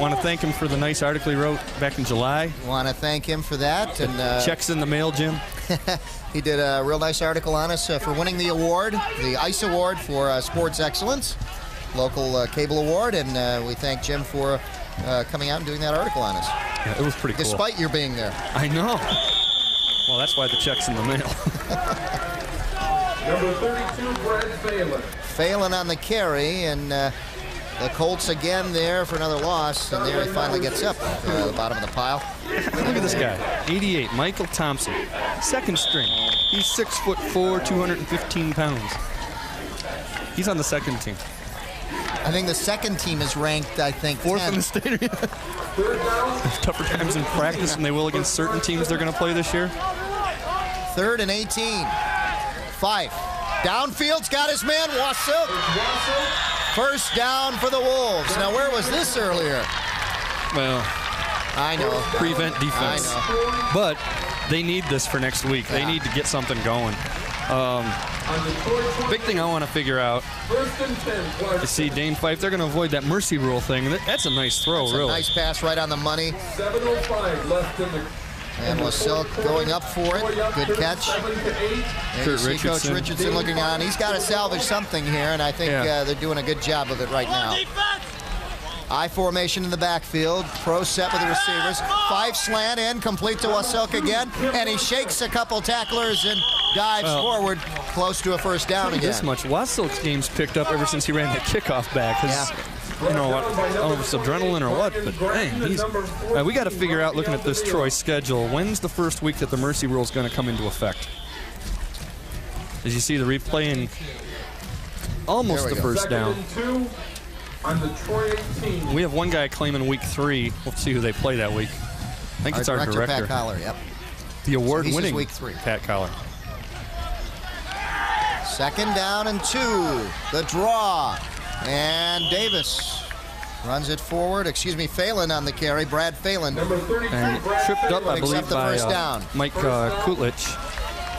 B: Want to thank him for the nice article he wrote back in July.
A: Want to thank him for that. And uh,
B: Checks in the mail, Jim. (laughs)
A: he did a real nice article on us uh, for winning the award, the ICE Award for uh, Sports Excellence, local uh, cable award, and uh, we thank Jim for uh, coming out and doing that article on us.
B: Yeah, it was pretty cool.
A: Despite your being there.
B: I know. Well, that's why the check's in the mail. (laughs)
F: Number 32, Brad Phelan.
A: Phelan on the carry, and uh, the Colts again there for another loss, and there he finally gets up to uh, the bottom of the pile.
B: Look at this guy, 88, Michael Thompson, second string. He's six foot four, 215 pounds. He's on the second team.
A: I think the second team is ranked, I think,
B: Fourth
A: 10th.
B: in the state. (laughs) Tougher times in practice than they will against certain teams they're going to play this year.
A: Third and 18. Five. Downfield's got his man, Wasilk. First down for the Wolves. Now, where was this earlier?
B: Well,
A: I know.
B: prevent defense.
A: I
B: But they need this for next week. They need to get something going. Um, big thing I want to figure out
F: First and 10, Clark.
B: see Dane Fife. They're going to avoid that mercy rule thing. That's a nice throw,
A: It's a
B: really.
A: nice pass right on the money.
F: 7.05 left in the.
A: And Wasilk going up for it. Good catch.
F: Seven to eight.
A: There
B: Kurt
A: you see
B: Richardson.
A: Coach Richardson looking on. He's got to salvage something here, and I think
B: Yeah.
A: uh, they're doing a good job of it right now. I formation in the backfield. Pro set with the receivers. Five slant in, complete to Wasilk again, and he shakes a couple tacklers and dives
B: Well,
A: forward, close to a first down again.
B: This much. Wasilk's game's picked up ever since he ran the kickoff back. 'cause, You know, I don't know if it's adrenaline or what, but dang, he's. Uh, we got to figure out, looking at this Troy schedule, when's the first week that the mercy rule is going to come into effect? As you see, the replay in almost
A: There
B: the
A: go.
B: first
F: Second
B: down.
F: on the Troy 18.
B: We have one guy claiming week three. We'll see who they play that week. I think
A: Our
B: it's our
A: director,
B: director,
A: Pat Collar, yep.
B: the award-winning
A: says week three.
B: Pat Collar.
A: Second down and two. The draw. And Davis runs it forward. Excuse me, Phelan on the carry. Brad Phelan.
F: Number 32,
B: and tripped up, I believe,
A: up the
B: by
A: first
B: uh,
A: down.
B: Mike uh, Kutlich.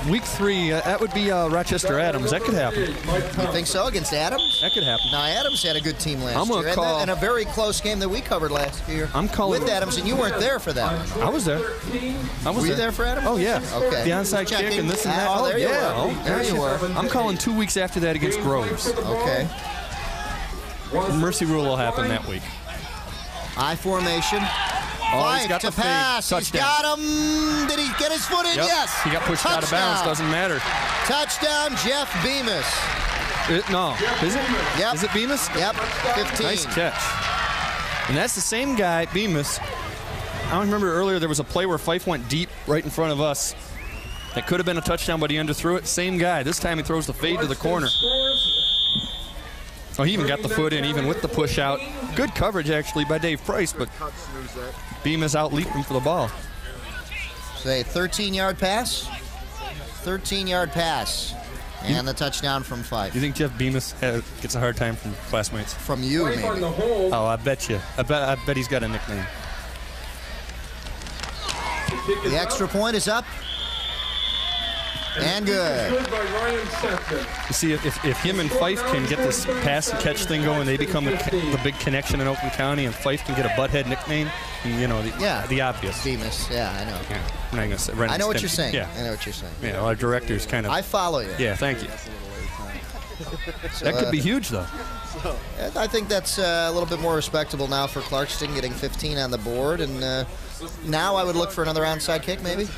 B: Week three, uh, that would be uh, Rochester Adams. That could happen.
A: You think so against Adams?
B: That could happen.
A: Now Adams had a good team last
B: I'm gonna
A: year, and
B: call-
A: and a very close game that we covered last year.
B: I'm calling-
A: with Adams, and you weren't there for that.
B: I was there. I was
A: Were you there for Adams?
B: Oh yeah.
A: Okay.
B: The onside kick
A: Checking.
B: and this and that.
A: Oh, there you
B: yeah.
A: were.
B: Oh,
A: There you were.
B: I'm calling two weeks after that against Groves.
A: Okay.
B: Mercy rule will happen that week.
A: I formation.
B: Oh, he's got
A: to
B: the
A: pass. He's
B: Touchdown.
A: got him. Did he get his foot in?
B: Yep.
A: Yes.
B: He got pushed out of bounds. Doesn't matter.
A: Touchdown, Jeff Bemis.
B: It- no. Is it?
A: Yep.
B: Is it Bemis?
A: Yep. 15.
B: Nice catch. And that's the same guy, Bemis. I don't remember earlier there was a play where Fife went deep right in front of us. That could have been a touchdown, but he underthrew it. Same guy. This time he throws the fade to the corner. Oh, he even got the foot in, even with the push out. Good coverage, actually, by Dave Price, but Bemis out leaped him for the ball.
A: Say 13 yard pass. 13 yard pass. And the touchdown from five.
B: Do you think Jeff Bemis has, gets a hard time from classmates?
A: From you,
F: Fife
A: maybe.
B: Oh, I bet you. I bet, I bet he's got a nickname.
A: The extra point is up. And good.
F: Good by Ryan Sefton.
B: You see, if, if, him and Fife can get this pass and catch thing going, they become a, the big connection in Oakland County, and Fife can get a butthead nickname. You know, the,
A: Yeah.
B: the obvious.
A: Demas. Yeah, I know.
B: Yeah, I'm not gonna say.
A: I know what you're saying.
B: Yeah,
A: I know what you're saying.
B: yeah. Our director's kind of.
A: I follow you.
B: yeah, thank you. (laughs)
A: So,
B: That could
A: uh,
B: be huge, though.
A: I think that's uh, a little bit more respectable now for Clarkston getting 15 on the board, and uh, now I would look for another onside kick, maybe. (laughs)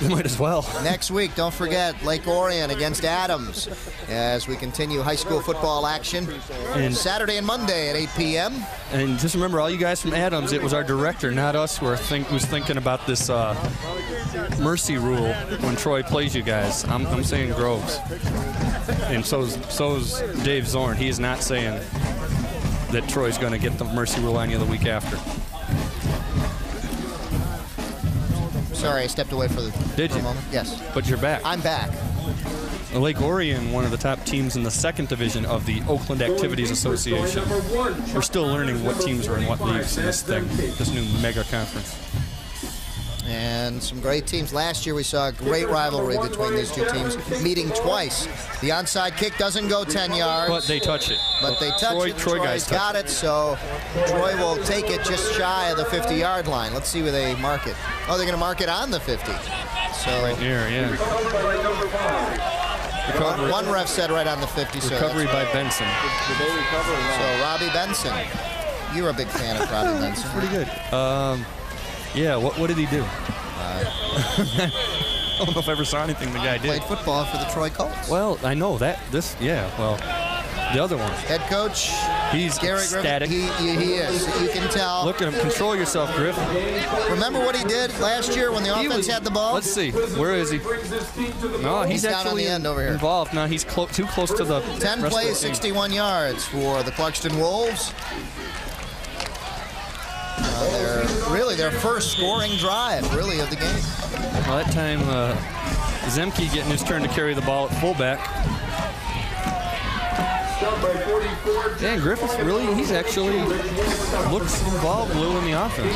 B: You might as well.
A: Next week, don't forget Lake Orion against Adams as we continue high school football action.
B: And-
A: Saturday and Monday at 8 p.m.
B: And just remember, all you guys from Adams, it was our director, not us, who think, who's thinking about this uh, mercy rule when Troy plays you guys. I'm, I'm saying Groves. And so's, so's Dave Zorn. He is not saying that Troy's going to get the mercy rule on you the week after.
A: Sorry, I stepped away for the
B: Did
A: for a moment. Yes,
B: But you're back.
A: I'm back.
B: Lake Orion, one of the top teams in the second division of the Oakland Activities Association. We're still learning what teams are in what leagues in this thing, this new mega conference.
A: And some great teams. Last year we saw a great rivalry between these two teams, meeting twice. The onside kick doesn't go 10 yards.
B: But they touch it.
A: But they touch
B: Troy,
A: it.
B: Troy
A: Troy's
B: guys touch
A: got it, so Troy will take it just shy of the 50-yard line. Let's see where they mark it. Oh, they're going to mark it on the 50. So
B: Right here, yeah.
A: one, one ref said right on the 50. So
B: Recovery
A: that's-
B: by Benson.
A: So Robbie Benson. You're a big fan of Robbie (laughs) Benson.
B: Pretty good. Um, yeah, what, what did he do? Uh, (laughs) I don't know if I ever saw anything the guy did.
A: Played football for the Troy Colts.
B: Well, I know that. This, yeah, well, the other one.
A: Head coach
B: He's
A: Gary
B: ecstatic.
A: Griffith. He, he is. You can tell.
B: Look at him. Control yourself, Griff.
A: Remember what he did last year when the offense
B: was-
A: had the ball?
B: Let's see. Where is he? No, he's,
A: He's down on
B: actually
A: the end over here.
B: involved. No, he's clo- too close to the
A: 10
B: rest of
A: plays,
B: the team.
A: 61 yards for the Clarkston Wolves. Uh, their, really their first scoring drive, really, of the game.
B: Well, that time, uh, Zemke getting his turn to carry the ball at fullback. Dan Griffiths really, he's actually looks involved a little in the offense.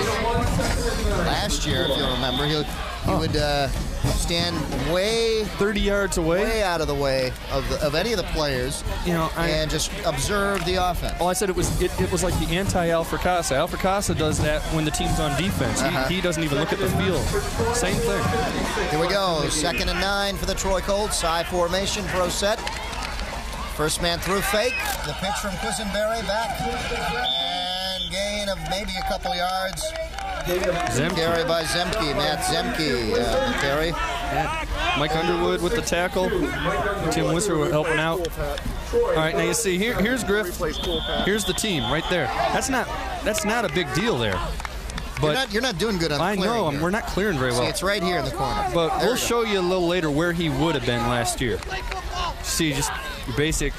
A: Last year, if you'll remember, he, he would uh, stand way
B: 30 yards away,
A: way out of the way of, the, of any of the players,
B: you know, I,
A: and just observe the offense.
B: Oh, I said it was it, it was like the anti-Alfred Casa. Alfred Casa does that when the team's on defense.
A: Uh-huh.
B: He, he doesn't even look at the field. Same thing.
A: Here we go. Second and nine for the Troy Colts. High formation, pro set. First man through fake. The pitch from Quisenberry back. And gain of maybe a couple yards.
B: Zemke.
A: Carry by Zemke. Matt Zemke. Uh, carry.
B: Mike Underwood with the tackle. Tim Wisser helping out. All right, now you see here. Here's Griff. Here's the team right there. That's not that's not a big deal there.
A: You're
B: But
A: not, you're not doing good on
B: I know
A: here.
B: we're not clearing very
A: See,
B: well.
A: it's right here in the corner.
B: But
A: There
B: we'll show you a little later where he would have been last year. See, just basic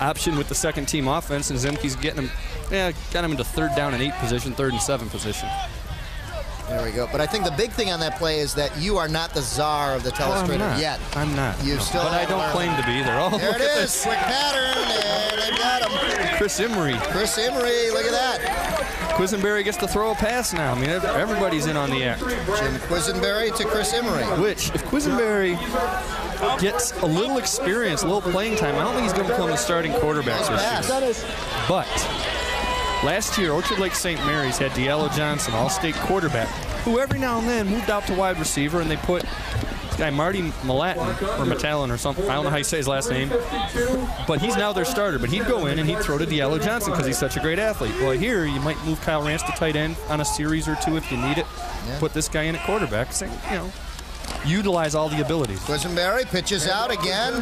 B: option with the second team offense, and Zemke's getting him, yeah, got him into third down and eight position, third and seven position.
A: There we go. But I think the big thing on that play is that you are not the czar of the
B: Oh, I'm
A: telestrator
B: not.
A: yet.
B: I'm not.
A: You
B: no.
A: still
B: But I don't claim to be. They're all.
A: Oh, there it
B: look at
A: is.
B: this.
A: Quick pattern, and they've got him.
B: Chris Emery.
A: Chris Emery, look at that.
B: Quisenberry gets to throw a pass now. I mean, everybody's in on the act.
A: Jim Quisenberry to Chris Emery.
B: Which, if Quisenberry gets a little experience, a little playing time, I don't think he's going to become the starting quarterback
A: Nice
B: this year. But last year, Orchard Lake St. Mary's had Diallo Johnson, all-state quarterback, who every now and then moved out to wide receiver, and they put this guy Marty Malatin or Metalin or something. I don't know how you say his last name, but he's now their starter. But he'd go in and he'd throw to Diallo Johnson because he's such a great athlete. Well, here you might move Kyle Rance to tight end on a series or two if you need it. Put this guy in at quarterback. Say, you know, utilize all the abilities.
A: Quisenberry pitches out again.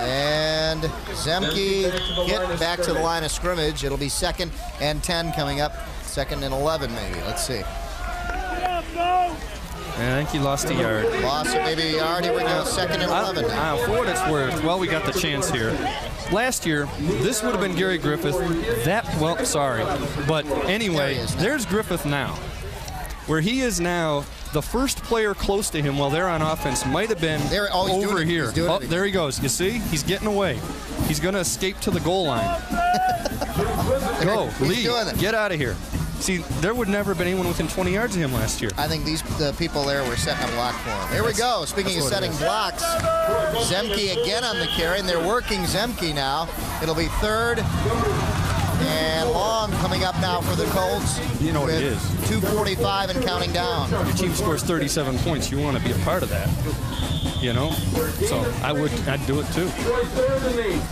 A: And Zemke hit back to the line of scrimmage. It'll be second and 10 coming up. Second and 11, maybe. Let's see.
B: And I think he lost a yard.
A: Lost it, maybe a yard. Here we go. Second and 11 now.
B: Uh, for what it's worth, well, we got the chance here. Last year, this would have been Gary Griffith. That, well, sorry. But anyway, there's Griffith now. Where he is now, the first player close to him while they're on offense might have been
A: There- oh,
B: over here. Oh, there he goes. You see? He's getting away. He's going to escape to the goal line. (laughs) Go,
A: He's
B: lead.
A: doing it.
B: Get out of here. See, there would never have been anyone within 20 yards of him last year.
A: I think these the people there were setting a block for him. Here we go. Speaking of
B: that's
A: setting blocks, Zemke again on the carry, and they're working Zemke now. It'll be third and long coming up now for the Colts.
B: You know what it is.
A: 245 and counting down.
B: Your team scores 37 points. You want to be a part of that. You know? So I would, I'd do it too.
F: Third and eight.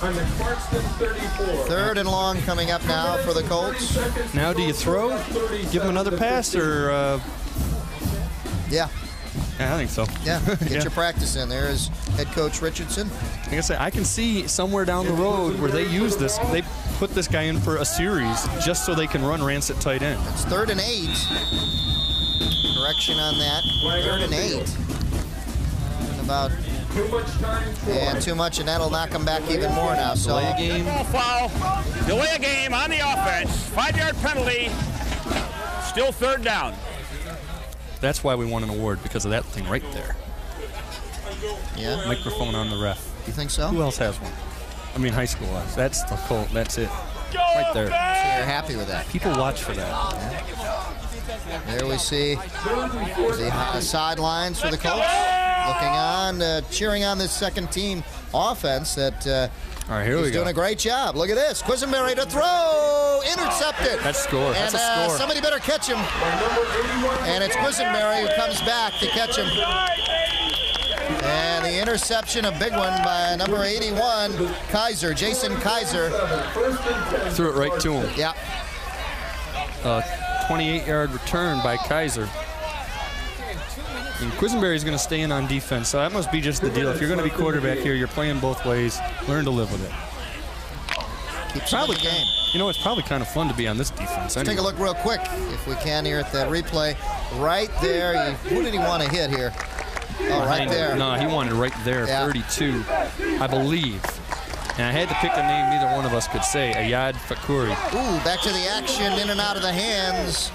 F: On the Clarkston 34.
A: Third and long coming up now for the Colts.
B: Now, do you throw? Give him another pass or? Uh,
A: yeah.
B: Yeah, I think so.
A: Yeah, (laughs) get
B: Yeah.
A: your practice in. There is head coach Richardson.
B: Like I said, I can see somewhere down the road where they use this. They put this guy in for a series just so they can run Rance at tight end.
A: It's third and eight. Correction on that. Third and eight. And about
F: Too much time.
A: and too much, and that'll knock them back even more now. So
B: Delay a game.
G: Ball foul. Delay a game on the offense. Five-yard penalty. Still third down.
B: That's why we won an award because of that thing right there.
A: Yeah,
B: Microphone on the ref.
A: you think so?
B: Who else has one? I mean, high school has. That's the Colt. That's it. Right there.
A: So you're happy with that?
B: People watch for that.
A: There we see the uh, sidelines for the Colts looking on, uh, cheering on this second team offense that uh,
B: All right, here we
A: is
B: go.
A: doing a great job. Look at this. Quisenberry to throw. Intercepted.
B: That's score. That's
A: and,
B: a
A: uh,
B: score.
A: somebody better catch him. And it's Quisenberry who comes back to catch him. And the interception, a big one by number 81, Kaiser, Jason Kaiser.
B: Threw it right to him.
A: Yeah.
B: A 28-yard return by Kaiser. And Quisenberry's going to stay in on defense, so that must be just the deal. If you're going to be quarterback here, you're playing both ways. Learn to live with it.
A: Keeps probably the game.
B: You know, it's probably kind of fun to be on this defense.
A: Let's take a look real quick, if we can, here at the replay. Right there. He- Who did he want to hit here? Oh, right there.
B: No, he wanted right there,
A: Yeah.
B: 32, I believe. And I had to pick a name neither one of us could say, Ayad Fakuri.
A: Ooh, back to the action, in and out of the hands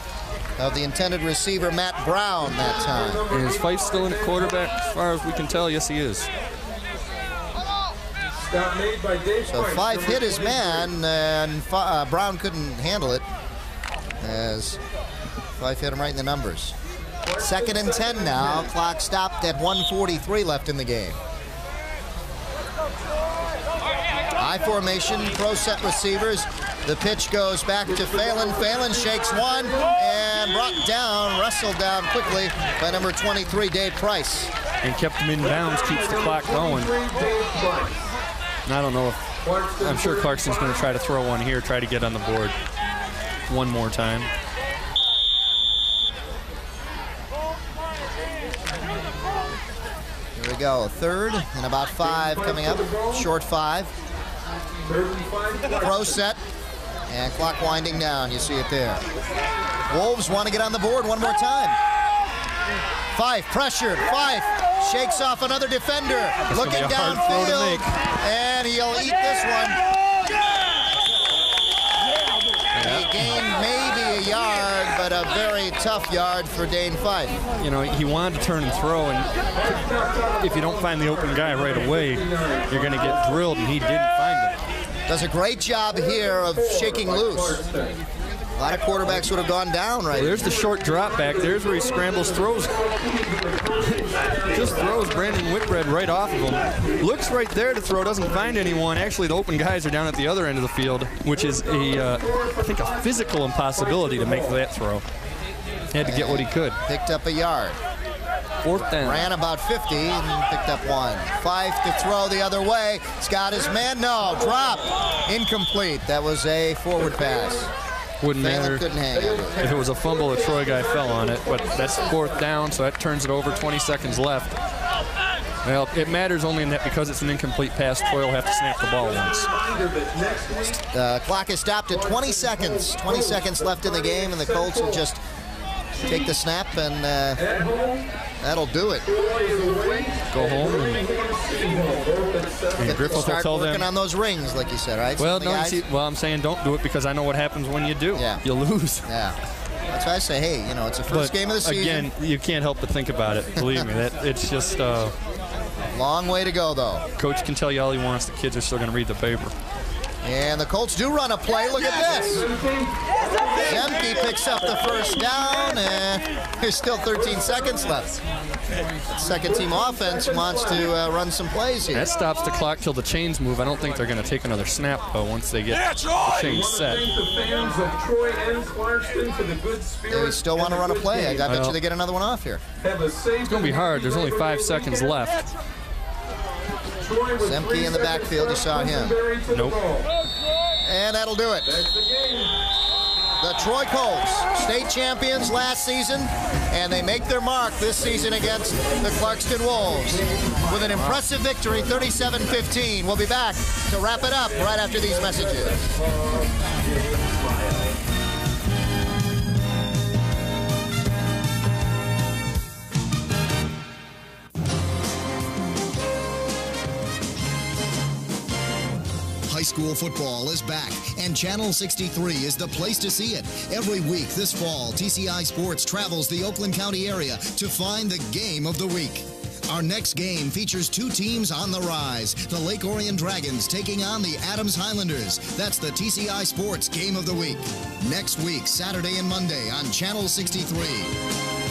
A: of the intended receiver, Matt Brown, that time.
B: And is Fife still in at quarterback? As far as we can tell, yes, he is.
F: Stop made by Dave
A: So Fife hit his man, and uh, Brown couldn't handle it as Fife hit him right in the numbers. Second and 10 now. Clock stopped at 143 left in the game. I formation, pro set receivers. The pitch goes back to Phelan. Phelan shakes one and brought down, wrestled down quickly by number 23, Dave Price.
B: And kept him in bounds, keeps the clock going. And I don't know if, I'm sure Clarkston's going to try to throw one here, try to get on the board one more time.
A: Here we go. Third and about five coming up. Short five. Pro set. And clock winding down. You see it there. Wolves want to get on the board one more time. Fife pressured. Fife shakes off another defender.
B: Will
A: Looking
B: a hard throw to
A: downfield. And he'll eat this one. He gained maybe a yard, but a very tough yard for Dane Fife.
B: You know, he wanted to turn and throw, and if you don't find the open guy right away, you're going to get drilled, and he didn't find him.
A: Does a great job here of shaking loose. A lot of quarterbacks would have gone down right
B: Well, there's the short drop back. There's where he scrambles, throws. (laughs) Just throws Brandon Whitbread right off of him. Looks right there to throw, doesn't find anyone. Actually, the open guys are down at the other end of the field, which is a, uh, I think, a physical impossibility to make that throw. Had to get what he could.
A: Picked up a yard.
B: Fourth down.
A: Ran about 50 and picked up one. Five to throw the other way. Scott his man. No, drop. Incomplete. That was a forward pass.
B: Wouldn't
A: Phelan
B: matter
A: couldn't hang it.
B: if it was a fumble. A Troy guy fell on it, but that's fourth down, so that turns it over. 20 seconds left. Well, it matters only in that because it's an incomplete pass. Troy will have to snap the ball once.
A: The clock is stopped at 20 seconds. 20 seconds left in the game, and the Colts will just take the snap, and uh, that'll do it.
B: Go home and, and Griffith will
A: Start
B: tell
A: working
B: them.
A: on those rings, like you said, right?
B: Well,
A: Some of the
B: no,
A: guys-
B: see, well, I'm saying don't do it because I know what happens when you do.
A: Yeah.
B: You lose.
A: Yeah. That's why I say, hey, you know, it's the first
B: But
A: game of the season.
B: Again, you can't help but think about it. Believe me, that it's just uh,
A: Long way to go, though.
B: coach can tell you all he wants. The kids are still going to read the paper.
A: And the Colts do run a play. Look at this. Zemke picks up the first down, and there's still 13 seconds left. Second team offense wants to uh, run some plays here.
B: That stops the clock till the chains move. I don't think they're going to take another snap, though, once they get the chains set.
A: They still want to run a play. I bet you they get another one off here.
B: It's going to be hard. There's only five seconds left.
A: Zemke in the backfield. You saw him.
B: Nope.
A: And that'll do it. The Troy Colts, state champions last season, and they make their mark this season against the Clarkston Wolves with an impressive victory, 37-15. We'll be back to wrap it up right after these messages.
J: School football is back, and Channel 63 is the place to see it. Every week this fall, TCI Sports travels the Oakland County area to find the game of the week. Our next game features two teams on the rise the Lake Orion Dragons taking on the Adams Highlanders. That's the TCI Sports Game of the Week. Next week, Saturday and Monday on Channel 63.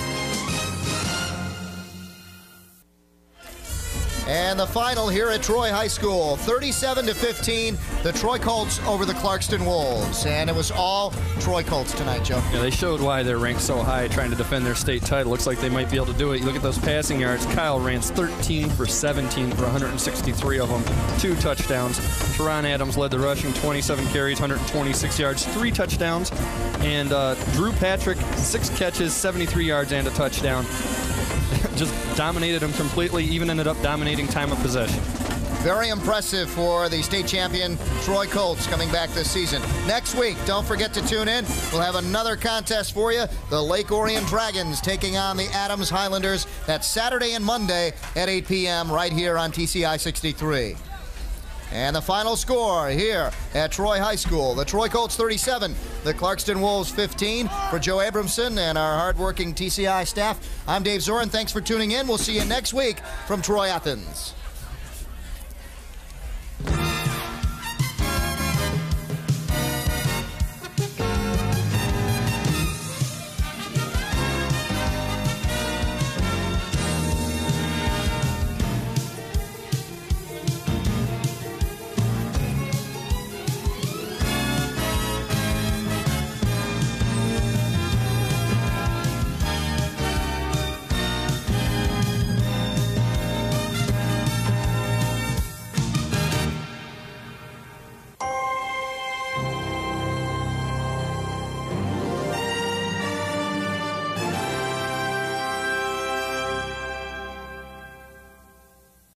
A: And the final here at Troy High School, 37 to 15, the Troy Colts over the Clarkston Wolves. And it was all Troy Colts tonight, Joe.
B: Yeah, they showed why they're ranked so high trying to defend their state title. Looks like they might be able to do it. You look at those passing yards. Kyle Rance 13 for 17 for 163 of them, two touchdowns. Teron Adams led the rushing, 27 carries, 126 yards, three touchdowns. And uh, Drew Patrick, six catches, 73 yards, and a touchdown. Just dominated them completely, even ended up dominating time of possession.
A: Very impressive for the state champion Troy Colts coming back this season. Next week, don't forget to tune in. We'll have another contest for you. The Lake Orion Dragons taking on the Adams Highlanders. That's Saturday and Monday at 8 p.m. right here on TCI 63. And the final score here at Troy High School. The Troy Colts 37, the Clarkston Wolves 15. For Joe Abramson and our hardworking TCI staff, I'm Dave Zorin. Thanks for tuning in. We'll see you next week from Troy Athens.